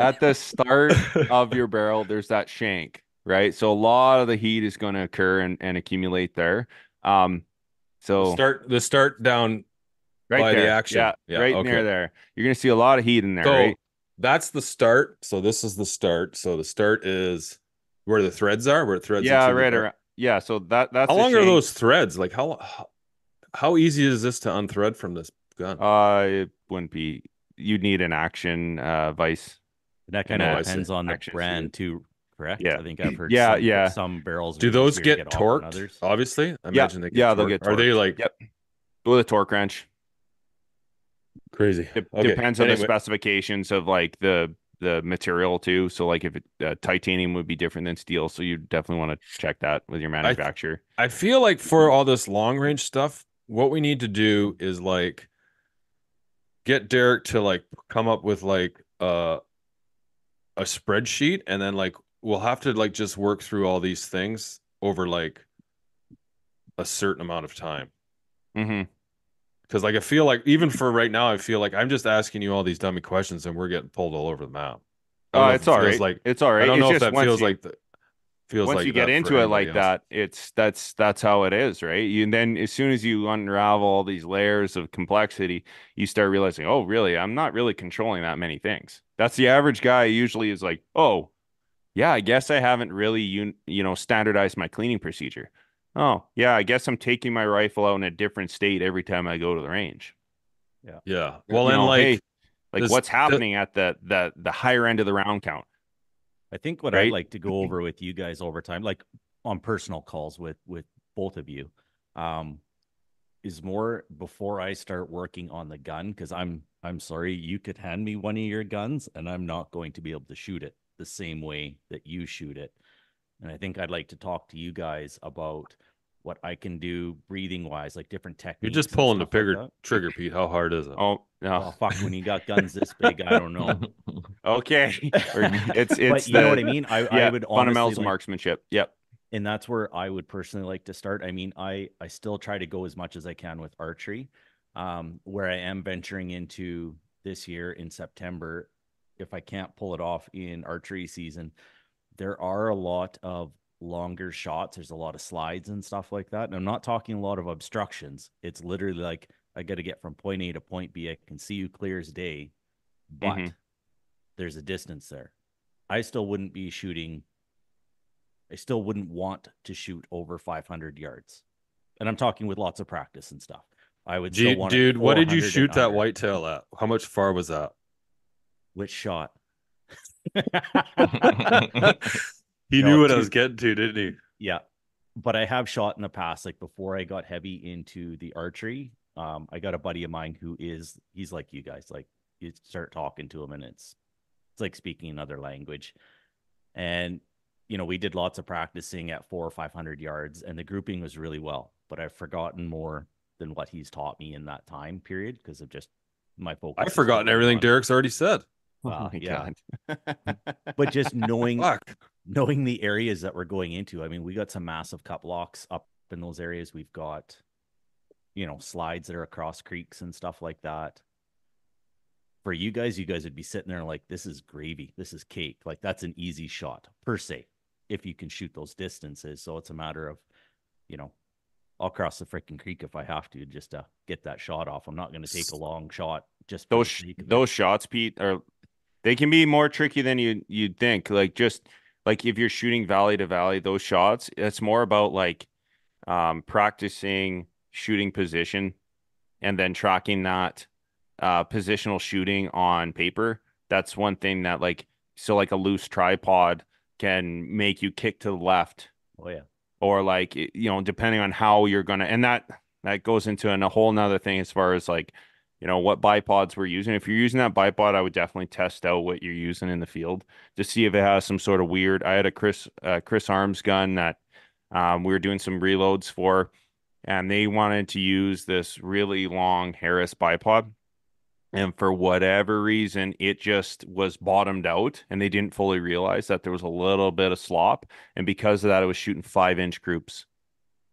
At the start of your barrel, there's that shank, right? So a lot of the heat is going to occur and, and accumulate there. Um, so start the start down right by the action. yeah, Yeah, right okay. near there, you're going to see a lot of heat in there, so right? that's the start so this is the start so the start is where the threads are where threads Yeah, right around. Yeah, so that that's how long are those threads like how how, how easy is this to unthread from this gun Uh, it wouldn't be. You'd need an action uh vice. And that kind of depends on the Action brand too. Correct. Yeah. I think I've heard. Yeah, some, yeah. Some barrels. do those easier to get off torqued others. obviously i Yeah, imagine they get yeah, they'll torqued. get are they like Yep. With a torque wrench. crazy It Okay, depends on the specifications of like the the material too. So like if it, uh, titanium would be different than steel, so you definitely want to check that with your manufacturer. I feel like for all this long range stuff, what we need to do is like get Derek to like come up with like uh, a spreadsheet and then like we'll have to like just work through all these things over like a certain amount of time. hmm Cause like I feel like even for right now, I feel like I'm just asking you all these dummy questions and we're getting pulled all over the map. Oh, if it's it all right. Like it's all right. I don't It's know if that feels you- like the feels once like you get into it like else. that, it's that's that's how it is, right? You, and then as soon as you unravel all these layers of complexity, you start realizing, oh, really? I'm not really controlling that many things. That's the average guy. Usually is like, oh, yeah, I guess I haven't really you you know standardized my cleaning procedure. Oh, yeah, I guess I'm taking my rifle out in a different state every time I go to the range. Yeah. Yeah. Well, You and know, like hey, like this- what's the- happening at the the the higher end of the round count? I think what Right? I'd like to go over with you guys over time, like on personal calls with with both of you, um, is more before I start working on the gun because I'm I'm sorry, you could hand me one of your guns and I'm not going to be able to shoot it the same way that you shoot it. And I think I'd like to talk to you guys about what I can do breathing wise, like different techniques. you're just pulling the stuff like trigger that. trigger, Pete. How hard is it? Oh no, Oh fuck! When you got guns this big, I don't know. okay. It's it's but you know what I mean. I, yeah, I would fundamentals honestly of like- marksmanship. Yep. and that's where I would personally like to start. I mean, I I still try to go as much as I can with archery, um, where I am venturing into this year in September. If I can't pull it off in archery season, there are a lot of longer shots, there's a lot of slides and stuff like that. And I'm not talking a lot of obstructions. It's literally like I got to get from point A to point B. I can see you clear as day, but Mhm. there's a distance there. I still wouldn't be shooting. I still wouldn't want to shoot over 500 yards, and I'm talking with lots of practice and stuff. I would still Dude, want dude what did you shoot that under. whitetail at? How much far was that? Which shot? He No, knew what I was getting to, didn't he? Yeah. But I have shot in the past, like before I got heavy into the archery. Um, I got a buddy of mine who is he's like you guys, like you start talking to him and it's it's like speaking another language. And you know, we did lots of practicing at four or five hundred yards, and the grouping was really well. But I've forgotten more than what he's taught me in that time period because of just my focus. I've forgotten everything on- Derek's already said. Wow, Oh uh, my yeah. God. But just knowing Fuck. knowing the areas that we're going into. I mean, we got some massive cut blocks up in those areas. We've got, you know, slides that are across creeks and stuff like that. For you guys, you guys would be sitting there like, this is gravy. This is cake. Like, that's an easy shot per se, if you can shoot those distances. So it's a matter of, you know, I'll cross the freaking creek if I have to just to get that shot off. I'm not going to take a long shot just those the sh- sake of it. those shots, Pete, are they can be more tricky than you you'd think. Like just like if you're shooting valley to valley, those shots, it's more about like um practicing shooting position and then tracking that uh positional shooting on paper. That's one thing that like so like a loose tripod can make you kick to the left Oh, yeah. or like you know depending on how you're gonna and that that goes into an, a whole nother thing as far as like you know what bipods we're using. If you're using that bipod i would definitely test out what you're using in the field to see if it has some sort of weird i had a chris uh, chris arms gun that um, we were doing some reloads for and they wanted to use this really long harris bipod. And for whatever reason it just was bottomed out and they didn't fully realize that there was a little bit of slop. And because of that it was shooting five inch groups.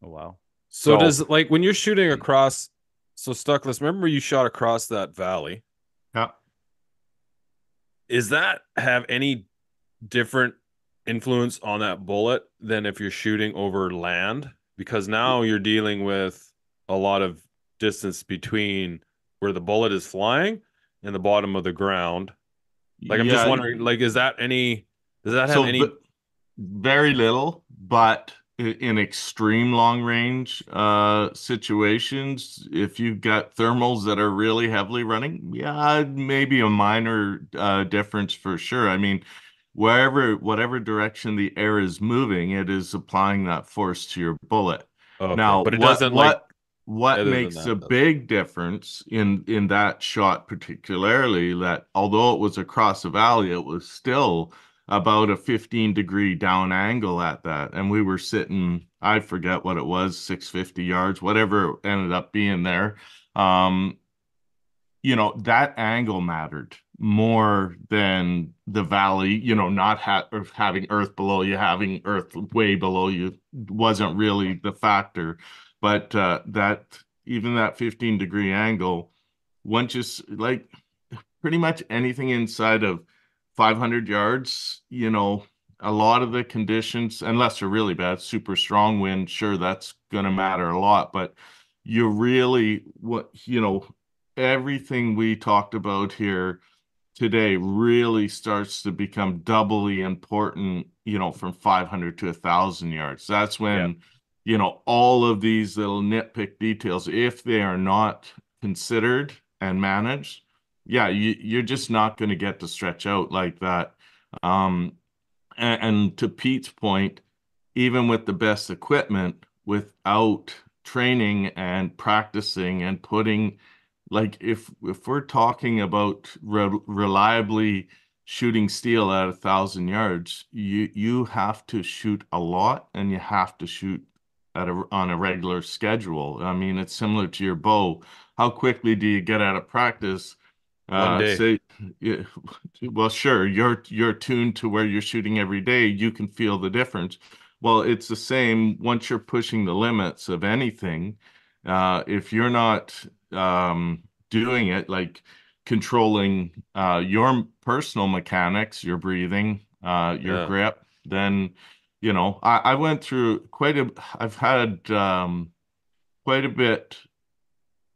Oh, wow. So, So- does like when you're shooting across so Stuckless, remember you shot across that valley? Yeah. Is that have any different influence on that bullet than if you're shooting over land? Because now you're dealing with a lot of distance between where the bullet is flying and the bottom of the ground. Like I'm just wondering, like, is that any does that have so any very little, but in extreme long range uh situations, if you've got thermals that are really heavily running, yeah, maybe a minor uh difference for sure. I mean, wherever whatever direction the air is moving, it is applying that force to your bullet. Okay, Now, but it what, doesn't like what what makes that, a big difference in in that shot particularly that although it was across a valley, it was still about a 15 degree down angle at that, and we were sitting, I forget what it was, 650 yards, whatever ended up being there. Um, you know that angle mattered more than the valley you know not ha- having earth below you having earth way below you wasn't really the factor but uh that even that 15 degree angle once you like pretty much anything inside of 500 yards you know a lot of the conditions unless they're really bad super strong wind sure that's going to matter a lot but you really what you know everything we talked about here today really starts to become doubly important you know from 500 to 1000 yards. That's when you know all of these little nitpick details if they are not considered and managed yeah you, you're just not going to get to stretch out like that. Um and, and to pete's point even with the best equipment without training and practicing and putting like if if we're talking about re- reliably shooting steel at a thousand yards you you have to shoot a lot and you have to shoot at a on a regular schedule. I mean it's similar to your bow. How quickly do you get out of practice One uh, day. say yeah, well sure you're you're tuned to where you're shooting every day you can feel the difference well it's the same once you're pushing the limits of anything uh if you're not um doing it like controlling uh your personal mechanics your breathing uh your Yeah. grip then you know, I, I went through quite a, I've had um, quite a bit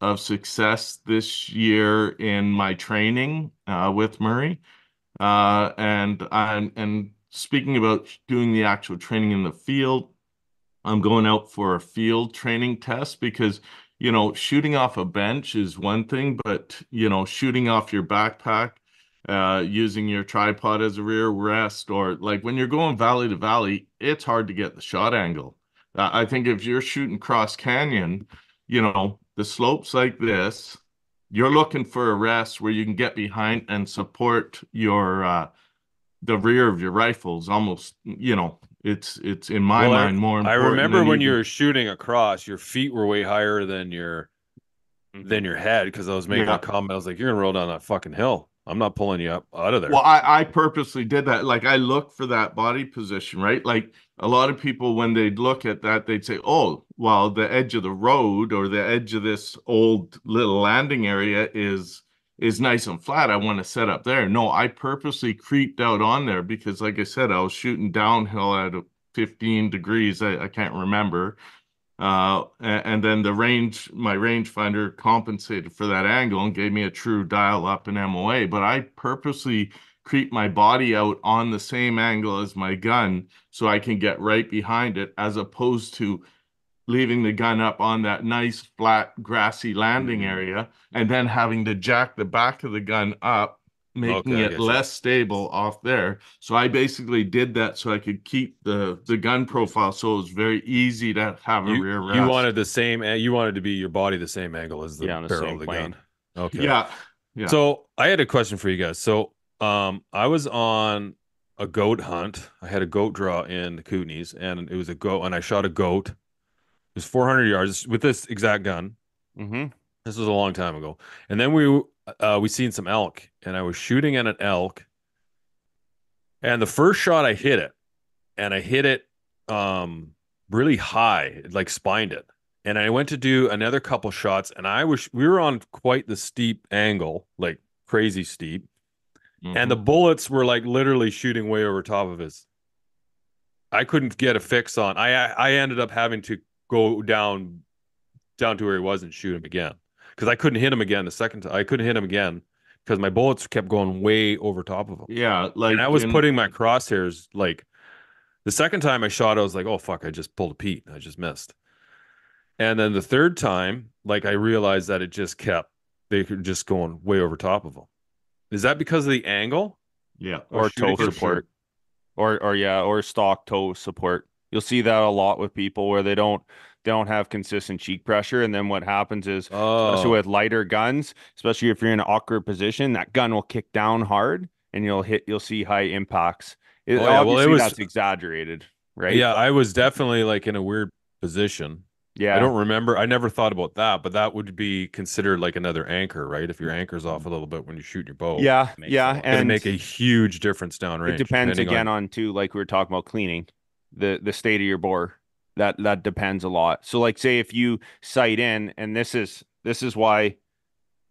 of success this year in my training uh, with Murray. Uh, and I'm, and speaking about doing the actual training in the field, I'm going out for a field training test because, you know, shooting off a bench is one thing, but, you know, shooting off your backpack, uh, using your tripod as a rear rest, or like when you're going valley to valley, it's hard to get the shot angle. Uh, I think if you're shooting cross canyon, you know, the slopes like this, you're looking for a rest where you can get behind and support your uh the rear of your rifles almost you know it's it's in my Well, I- mind more I remember than when you were shooting across, your feet were way higher than your than your head because I was making Yeah. a comment. I was like, "You're gonna roll down that fucking hill. I'm not pulling you up out of there." Well, I, I purposely did that. Like I look for that body position, right? Like a lot of people, when they'd look at that, they'd say, "Oh, well, the edge of the road or the edge of this old little landing area is is nice and flat. I want to set up there." No, I purposely creeped out on there because, like I said, I was shooting downhill at 15 degrees. I, I can't remember. Uh, a- and, then the range, my rangefinder compensated for that angle and gave me a true dial up in MOA. But I purposely creep my body out on the same angle as my gun so I can get right behind it, as opposed to leaving the gun up on that nice flat grassy landing Mhm. area and then having to jack the back of the gun up making Okay, it get you. less stable off there so i basically did that so i could keep the the gun profile so it was very easy to have a you, rear you wanted the same. a- You wanted to be your body the same angle as the Yeah, on the barrel of the plane. gun. Okay. yeah yeah So I had a question for you guys. So um, I was on a goat hunt. I had a goat draw in the Kootenays, and it was a goat, and I shot a goat. It was 400 yards with this exact gun. Mm-hmm. This was a long time ago. And then we uh we seen some elk and I was shooting at an elk. And the first shot I hit it and I hit it um really high, like spined it. And I went to do another couple shots and I was we were on quite the steep angle, like crazy steep. And the mm-hmm. bullets were like literally shooting way over top of his. I couldn't get a fix on. I I ended up having to go down down to where he was and shoot him again because I couldn't hit him again the second time. I couldn't hit him again because my bullets kept going way over top of him. yeah like and I was in- putting my crosshairs like the second time I shot, I was like, oh fuck, I just pulled a Pete. I just missed. And then the third time, like I realized that it just kept they were just going way over top of him. Is that because of the angle? yeah Or shooting toe support. Or or yeah, or stock toe support. You'll see that a lot with people where they don't they don't have consistent cheek pressure, and then what happens is especially Oh, with lighter guns, especially if you're in an awkward position, that gun will kick down hard and you'll hit you'll see high impacts. It, Oh, yeah, well, it was- that's exaggerated, right? yeah. I was definitely like in a weird position. Yeah. I don't remember. I never thought about that, but that would be considered like another anchor, right? If your anchor's off a little bit when you shoot your bow, yeah, yeah. lot. it's gonna And make a huge difference downrange. it depends again on, on, too, like we were talking about cleaning the the state of your bore. That that depends a lot. So like say if you sight in, and this is this is why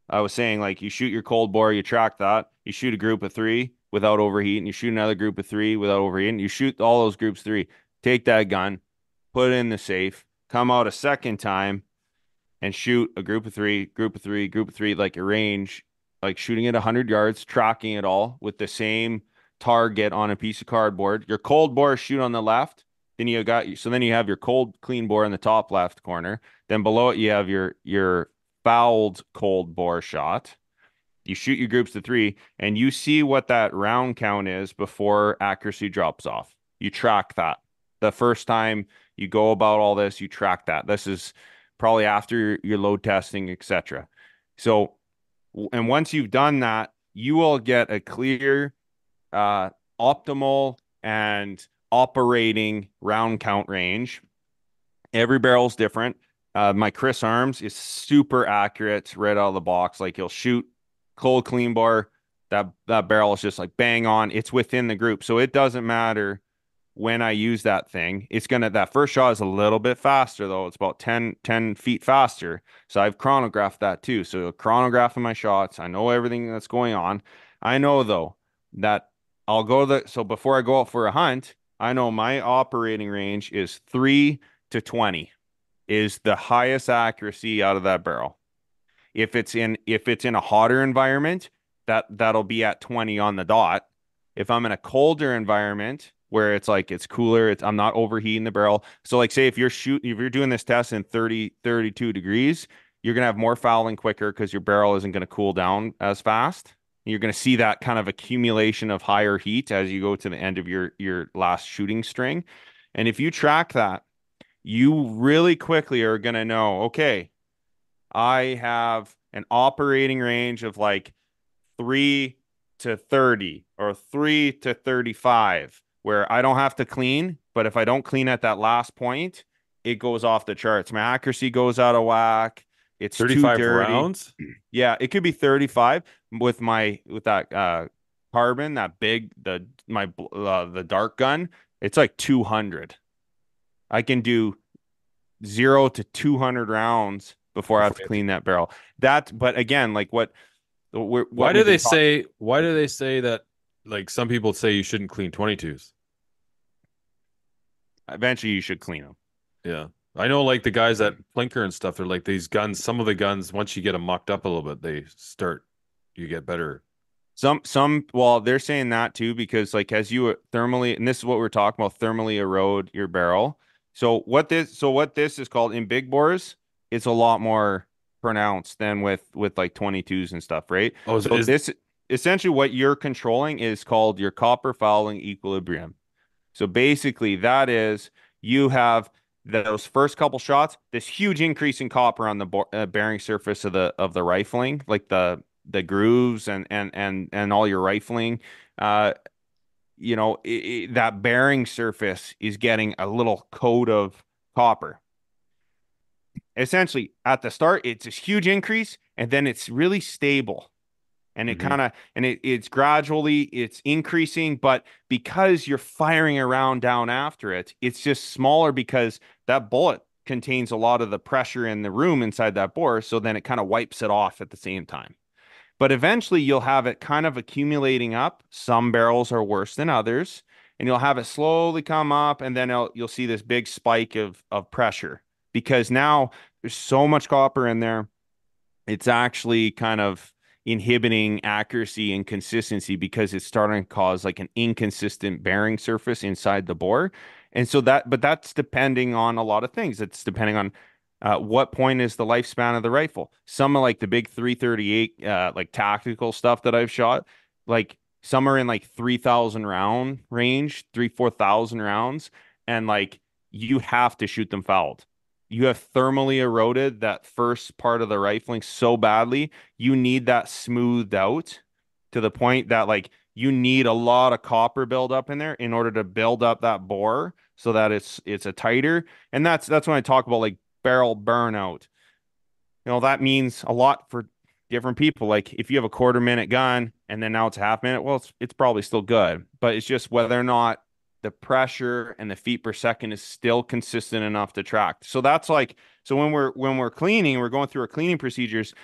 I was saying like you shoot your cold bore, you track that, you shoot a group of three without overheating, you shoot another group of three without overheating, you shoot all those groups three, take that gun, put it in the safe, come out a second time and shoot a group of three, group of three, group of three, like a range, like shooting it 100 yards, tracking it all with the same target on a piece of cardboard. Your cold bore shoot on the left. Then you got so then you have your cold clean bore in the top left corner. Then below it you have your your fouled cold bore shot. You shoot your groups to three, and you see what that round count is before accuracy drops off. You track that. The first time you go about all this, you track that. This is probably after your, load testing, etc. So, and once you've done that, you will get a clear, uh, optimal and operating round count range. Every barrel's different. Uh, my Chris Arms is super accurate right out of the box. Like he'll shoot cold clean bore. That that barrel is just like bang on. It's within the group, so it doesn't matter when I use that thing. It's gonna that first shot is a little bit faster though. It's about 10, 10 feet faster. So I've chronographed that too. So chronographing my shots. I know everything that's going on. I know though that I'll go the so before I go out for a hunt, I know my operating range is three to 20 is the highest accuracy out of that barrel. If it's in if it's in a hotter environment, that that'll be at 20 on the dot. If I'm in a colder environment where it's like it's cooler, it's I'm not overheating the barrel. So like say if you're shoot if you're doing this test in 30 32 degrees, you're gonna have more fouling quicker because your barrel isn't gonna cool down as fast. You're going to see that kind of accumulation of higher heat as you go to the end of your your last shooting string. And if you track that, you really quickly are going to know, okay, I have an operating range of like 3 to 30 or 3 to 35 where I don't have to clean, but if I don't clean at that last point, it goes off the charts. My accuracy goes out of whack. It's 35 too dirty. rounds? Yeah, it could be 35 with my with that uh carbon, that big the my uh, the dark gun. It's like 200. I can do 0 to 200 rounds before I have to clean that barrel. That but again, like what what Why do they say why do they say that like some people say you shouldn't clean 22s? eventually you should clean them. Yeah. I know like the guys that Plinker and stuff, they're like these guns, some of the guns, once you get them mucked up a little bit, they start you get better. Some some well, they're saying that too because like as you thermally, and this is what we're talking about, thermally erode your barrel. So what this so what this is called in big bores, it's a lot more pronounced than with with like 22s and stuff, right? Oh, is- so is- this essentially what you're controlling is called your copper fouling equilibrium. So basically, that is you have those first couple shots, this huge increase in copper on the bo- uh, bearing surface of the of the rifling, like the the grooves and and and and all your rifling. Uh, you know i i that bearing surface is getting a little coat of copper. Essentially, at the start, it's this huge increase, and then it's really stable and it Mhm. kind of and it, it's gradually it's increasing but because you're firing around down after it it's just smaller because that bullet contains a lot of the pressure in the room inside that bore so then it kind of wipes it off at the same time but eventually you'll have it kind of accumulating up some barrels are worse than others and you'll have it slowly come up and then you'll see this big spike of of pressure because now there's so much copper in there it's actually kind of inhibiting accuracy and consistency because it's starting to cause like an inconsistent bearing surface inside the bore. And so that, but that's depending on a lot of things. It's depending on uh, what point is the lifespan of the rifle. Some of like the big 338, uh, like tactical stuff that I've shot, like some are in like 3,000 round range, three, 4,000 rounds. And like you have to shoot them fouled you have thermally eroded that first part of the rifling so badly you need that smoothed out to the point that like you need a lot of copper buildup in there in order to build up that bore so that it's it's a tighter. And that's that's when i talk about like barrel burnout. You know that means a lot for different people. Like if you have a quarter minute gun and then now it's a half minute well it's, it's probably still good. But it's just whether or not the pressure and the feet per second is still consistent enough to track. So that's like so when we're when we're cleaning, we're going through our cleaning procedures,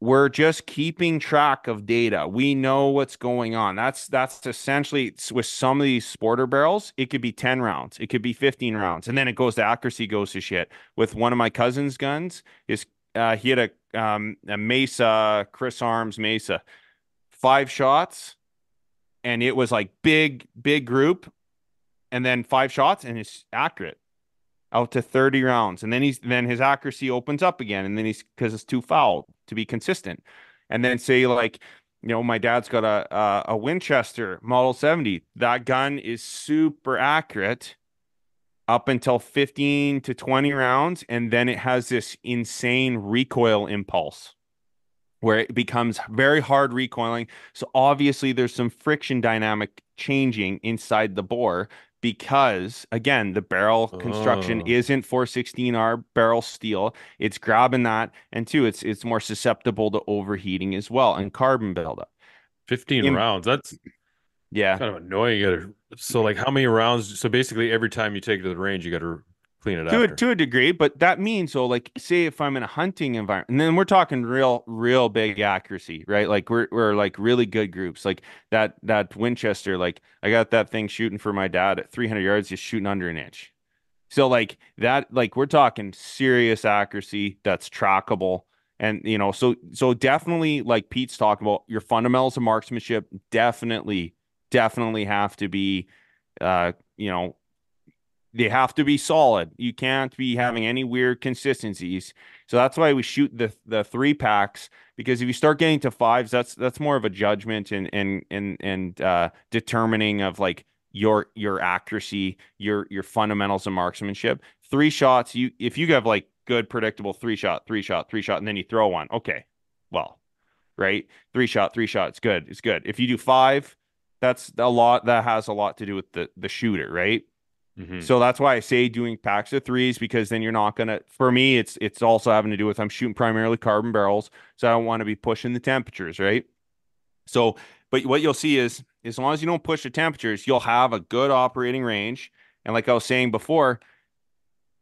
we're just keeping track of data. We know what's going on. That's that's essentially with some of these sporter barrels, it could be 10 rounds, it could be 15 rounds, and then it goes to accuracy goes to shit. With one of my cousin's guns, is uh, he had a um, a Mesa Chris Arms Mesa, five shots, and it was like big big group and then five shots and it's accurate out to 30 rounds. And then he's then his accuracy opens up again and then he's because it's too foul to be consistent. And then say like you know my dad's got a, a a winchester model 70 that gun is super accurate up until 15 to 20 rounds and then it has this insane recoil impulse where it becomes very hard recoiling. So obviously there's some friction dynamic changing inside the bore because again the barrel construction Oh. isn't 416R barrel steel it's grabbing that and two it's it's more susceptible to overheating as well and carbon buildup 15 In- rounds. That's yeah kind of annoying. So like how many rounds? So basically every time you take it to the range, you got to clean it to a, after. to a degree, but that means so like say if I'm in a hunting environment, and then we're talking real real big accuracy, right? Like we're we're like really good groups, like that that Winchester, like I got that thing shooting for my dad at 300 yards, just shooting under an inch. So like that, like we're talking serious accuracy that's trackable. And you know, so so definitely like Pete's talking about your fundamentals of marksmanship definitely, definitely have to be uh, you know, they have to be solid. You can't be having any weird consistencies. So that's why we shoot the the three packs because if you start getting to fives, that's that's more of a judgment and and and and uh, determining of like your your accuracy, your your fundamentals of marksmanship. Three shots, you if you have like good predictable three shot, three shot, three shot, and then you throw one, okay, well, right, three shot, three shot, it's good, it's good. If you do five, that's a lot. That has a lot to do with the the shooter, right? Mhm. So that's why I say doing packs of threes because then you're not gonna. For me, it's it's also having to do with I'm shooting primarily carbon barrels, so I don't want to be pushing the temperatures, right? So, but what you'll see is as long as you don't push the temperatures, you'll have a good operating range. And like I was saying before,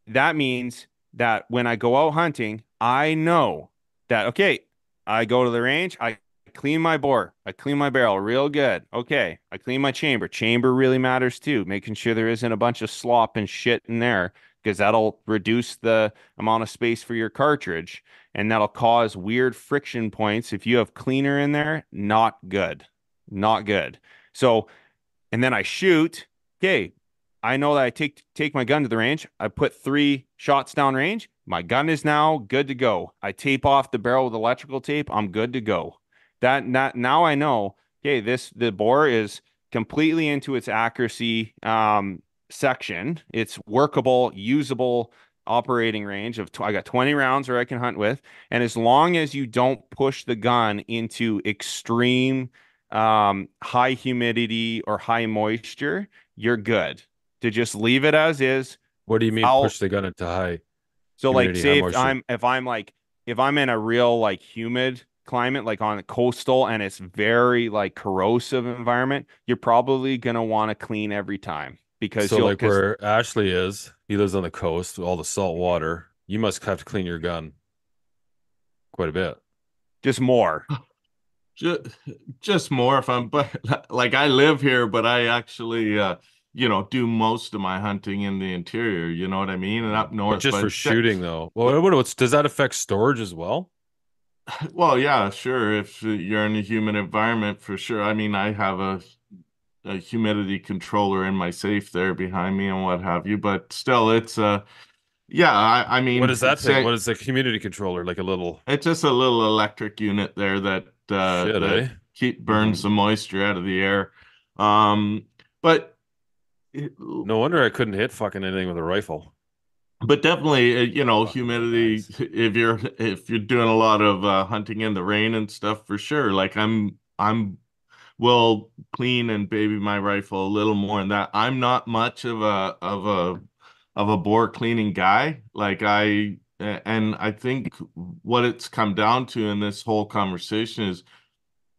that means that when I go out hunting, I know that okay, I go to the range, I clean my bore, I clean my barrel real good. Okay, I clean my chamber. Chamber really matters too, making sure there isn't a bunch of slop and shit in there because that'll reduce the amount of space for your cartridge and that'll cause weird friction points if you have cleaner in there. Not good. Not good. So, and then I shoot. Okay, I know that I take take my gun to the range. I put three shots down range. My gun is now good to go. I tape off the barrel with electrical tape. I'm good to go. That that now I know. Okay, this the bore is completely into its accuracy um, section. It's workable, usable operating range of. Tw- I got 20 rounds where I can hunt with, and as long as you don't push the gun into extreme um, high humidity or high moisture, you're good to just leave it as is. What do you mean I'll- push the gun into high? So like say if? I'm if I'm like if I'm in a real like humid climate like on a coastal and it's very like corrosive environment, you're probably gonna want to clean every time because So you'll like 'cause- where Ashley is, he lives on the coast with all the salt water. You must have to clean your gun quite a bit. just more. just just more if I'm but like I live here, but I actually uh you know do most of my hunting in the interior. You know what I mean? And up north, But just but for that- shooting though. Well, what, what's, does that affect storage as well? Well, yeah, sure. If you're in a humid environment, for sure. I mean, I have a a humidity controller in my safe there behind me and what have you, but still, it's uh, yeah. I I mean, What is that say- thing? What is the humidity controller? Like a little It's just a little electric unit there that uh shit, that eh? keep burns the moisture out of the air. Um, but it- No wonder I couldn't hit fucking anything with a rifle. But definitely uh, you know Fucking humidity nice. if you're if you're doing a lot of uh, hunting in the rain and stuff for sure. Like i'm i'm will clean and baby my rifle a little more than that. I'm not much of a of a of a bore cleaning guy. Like i and i think what it's come down to in this whole conversation is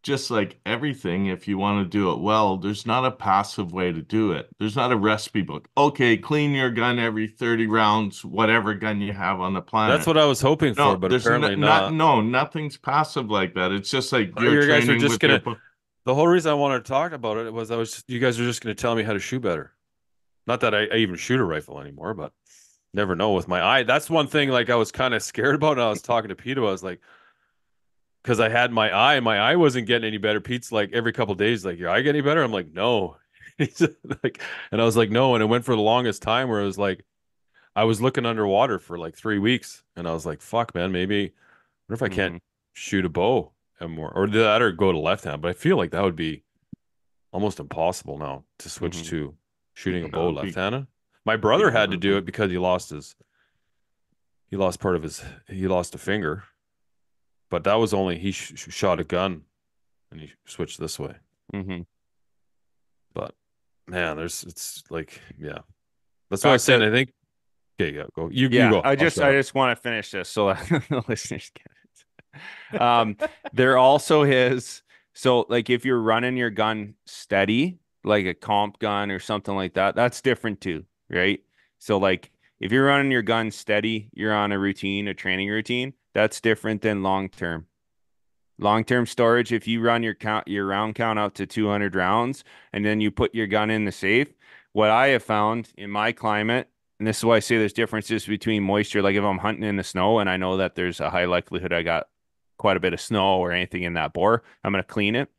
just like everything, if you want to do it well, there's not a passive way to do it. There's not a recipe book. Okay, clean your gun every 30 rounds, whatever gun you have on the planet. That's what I was hoping no, for, but apparently no, not. No, nothing's passive like that. It's just like you're you guys are training just with your gonna- po- The whole reason I wanted to talk about it was I was you guys are just going to tell me how to shoot better. Not that I, I even shoot a rifle anymore, but never know with my eye. That's one thing like I was kind of scared about. And I was talking to Peter. I was like, because I had my eye, my eye wasn't getting any better. Pete's like every couple days, like your eye get any better? I'm like, no. He's like, and I was like, no. And it went for the longest time where it was like, I was looking underwater for like three weeks, and I was like, fuck, man, maybe. What if I can't shoot a bow and more, or that, or go to left hand? But I feel like that would be almost impossible now to switch Mhm. to shooting a bow left handed. My brother had to do it because he lost his, he lost part of his, he lost a finger, but that was only he sh- sh- shot a gun, and he switched this way. Mhm. But man, there's it's like yeah, that's what I said. to- I think. Okay, yeah, go. You, yeah, you go. I just I just want to finish this so that the listeners get it. Um, there also is so like if you're running your gun steady, like a comp gun or something like that, that's different too, right? So like If you're running your gun steady, you're on a routine, a training routine. That's different than long term. Long term storage, if you run your count your round count out to 200 rounds and then you put your gun in the safe, what I have found in my climate, and this is why I say there's differences between moisture. Like if I'm hunting in the snow and I know that there's a high likelihood I got quite a bit of snow or anything in that bore, I'm gonna clean it.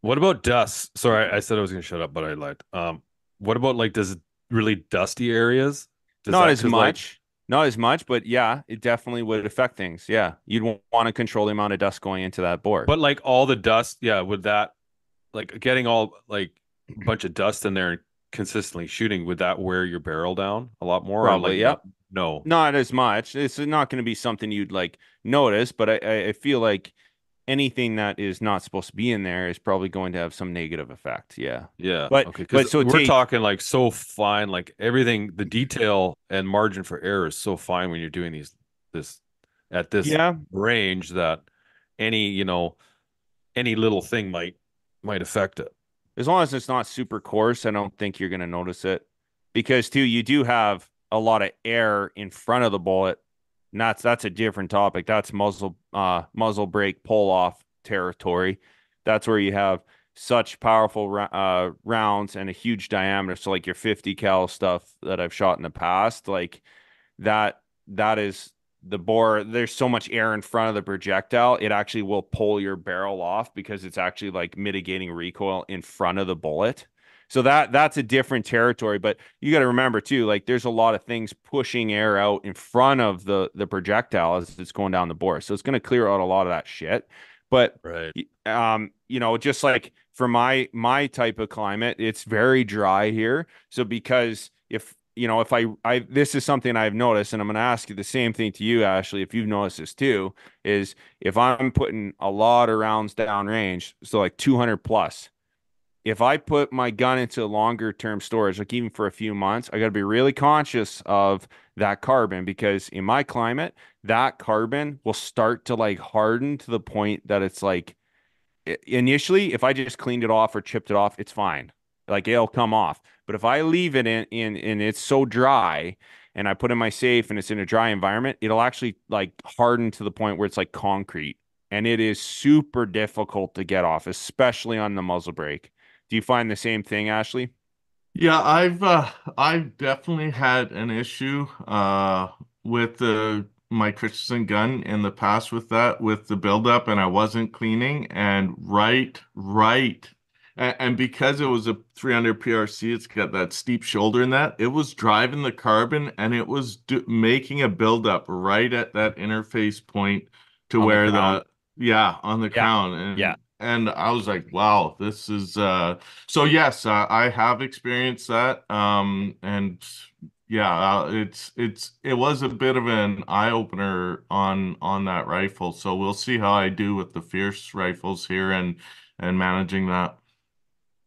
What about dust? Sorry, I said I was gonna shut up, but I lied. Um, what about like does it really dusty areas? Does Not as 'cause, like- much. Not as much, but yeah, it definitely would affect things. Yeah. You'd want to control the amount of dust going into that bore. But like all the dust, yeah, would that like getting all like a bunch of dust in there and consistently shooting, would that wear your barrel down a lot more? Probably, like, yep. No. not as much. It's not going to be something you'd like notice, but I, I feel like anything that is not supposed to be in there is probably going to have some negative effect. Yeah. Yeah. But- okay. but so we're take- talking like so fine, like everything, the detail and margin for error is so fine when you're doing these this at this Yeah. range that any, you know, any little thing might might affect it. As long as it's not super coarse, I don't think you're going to notice it. Because too, you do have a lot of air in front of the bullet. That's that's a different topic. That's muzzle uh muzzle brake pull off territory. That's where you have such powerful uh rounds and a huge diameter. So like your 50 cal stuff that I've shot in the past, like that that is the bore there's so much air in front of the projectile it actually will pull your barrel off because it's actually like mitigating recoil in front of the bullet so that that's a different territory but you got to remember too like there's a lot of things pushing air out in front of the the projectile as it's going down the bore so it's going to clear out a lot of that shit. But Right. um you know just like for my my type of climate it's very dry here. So because if you know if i i this is something i've noticed and i'm going to ask you the same thing to you ashley if you've noticed this too is if i'm putting a lot of rounds down range so like 200 plus if i put my gun into longer term storage like even for a few months i got to be really conscious of that carbon because in my climate that carbon will start to like harden to the point that it's like initially if i just cleaned it off or chipped it off it's fine. Like it'll come off. But if i leave it in in and it's so dry and i put in my safe and it's in a dry environment it'll actually like harden to the point where it's like concrete. And it is super difficult to get off especially on the muzzle brake do you find the same thing ashley Yeah, I've uh I've definitely had an issue uh with the my Christensen gun in the past with that with the buildup and I wasn't cleaning and right right and, and because it was a 300 PRC it's got that steep shoulder in that it was driving the carbon and it was do, making a buildup right at that interface point to On where crown. the yeah on the Yeah, crown and yeah. And I was like wow this is uh so yes, uh, I have experienced that. Um, and yeah, uh, it's it's it was a bit of an eye opener on on that rifle. So we'll see how I do with the fierce rifles here and and managing that.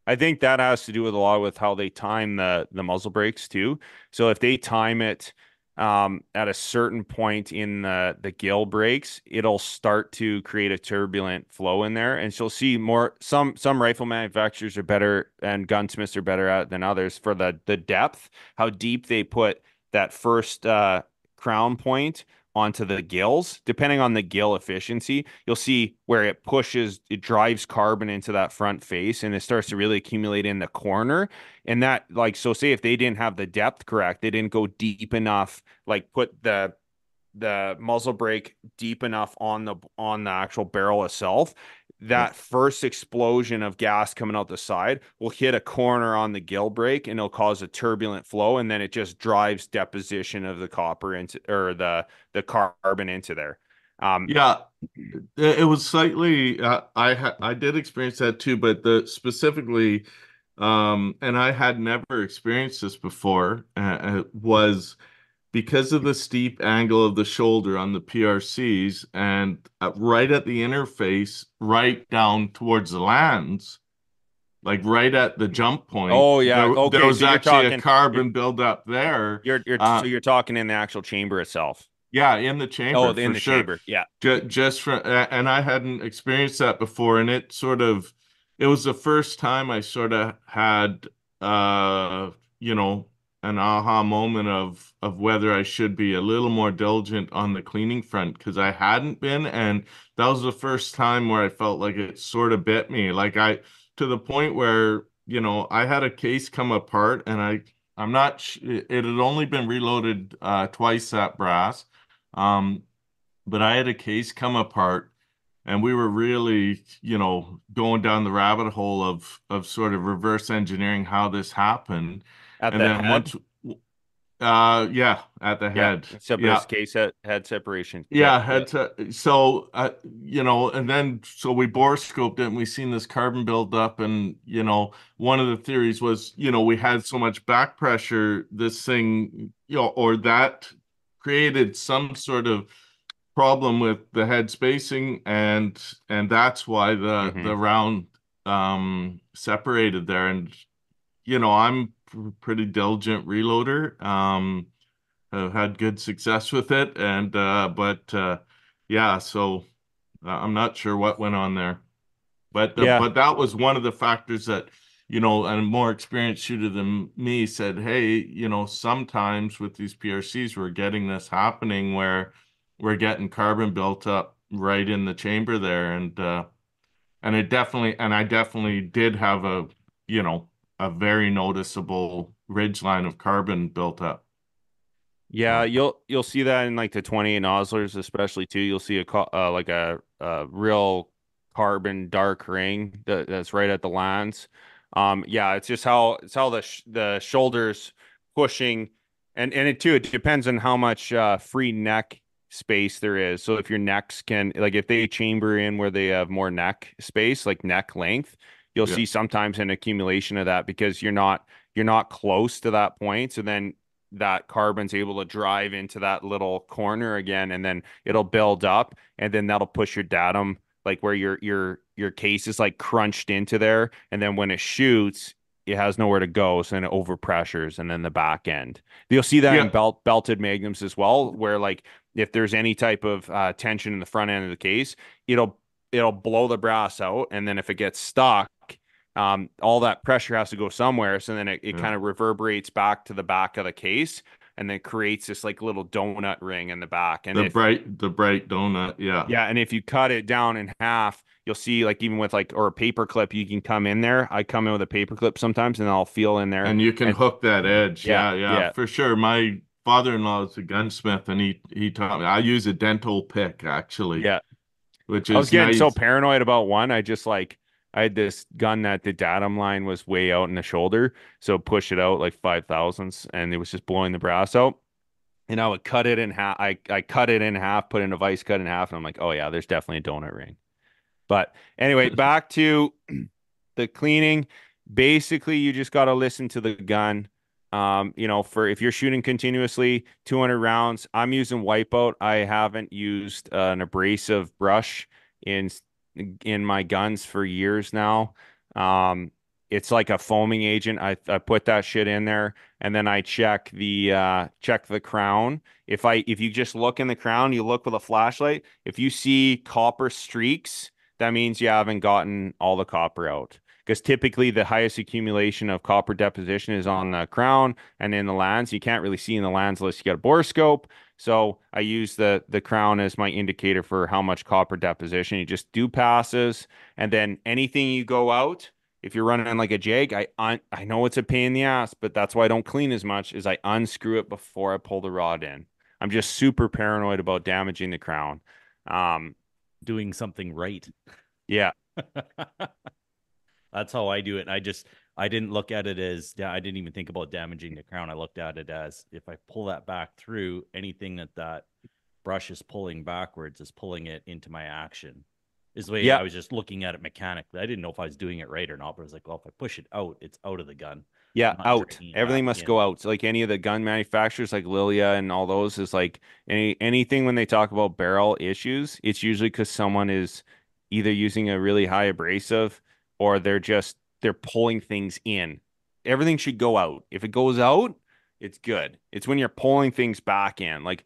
I think that has to do with a lot with how they time the the muzzle brakes too. So if they time it um, at a certain point in the the gill brakes, it'll start to create a turbulent flow in there, and she'll see more. Some some rifle manufacturers are better and gunsmiths are better at than others for the the depth, how deep they put that first uh, crown point onto the gills. Depending on the gill efficiency, you'll see where it pushes, it drives carbon into that front face and it starts to really accumulate in the corner. And that, like, so say if they didn't have the depth correct, they didn't go deep enough, like put the the muzzle brake deep enough on the on the actual barrel itself that first explosion of gas coming out the side will hit a corner on the gill brake and it'll cause a turbulent flow and then it just drives deposition of the copper into or the the carbon into there um Yeah, it, was slightly. Uh, I ha I did experience that too, but the specifically, um, and I had never experienced this before. Uh, uh, was because of the steep angle of the shoulder on the PRCs and uh, right at the interface, right down towards the lands, like right at the jump point. Oh, yeah. there, Okay, there was so actually talking- a carbon buildup there. you're you're Uh, so you're talking in the actual chamber itself Yeah, in the chamber. oh in the sure. chamber yeah Ju- just from and I hadn't experienced that before and it sort of it was the first time I sort of had uh you know an aha moment of of whether I should be a little more diligent on the cleaning front because I hadn't been, and that was the first time where I felt like it sort of bit me. Like I to the point where you know I had a case come apart, and I I'm not it had only been reloaded uh, twice at brass, um, but I had a case come apart and we were really you know going down the rabbit hole of of sort of reverse engineering how this happened At and the then head? once uh yeah at the Yeah, head except yeah this case head, head separation. yeah had to so uh, you know and then so we bore scoped it and we seen this carbon build up and you know one of the theories was you know we had so much back pressure this thing you know or that created some sort of problem with the head spacing and and that's why the Mhm. the round um separated there and you know i'm pr- pretty diligent reloader. Um I've had good success with it and uh but uh yeah so uh, i'm not sure what went on there. But the, Yeah. but that was one of the factors that you know a more experienced shooter than me said hey you know sometimes with these PRCs we're getting this happening where we're getting carbon built up right in the chamber there. And uh and it definitely and i definitely did have a you know a very noticeable ridge line of carbon built up Yeah, you'll you'll see that in like the 28 Noslers, especially too. You'll see a uh, like a, a real carbon dark ring that, that's right at the lines. Um, yeah, it's just how it's how the sh the shoulders pushing, and and it too. It depends on how much uh, free neck space there is. So if your necks can like if they chamber in where they have more neck space, like neck length, you'll Yeah. see sometimes an accumulation of that because you're not you're not close to that point. So then that carbon's able to drive into that little corner again and then it'll build up and then that'll push your datum like where your your your case is like crunched into there and then when it shoots it has nowhere to go so then it overpressures and then the back end you'll see that Yeah. in belt belted magnums as well where like if there's any type of uh, tension in the front end of the case it'll it'll blow the brass out and then if it gets stuck um, all that pressure has to go somewhere. So then it, it Yeah. kind of reverberates back to the back of the case and then creates this like little donut ring in the back. And the if, bright the bright donut yeah yeah, and if you cut it down in half, you'll see like even with like or a paper clip, you can come in there. I come in with a paper clip sometimes and I'll feel in there. and you can And- hook that edge Yeah, yeah, yeah yeah. for sure my father-in-law is a gunsmith and he he taught me i use a dental pick actually yeah. which is I was getting so paranoid about one. I just like I had this gun that the datum line was way out in the shoulder, so push it out like five thousandths, and it was just blowing the brass out. And I would cut it in half. I I cut it in half, put in a vice cut in half, and I'm like, oh yeah, there's definitely a donut ring. But anyway, back to the cleaning. Basically, you just got to listen to the gun. Um, you know, for if you're shooting continuously, 200 rounds. I'm using wipeout. I haven't used uh, an abrasive brush in in my guns for years now. Um, it's like a foaming agent. I I put that shit in there, and then I check the uh check the crown. If I if you just look in the crown, you look with a flashlight. If you see copper streaks, that means you haven't gotten all the copper out. Because typically the highest accumulation of copper deposition is on the crown and in the lands. You can't really see in the lands unless you get a borescope. So I use the the crown as my indicator for how much copper deposition. You just do passes, and then anything you go out. If you're running on like a jig, I un- I know it's a pain in the ass, but that's why I don't clean as much. Is I unscrew it before I pull the rod in. I'm just super paranoid about damaging the crown. Um, Doing something right. yeah, That's how I do it. I just I didn't look at it as I didn't even think about damaging the crown. I looked at it as if I pull that back through, anything that that brush is pulling backwards is pulling it into my action. Is the way Yeah. I was just looking at it mechanically. I didn't know if I was doing it right or not, but I was like, well, if I push it out, it's out of the gun. Yeah, out. Everything must in. go out. So like any of the gun manufacturers, like Lilja and all those, is like any anything when they talk about barrel issues, it's usually because someone is either using a really high abrasive or they're just they're pulling things in. Everything should go out. If it goes out, it's good. It's when you're pulling things back in, like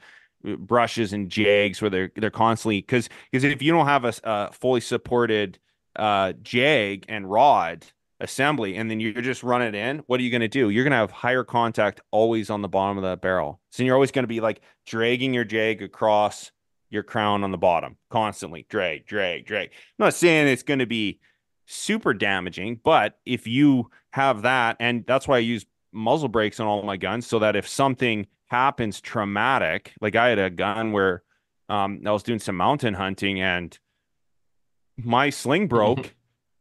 uh, brushes and jigs, where they're they're constantly because because if you don't have a fully supported uh jag and rod assembly and then you're just running it in, what are you going to do? You're going to have higher contact always on the bottom of that barrel. So you're always going to be like dragging your jag across your crown on the bottom constantly. Drag, drag, drag. I'm not saying it's going to be super damaging, but if you have that, and that's why I use muzzle brakes on all my guns so that if something happens traumatic, like I had a gun where um, I was doing some mountain hunting and my sling broke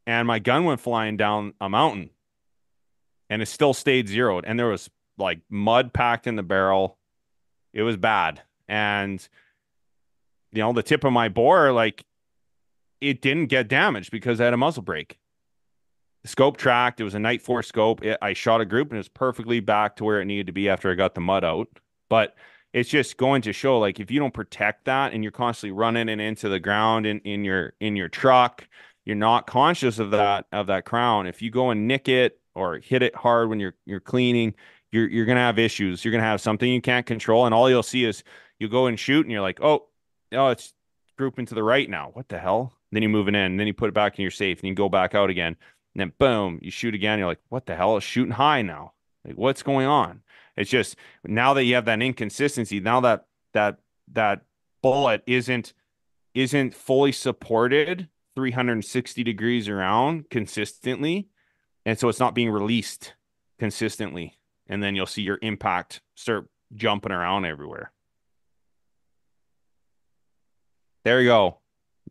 and my gun went flying down a mountain and it still stayed zeroed. And there was like mud packed in the barrel. It was bad. And, you know, the tip of my bore, like it didn't get damaged because I had a muzzle. The scope tracked. It was a Nightforce scope. It, I shot a group and it was perfectly back to where it needed to be after I got the mud out. But it's just going to show like if you don't protect that and you're constantly running it into the ground in, in your in your truck, you're not conscious of that of that crown. If you go and nick it or hit it hard when you're you're cleaning, you're you're gonna have issues. You're gonna have something you can't control, and all you'll see is you go and shoot, and you're like, oh, oh, it's grouping to the right now. What the hell? Then you move it in, and then you put it back in your safe, and you go back out again, and then boom, you shoot again. You're like, what the hell? It's shooting high now. Like, what's going on? It's just now that you have that inconsistency, now that that that bullet isn't isn't fully supported 360 degrees around consistently. And so it's not being released consistently. And then you'll see your impact start jumping around everywhere. There you go.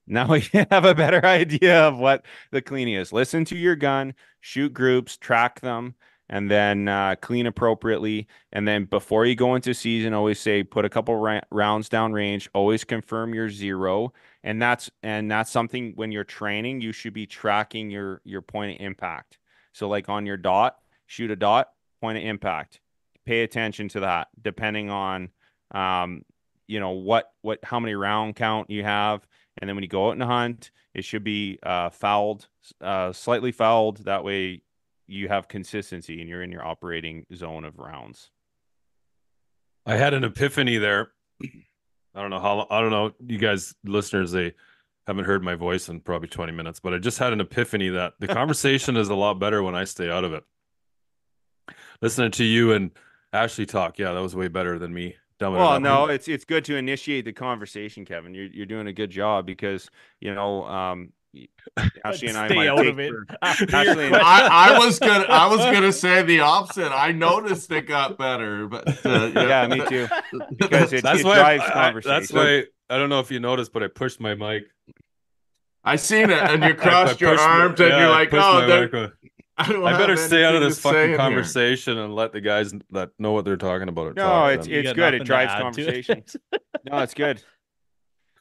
Now we have a better idea of what the cleaning is. Listen to your gun, shoot groups, track them, and then uh, clean appropriately. And then before you go into season, always say put a couple ra- rounds down range. Always confirm your zero, and that's and that's something when you're training, you should be tracking your your point of impact. So like on your dot, shoot a dot, point of impact. Pay attention to that, depending on um, you know what what how many round count you have and then when you go out and hunt it should be uh, fouled uh, slightly fouled that way you have consistency and you're in your operating zone of rounds. I had an epiphany there. I don't know how I don't know you guys listeners they haven't heard my voice in probably 20 minutes, but I just had an epiphany that the conversation is a lot better when I stay out of it. Listening to you and Ashley talk, yeah, that was way better than me. Well, no, it's it's good to initiate the conversation, Kevin. You're you're doing a good job because you know um, Ashley and I Stay out of it. Ashley and- I, I was gonna I was gonna say the opposite. I noticed it got better, but uh, yeah, me too. Because it, that's it why drives I- I- conversation. that's why I don't know if you noticed, but I pushed my mic. I seen it, and you I- I crossed your pushed my- arms, and yeah, you're like, pushed "Oh, my there- mic away. I, don't I better stay out of this fucking in here." conversation and let the guys that know what they're talking about. No, talk it's then. it's got good. It drives add to conversation. it. no, it's good.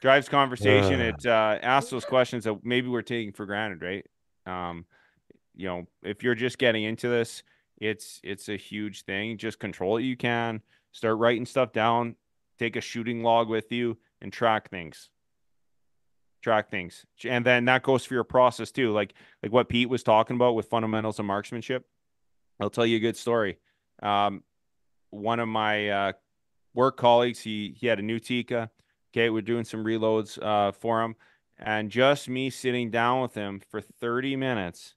Drives conversation. Uh. It uh, asks those questions that maybe we're taking for granted, right? Um, you know, if you're just getting into this, it's it's a huge thing. Just control it. You can start writing stuff down. Take a shooting log with you and track things. Track things, and then that goes for your process too. Like like what Pete was talking about with fundamentals and marksmanship. I'll tell you a good story. Um, one of my uh, work colleagues, he he had a new Tikka. Okay, we're doing some reloads uh, for him, and just me sitting down with him for 30 minutes,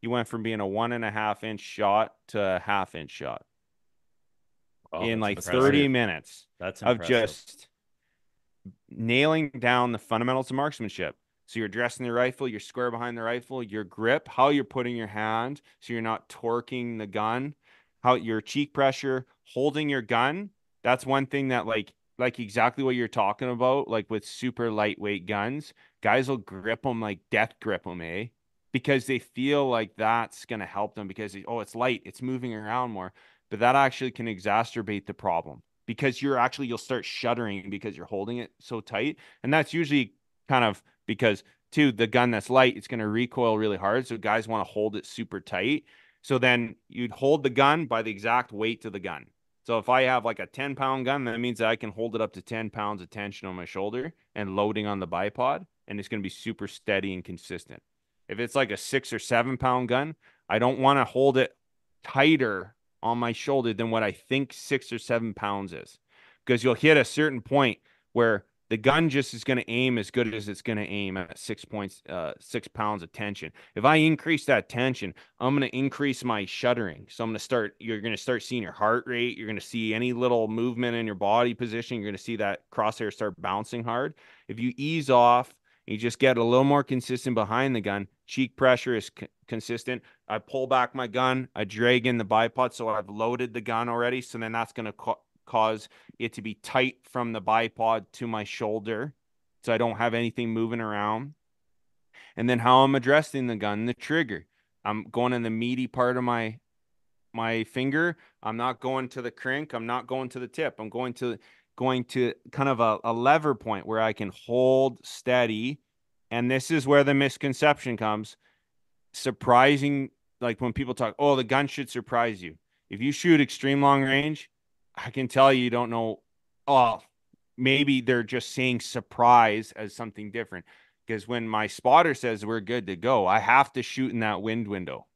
he went from being a one and a half inch shot to a half inch shot Oh, in like impressive. 30 minutes That's of just nailing down the fundamentals of marksmanship. So you're dressing the rifle, you're square behind the rifle, your grip, how you're putting your hand, so you're not torquing the gun, how your cheek pressure, holding your gun. That's one thing that like like exactly what you're talking about, like with super lightweight guns, guys will grip them like death grip them, eh? Because they feel like that's gonna help them because oh, it's light, it's moving around more, but that actually can exacerbate the problem because you're actually you'll start shuddering because you're holding it so tight. And that's usually kind of because too the gun that's light it's going to recoil really hard. So guys want to hold it super tight. So then you'd hold the gun by the exact weight to the gun. So if i have like a 10 pound gun that means that i can hold it up to 10 pounds of tension on my shoulder and loading on the bipod and it's going to be super steady and consistent. If it's like a six or seven pound gun i don't want to hold it tighter on my shoulder than what I think six or seven pounds is. Because you'll hit a certain point where the gun just is going to aim as good as it's going to aim at six points, uh, six pounds of tension. If I increase that tension, I'm going to increase my shuddering. So I'm going to start, you're going to start seeing your heart rate. You're going to see any little movement in your body position. You're going to see that crosshair start bouncing hard. If you ease off, you just get a little more consistent behind the gun. Cheek pressure is c- consistent. I pull back my gun. I drag in the bipod. So I've loaded the gun already. So then that's going to co- cause it to be tight from the bipod to my shoulder so I don't have anything moving around. And then how I'm addressing the gun, the trigger. I'm going in the meaty part of my my finger. I'm not going to the crank. I'm not going to the tip. I'm going to going to kind of a, a lever point where I can hold steady. And this is where the misconception comes. Surprising, like when people talk, oh, the gun should surprise you. If you shoot extreme long range, I can tell you, you don't know. Oh, maybe they're just saying surprise as something different. Because when my spotter says we're good to go, I have to shoot in that wind window.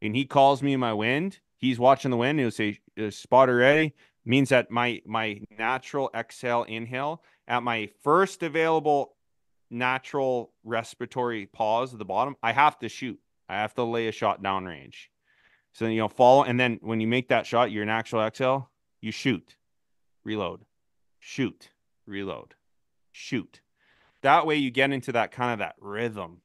And he calls me my wind. He's watching the wind. He'll say, uh, spotter ready. Means that my my natural exhale, inhale at my first available natural respiratory pause at the bottom, I have to shoot. I have to lay a shot downrange. So you know, follow, and then when you make that shot, you're your natural exhale, you shoot, reload, shoot, reload, shoot. That way, you get into that kind of that rhythm,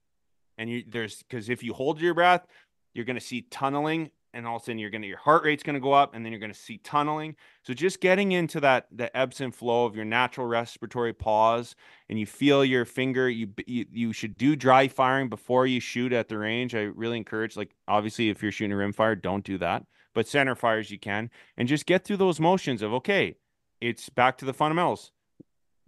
and you there's because if you hold your breath, you're going to see tunneling, and all of a sudden you're going to your heart rate's going to go up, and then you're going to see tunneling. So just getting into that the ebbs and flow of your natural respiratory pause, and you feel your finger. You you, you should do dry firing before you shoot at the range. I really encourage, like obviously if you're shooting a rim fire, don't do that, but center fires you can, and just get through those motions of okay, it's back to the fundamentals.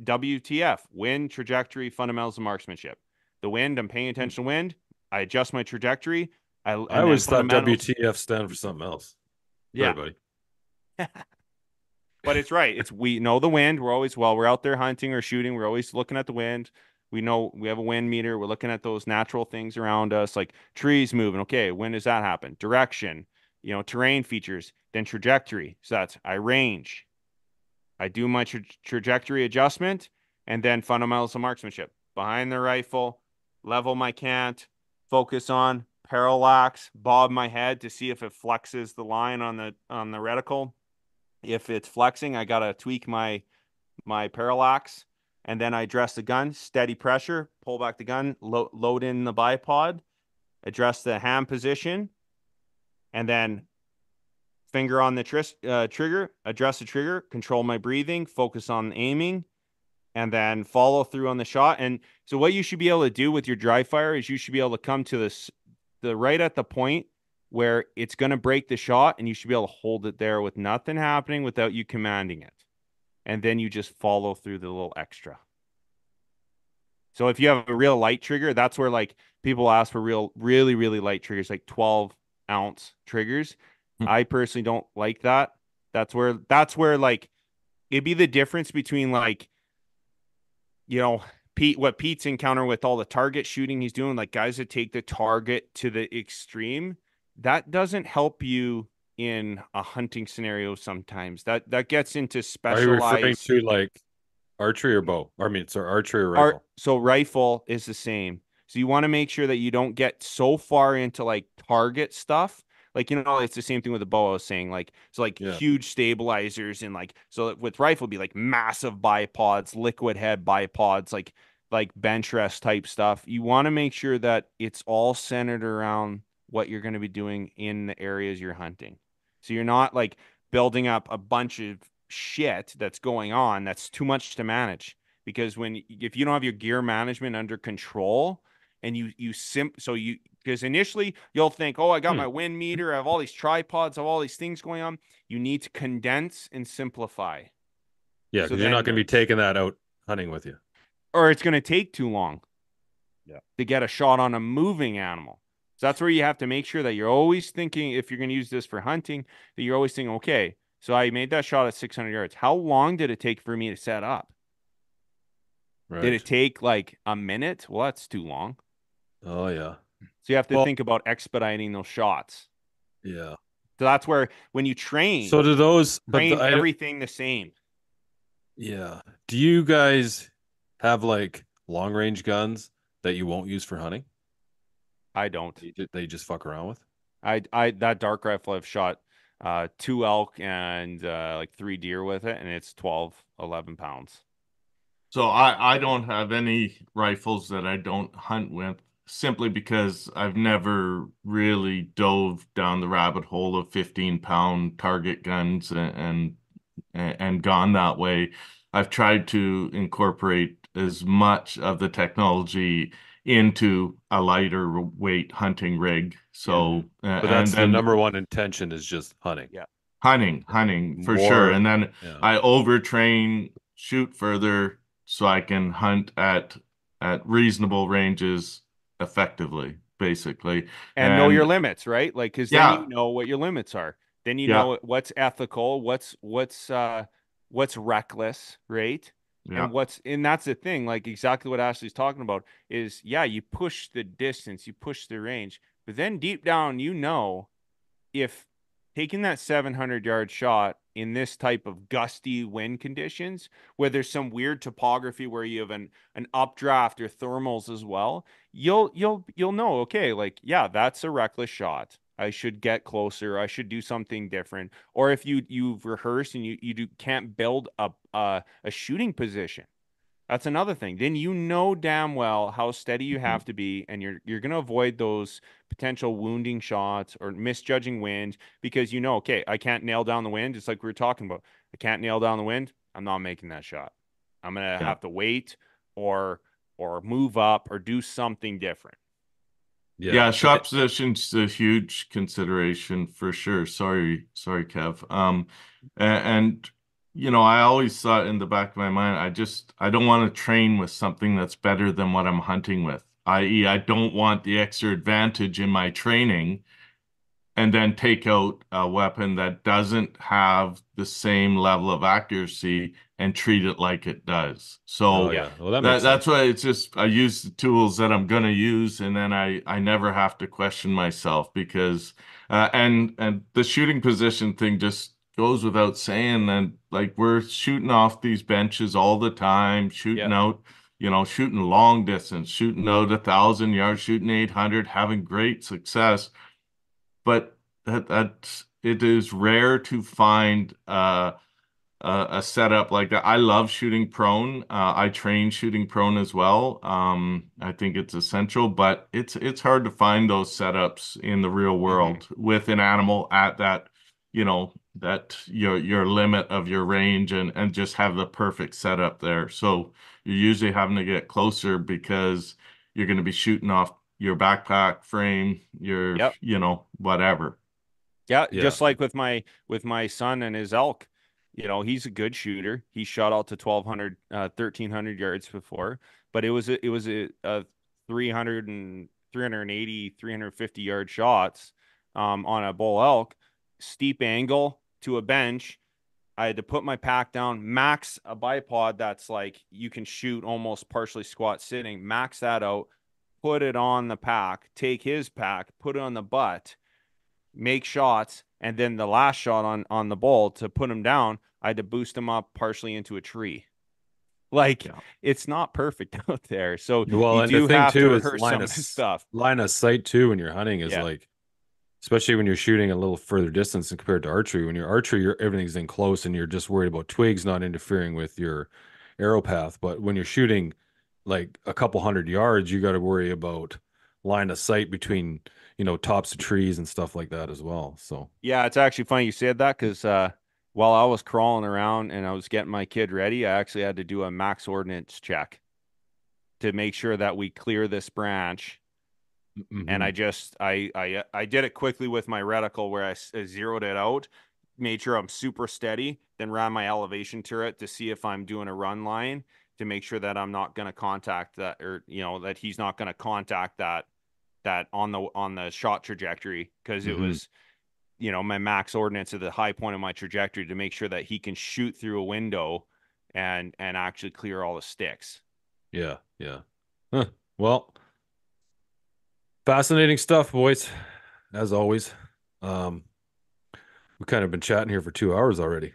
WTF, wind, trajectory, fundamentals of marksmanship. The wind, I'm paying hmm. attention to wind. I adjust my trajectory. I, I always thought WTF stand for something else. Yeah. Everybody. but it's right. It's we know the wind. We're always while we're out there hunting or shooting, we're always looking at the wind. We know we have a wind meter. We're looking at those natural things around us, like trees moving. Okay, when does that happen? Direction, you know, terrain features, then trajectory. So that's I range. I do my tra- trajectory adjustment, and then fundamentals of marksmanship. Behind the rifle, level my cant, focus on parallax, bob my head to see if it flexes the line on the on the reticle if it's flexing, I gotta tweak my my parallax, and then I address the gun, steady pressure, pull back the gun, lo- load in the bipod, address the hand position, and then finger on the tris- uh, trigger, address the trigger, control my breathing, focus on aiming, and then follow through on the shot. And so, what you should be able to do with your dry fire is you should be able to come to this the right at the point where it's going to break the shot and you should be able to hold it there with nothing happening without you commanding it. And then you just follow through the little extra. So if you have a real light trigger, that's where like people ask for real, really, really light triggers, like 12 ounce triggers. Hmm. I personally don't like that. That's where, that's where like it'd be the difference between like, you know, Pete, what Pete's encounter with all the target shooting he's doing, like guys that take the target to the extreme that doesn't help you in a hunting scenario sometimes that that gets into specialized. Are you referring to like archery or bow? I mean, sorry, archery or Ar- rifle. so rifle is the same so you want to make sure that you don't get so far into like target stuff like you know it's the same thing with the bow i was saying like so like Yeah. huge stabilizers and like so with rifle be like massive bipods liquid head bipods like like bench rest type stuff you want to make sure that it's all centered around what you're going to be doing in the areas you're hunting so you're not like building up a bunch of shit that's going on that's too much to manage because when if you don't have your gear management under control and you you sim so you because initially you'll think oh i got Hmm. my wind meter i have all these tripods i have all these things going on you need to condense and simplify Yeah, So you're not going to be taking that out hunting with you. or it's going to take too long Yeah. to get a shot on a moving animal so that's where you have to make sure that you're always thinking if you're going to use this for hunting that you're always thinking okay so i made that shot at 600 yards how long did it take for me to set up Right. did it take like a minute well that's too long Oh yeah, So you have to Well- think about expediting those shots. yeah. So that's where when you train, So do those? But train the, I, everything the same. Yeah. Do you guys have like long range guns that you won't use for hunting? I don't. They you- just fuck around with? I I that dark rifle I've shot uh two elk and uh like three deer with it and it's 12 11 pounds. So I I don't have any rifles that I don't hunt with simply because I've never really dove down the rabbit hole of 15 pound target guns and and, and gone that way. I've tried to incorporate as much of the technology into a lighter weight hunting rig. So, uh, But that's and the then number one intention is just hunting. Yeah. hunting, hunting for More- sure. And then Yeah. I overtrain, shoot further, so I can hunt at at reasonable ranges effectively, basically. And, know your limits, right? Like cuz Yeah. then you know what your limits are. Then you Yeah. know what's ethical, what's what's uh what's reckless, right? Yeah. And what's and that's the thing, like exactly what Ashley's talking about is yeah, you push the distance, you push the range, but then deep down you know if taking that 700 yard shot in this type of gusty wind conditions, where there's some weird topography where you have an an updraft or thermals as well, you'll you'll you'll know, okay, like yeah, that's a reckless shot. I should get closer. I should do something different. Or if you you've rehearsed and you you do, can't build a, a uh, a shooting position, that's another thing. Then you know damn well how steady you have to be, and you're you're gonna avoid those potential wounding shots or misjudging wind because you know, okay, I can't nail down the wind. It's like we were talking about. I can't nail down the wind. I'm not making that shot. I'm gonna Yeah. have to wait or or move up or do something different. Yeah, yeah shot position's a huge consideration for sure. Sorry, sorry, Kev. Um, a- and, you know, I always thought in the back of my mind, I just I don't want to train with something that's better than what I'm hunting with. I.e., I don't want the extra advantage in my training and then take out a weapon that doesn't have the same level of accuracy and treat it like it does. So Oh, yeah. Well, that that, that's why it's just I use the tools that I'm gonna use, and then I I never have to question myself because uh, and and the shooting position thing just goes without saying. And like we're shooting off these benches all the time, shooting Yeah. out, you know, shooting long distance, shooting out a thousand yards, shooting eight hundred, having great success. But that that it is rare to find uh a, a setup like that. I love shooting prone. Uh, I train shooting prone as well. Um, I think it's essential, but it's it's hard to find those setups in the real world with an animal at that, you know, that your your limit of your range and and just have the perfect setup there. So you're usually having to get closer because you're going to be shooting off your backpack frame, your Yep. you know whatever. Yeah, Yeah. just like with my with my son and his elk. You know, he's a good shooter. He shot out to 1200 uh 1300 yards before, but it was a, it was a, a 300 and 380 350 yard shots um on a bull elk, steep angle to a bench. I had to put my pack down, max a bipod that's like you can shoot almost partially squat sitting, max that out, put it on the pack, take his pack, put it on the butt, make shots, and then the last shot on on the bull to put him down, I had to boost him up partially into a tree. Like Yeah. it's not perfect out there. So Well, you and do the thing too to is line of stuff. line of sight too when you're hunting is Yeah. like, especially when you're shooting a little further distance and compared to archery. When you're archery, you're everything's in close and you're just worried about twigs not interfering with your arrow path. But when you're shooting like a couple hundred yards, you got to worry about line of sight between you know tops of trees and stuff like that as well. So Yeah, it's actually funny you said that because uh, while I was crawling around and I was getting my kid ready, I actually had to do a max ordinate check to make sure that we clear this branch. And I just I I I did it quickly with my reticle where I zeroed it out, made sure I'm super steady, then ran my elevation turret to see if I'm doing a run line to make sure that I'm not going to contact that or you know that he's not going to contact that that on the on the shot trajectory because it Mhm. was you know my max ordinate at the high point of my trajectory to make sure that he can shoot through a window and and actually clear all the sticks. yeah, yeah. Huh. Well, fascinating stuff, boys. As always. Um, we kind of been chatting here for two hours already.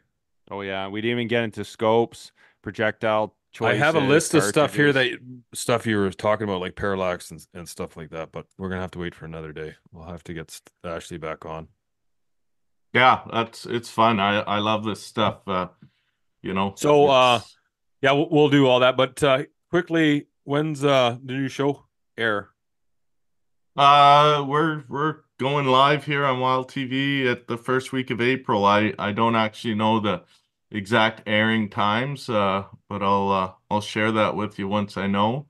Oh yeah, we didn't even get into scopes. projectile I have a list of stuff here that stuff you were talking about, like parallax and, and stuff like that. But we're gonna have to wait for another day. We'll have to get Ashley back on. Yeah, that's it's fun. I I love this stuff. Uh, you know. So, uh, Yeah, we'll, we'll do all that. But uh, quickly, when's uh the new show air? Uh, we're we're going live here on Wild TV at the first week of April. I I don't actually know the exact airing times, uh, but I'll uh, I'll share that with you once I know.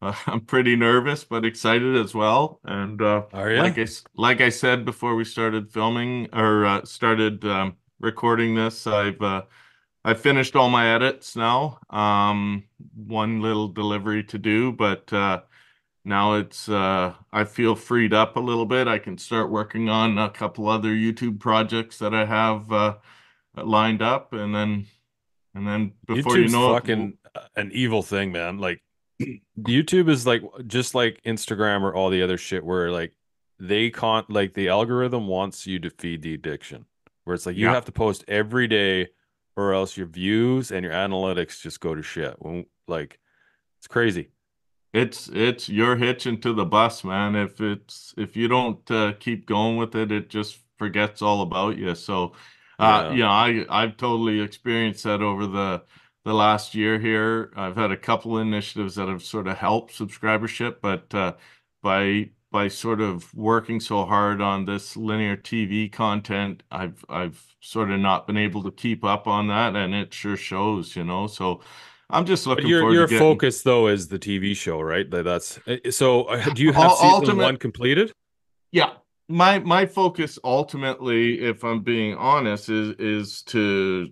Uh, I'm pretty nervous, but excited as well. And uh, Are ya? like I like I said before we started filming or uh, started um, recording this, I've uh, I finished all my edits now. Um, one little delivery to do, but uh, now it's uh, I feel freed up a little bit. I can start working on a couple other YouTube projects that I have uh, lined up, and then and then before YouTube's you know fucking an evil thing, man. Like YouTube is like just like Instagram or all the other shit where like they can't like the algorithm wants you to feed the addiction. Where it's like you Yeah. have to post every day or else your views and your analytics just go to shit. When like it's crazy. It's it's you're hitching to the bus, man. If it's if you don't uh, keep going with it, it just forgets all about you. So, uh, Yeah. yeah, I I've totally experienced that over the the last year here. I've had a couple initiatives that have sort of helped subscribership, but uh, by by sort of working so hard on this linear TV content, I've I've sort of not been able to keep up on that, and it sure shows, you know. So. I'm just But looking your forward your to getting focus though is the TV show, right? That's uh, so. uh, Do you have season ultimate- one completed? Yeah. My my focus ultimately, if I'm being honest, is is to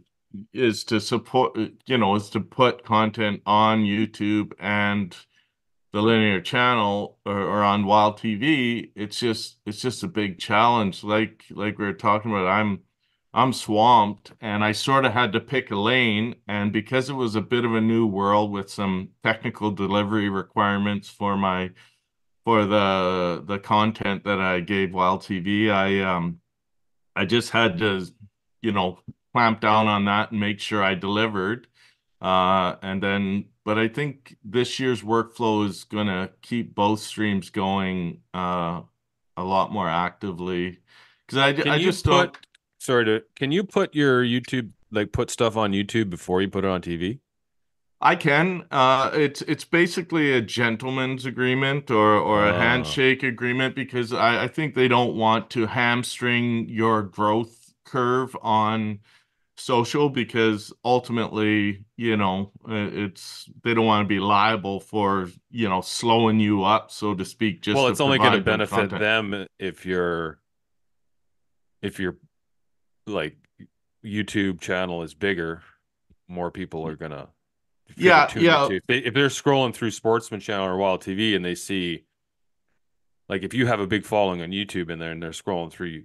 is to support you know, is to put content on YouTube and the linear channel or, or on Wild TV. It's just it's just a big challenge. Like like we were talking about, I'm I'm swamped and I sort of had to pick a lane. And because it was a bit of a new world with some technical delivery requirements for my for the the content that I gave Wild TV, I um I just had to, you know, clamp down on that and make sure I delivered. Uh, and then, but I think this year's workflow is gonna keep both streams going uh a lot more actively because I Can I just put don't. Sorry to can you put your YouTube like put stuff on YouTube before you put it on TV? I can. Uh, it's it's basically a gentleman's agreement or or a Ah. handshake agreement because I, I think they don't want to hamstring your growth curve on social because ultimately, you know, uh, it's they don't want to be liable for you know slowing you up, so to speak. Just well, it's only going to benefit content. them if you're if your like YouTube channel is bigger, more people are gonna Yeah, yeah. If, they, if they're scrolling through Sportsman Channel or Wild TV and they see, like, if you have a big following on YouTube and they're and they're scrolling through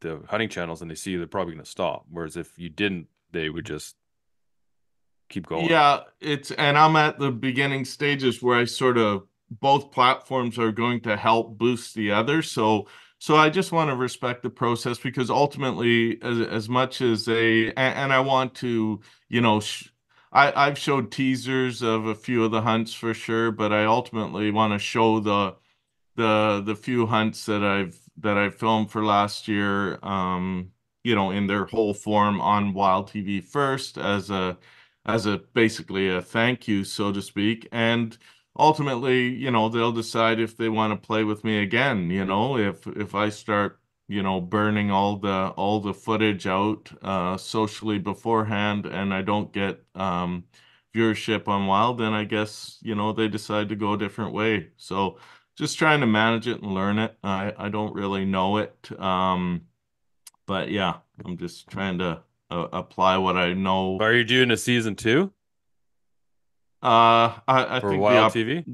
the hunting channels and they see, they're probably gonna stop. Whereas if you didn't, they would just keep going. Yeah, it's and I'm at the beginning stages where I sort of both platforms are going to help boost the other. So so I just want to respect the process because ultimately as as much as they and, and I want to, you know, sh- I I've showed teasers of a few of the hunts for sure, but I ultimately want to show the the the few hunts that I've that I filmed for last year um you know in their whole form on Wild TV first as a as a basically a thank you, so to speak. And ultimately, you know, they'll decide if they want to play with me again. You know, if if I start, you know, burning all the all the footage out uh, socially beforehand, and I don't get um, viewership on Wild, then I guess you know they decide to go a different way. So just trying to manage it and learn it. I I don't really know it. Um, but yeah, I'm just trying to uh, apply what I know. Are you doing a season two Uh, I, I for think the, Wild op- TV?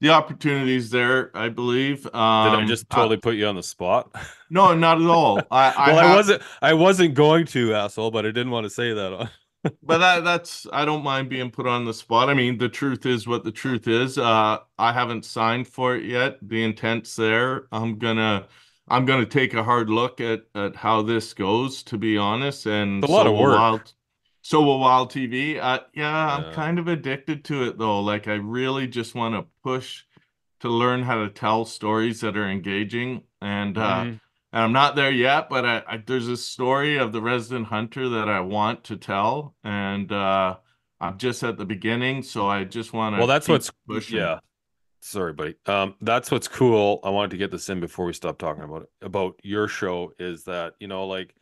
the opportunities there, I believe. Did Um, I just totally put you on the spot? no, not at all. I, I well, I wasn't. I wasn't going to, asshole, but I didn't want to say that. On. but that, that's I don't mind being put on the spot. I mean, the truth is what the truth is. Uh, I haven't signed for it yet. The intent's there. I'm gonna I'm gonna take a hard look at at how this goes. To be honest, and It's a lot so of work. Wild, So will Wild TV. Uh, yeah, I'm Yeah. kind of addicted to it though. Like I really just want to push to learn how to tell stories that are engaging, and uh, Mhm. and I'm not there yet. But I, I there's a story of the resident hunter that I want to tell, and uh, I'm just at the beginning, so I just want to. Well, that's what's pushing. yeah. Sorry, buddy. Um, that's what's cool. I wanted to get this in before we stop talking about it. About your show is that you know, like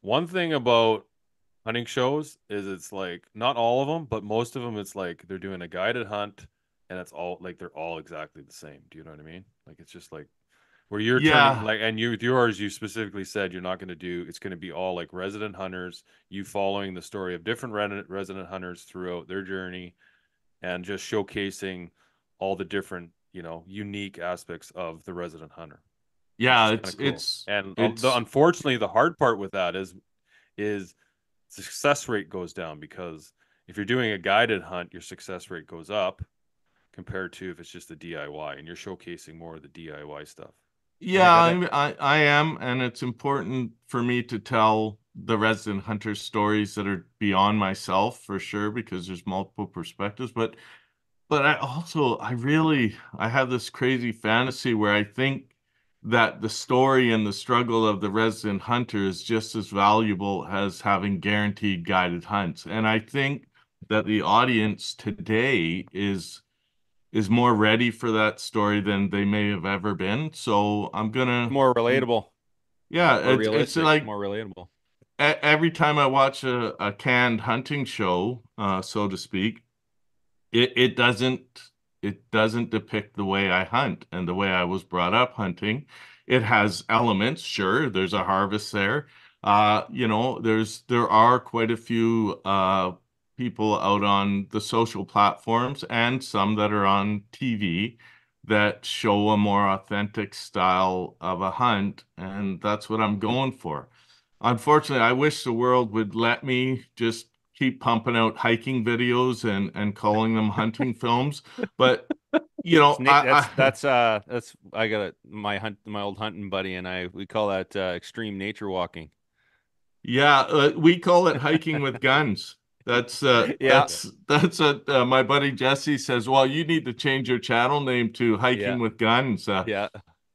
one thing about hunting shows is it's like not all of them, but most of them, it's like they're doing a guided hunt, and it's all like they're all exactly the same. Do you know what I mean? Like it's just like where you're Yeah. turning like, and you with yours, you specifically said you're not going to do. It's going to be all like resident hunters. You following the story of different resident resident hunters throughout their journey, and just showcasing all the different you know unique aspects of the resident hunter Yeah, it's cool. it's and it's the, unfortunately the hard part with that is is success rate goes down because if you're doing a guided hunt your success rate goes up compared to if it's just a diy and you're showcasing more of the diy stuff Yeah, I I, am, and it's important for me to tell the resident hunter stories that are beyond myself for sure, because there's multiple perspectives. But but I also I really I have this crazy fantasy where I think that the story and the struggle of the resident hunter is just as valuable as having guaranteed guided hunts. And I think that the audience today is is more ready for that story than they may have ever been. So I'm gonna More relatable. yeah, More it's, it's like more relatable. every time I watch a, a canned hunting show, uh, so to speak, it, it doesn't it doesn't depict the way I hunt and the way I was brought up hunting. It has elements, sure, there's a harvest there. Uh, you know, there's there are quite a few uh people out on the social platforms and some that are on TV that show a more authentic style of a hunt, and that's what I'm going for. Unfortunately, I wish the world would let me just keep pumping out hiking videos and and calling them hunting films, but you know, na- I- that's I- that's uh that's I got a, my hunt my old hunting buddy and I we call that uh, extreme nature walking. Yeah, uh, we call it hiking with guns. That's uh Yeah. that's that's what uh, my buddy Jesse says. Well, you need to change your channel name to hiking Yeah. with guns. Uh, Yeah.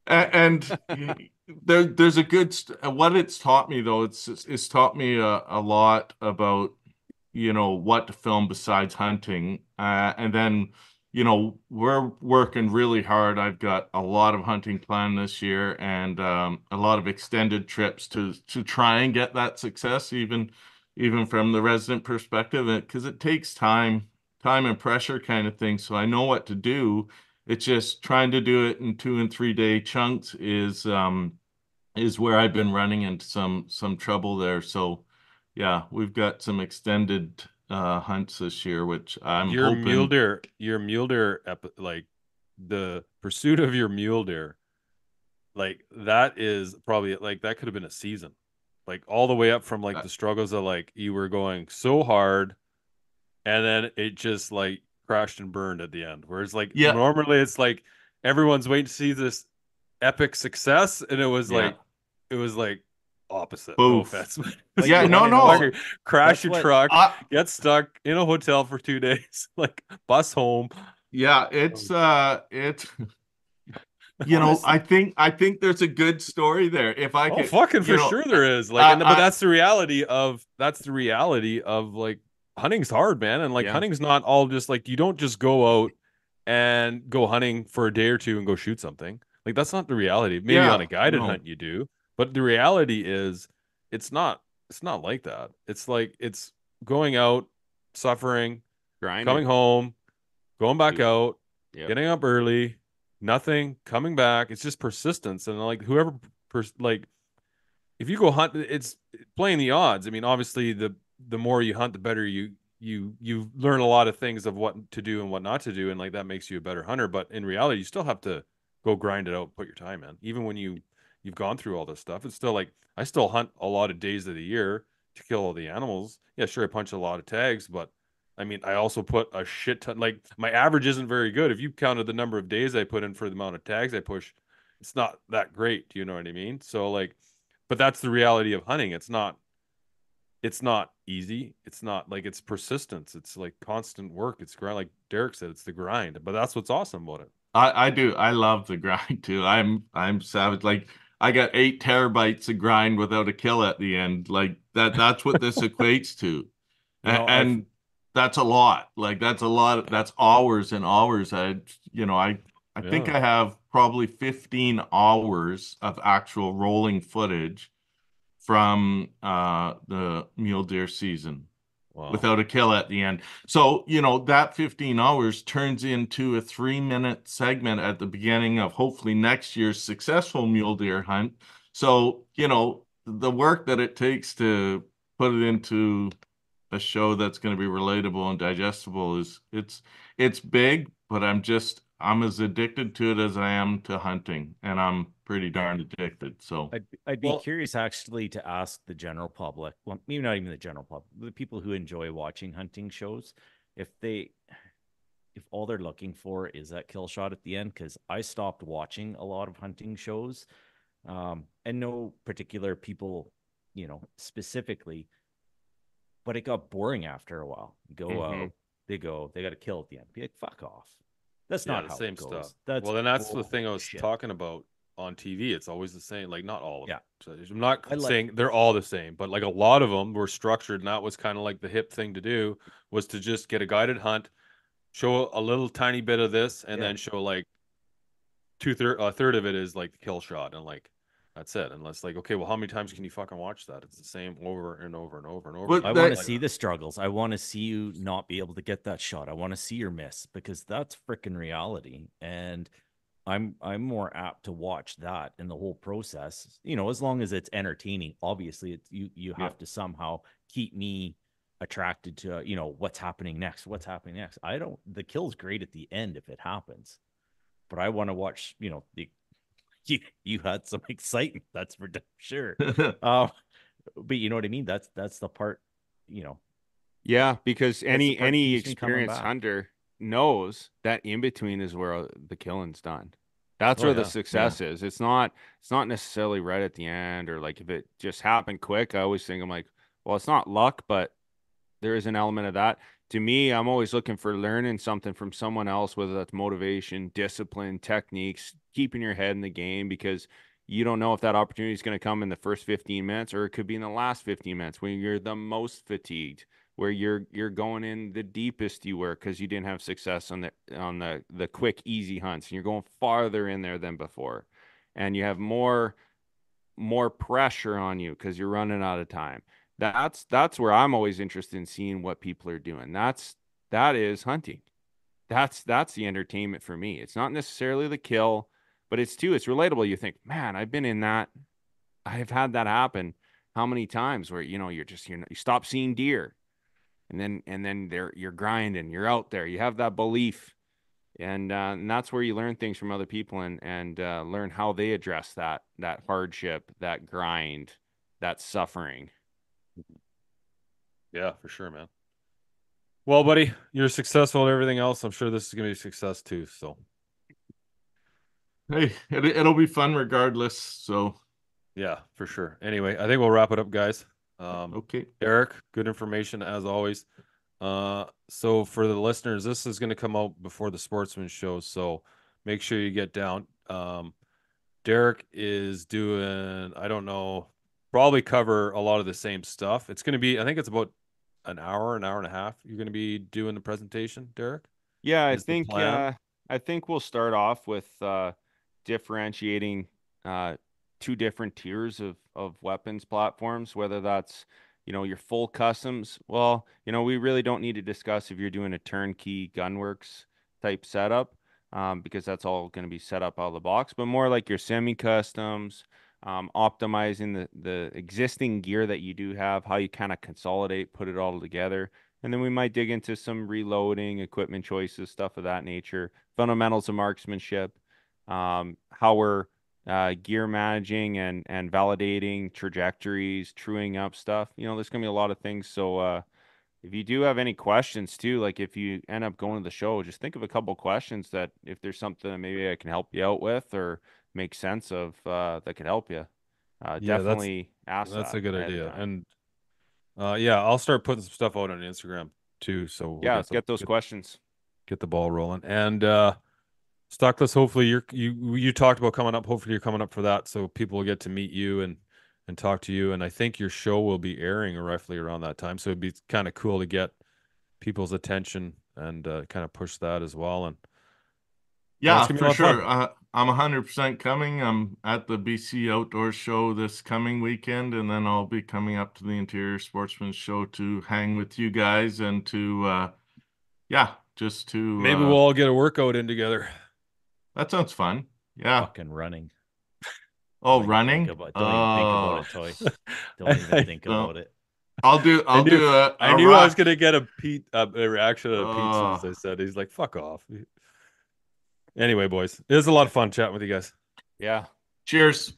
a- and there there's a good st- what it's taught me though. It's it's taught me a, a lot about you know what to film besides hunting. Uh, and then you know we're working really hard. I've got a lot of hunting planned this year and um, a lot of extended trips to to try and get that success even even from the resident perspective because it takes time time and pressure kind of thing so i know what to do it's just trying to do it in two and three day chunks is um is where i've been running into some some trouble there so yeah we've got some extended uh hunts this year which i'm your hoping mule deer your mule deer epi- like the pursuit of your mule deer like that is probably like that could have been a season like all the way up from like Uh, the struggles of like you were going so hard and then it just like crashed and burned at the end whereas like Yeah. normally it's like everyone's waiting to see this epic success and it was Yeah. like it was like opposite no Both. offense Like, Yeah, no, no. fucking crash That's your what- truck I- get stuck in a hotel for two days, like bus home. Yeah, it's uh it you know, I think I think there's a good story there. If I Oh, could fucking for know, sure there is. Like, I- and, but I- that's the reality of that's the reality of like hunting's hard, man. And like Yeah. hunting's not all just like you don't just go out and go hunting for a day or two and go shoot something. Like that's not the reality. Maybe Yeah, on a guided no. hunt you do, but the reality is it's not it's not like that. It's like it's going out, suffering, Grinding. coming home, going back Yeah. out, Yep. getting up early, nothing, coming back. It's just persistence. And like whoever, pers- like, if you go hunt, it's playing the odds. I mean, obviously, the the more you hunt, the better you you you learn a lot of things of what to do and what not to do, and like that makes you a better hunter. But in reality, you still have to go grind it out, put your time in. Even when you you've gone through all this stuff, it's still like I still hunt a lot of days of the year to kill all the animals. Yeah, sure, I punch a lot of tags, but I mean, I also put a shit ton. Like my average isn't very good. If you counted the number of days I put in for the amount of tags I push, it's not that great. Do you know what I mean? So like, but that's the reality of hunting. It's not. it's not easy. It's not like it's persistence. It's like constant work. It's grind. Like Derek said, it's the grind. But that's what's awesome about it. I I do. I love the grind too. I'm I'm savage. Like I got eight terabytes of grind without a kill at the end. Like that. That's what this equates to, know, and that's a lot. Like that's a lot. That's hours and hours. I you know I I think I have probably 15 hours of actual rolling footage from uh the mule deer season Wow. without a kill at the end. So, you know, that 15 hours turns into a three minute segment at the beginning of hopefully next year's successful mule deer hunt. So, you know, the work that it takes to put it into a show that's going to be relatable and digestible is it's it's big, but I'm just I'm as addicted to it as I am to hunting, and I'm pretty darn addicted. So I'd, I'd be Well- curious actually to ask the general public, well, maybe not even the general public, the people who enjoy watching hunting shows, if they, if all they're looking for is that kill shot at the end, because I stopped watching a lot of hunting shows, um, and no particular people, you know, specifically, but it got boring after a while. You go Mhm. out, they go, they got a kill at the end. Be like, fuck off. That's Yeah, not the same stuff. That's well, then that's the thing I was bullshit. talking about on TV. It's always the same. Like not all of Yeah. them. So I'm not like- saying they're all the same, but like a lot of them were structured, and that was kind of like the hip thing to do was to just get a guided hunt, show a little tiny bit of this, and Yeah. then show like two third a third of it is like the kill shot, and like that's it. Unless like okay, well, how many times can you fucking watch that? It's the same over and over and over and over. But I want to that- see the struggles. I want to see you not be able to get that shot. I want to see your miss because that's freaking reality. And I'm I'm more apt to watch that in the whole process. You know, as long as it's entertaining. Obviously, it's you you Yeah. have to somehow keep me attracted to you know what's happening next. What's happening next? I don't. The kill's great at the end if it happens, but I want to watch. You know, the you you had some excitement. That's for damn sure. Um, but you know what I mean. That's that's the part. You know, Yeah, because any any keeps me coming experienced hunter knows that in between is where uh, the killing's done. That's Oh, where yeah, the success is. It's not it's not necessarily right at the end or like if it just happened quick. I always think I'm like, well, it's not luck, but there is an element of that. To me, I'm always looking for learning something from someone else, whether that's motivation, discipline, techniques, keeping your head in the game because you don't know if that opportunity is going to come in the first 15 minutes or it could be in the last 15 minutes when you're the most fatigued where you're you're going in the deepest you were because you didn't have success on the on the the quick easy hunts and you're going farther in there than before and you have more more pressure on you because you're running out of time that's that's where i'm always interested in seeing what people are doing. That's that is hunting. That's that's the entertainment for me. It's not necessarily the kill but it's too it's relatable. You think man i've been in that i've had that happen how many times where you know you're just you're, you stop seeing deer and then and then there you're grinding you're out there you have that belief. And uh, and that's where you learn things from other people and and uh, learn how they address that that hardship that grind that suffering Yeah, for sure, man. Well, buddy, you're successful at everything else. I'm sure this is gonna be a success too. So hey, it, it'll be fun regardless. So yeah, for sure. Anyway, I think we'll wrap it up, guys. Um, okay, Eric, good information as always. Uh, so for the listeners, this is going to come out before the Sportsman show, so make sure you get down. Um, Derek is doing, I don't know, probably cover a lot of the same stuff. It's going to be, I think it's about an hour, an hour and a half. You're going to be doing the presentation, Derek. Yeah, I is think uh, I think we'll start off with uh, differentiating uh, two different tiers of of weapons platforms, whether that's you know your full customs. Well, you know we really don't need to discuss if you're doing a turnkey Gunworks type setup um, because that's all going to be set up out of the box, but more like your semi customs. Um, optimizing the, the existing gear that you do have, how you kind of consolidate, put it all together, and then we might dig into some reloading, equipment choices, stuff of that nature, fundamentals of marksmanship, um, how we're uh, gear managing and and validating trajectories, truing up stuff. You know, there's gonna be a lot of things. So uh, if you do have any questions too, like if you end up going to the show, just think of a couple questions that if there's something maybe I can help you out with or make sense of uh, that could help you. Uh, Yeah, that's- definitely ask. That's that a good idea. time. And Uh, yeah, I'll start putting some stuff out on Instagram too. So we'll yeah, let's the- get those questions. get the ball rolling. And uh Stuckless, hopefully you're you you talked about coming up. Hopefully you're coming up for that, so people will get to meet you and and talk to you. And I think your show will be airing roughly around that time, so it'd be kind of cool to get people's attention and uh, kind of push that as well. And Yeah, it's gonna be a for lot fun. sure. Uh, I'm 100% coming. I'm at the BC Outdoor Show this coming weekend, and then I'll be coming up to the Interior Sportsman Show to hang with you guys and to, uh, yeah, just to. maybe uh, we'll all get a workout in together. That sounds fun. Yeah. Fucking running. Oh, Don't running. Think about, don't even think Oh. about it, Toye. Don't even think No. about it. I'll do. I'll knew- do a. I a knew I was gonna get a Pete uh, a reaction of Pete Oh. since I said he's like fuck off. Anyway, boys, it was a lot of fun chatting with you guys. Yeah. Cheers.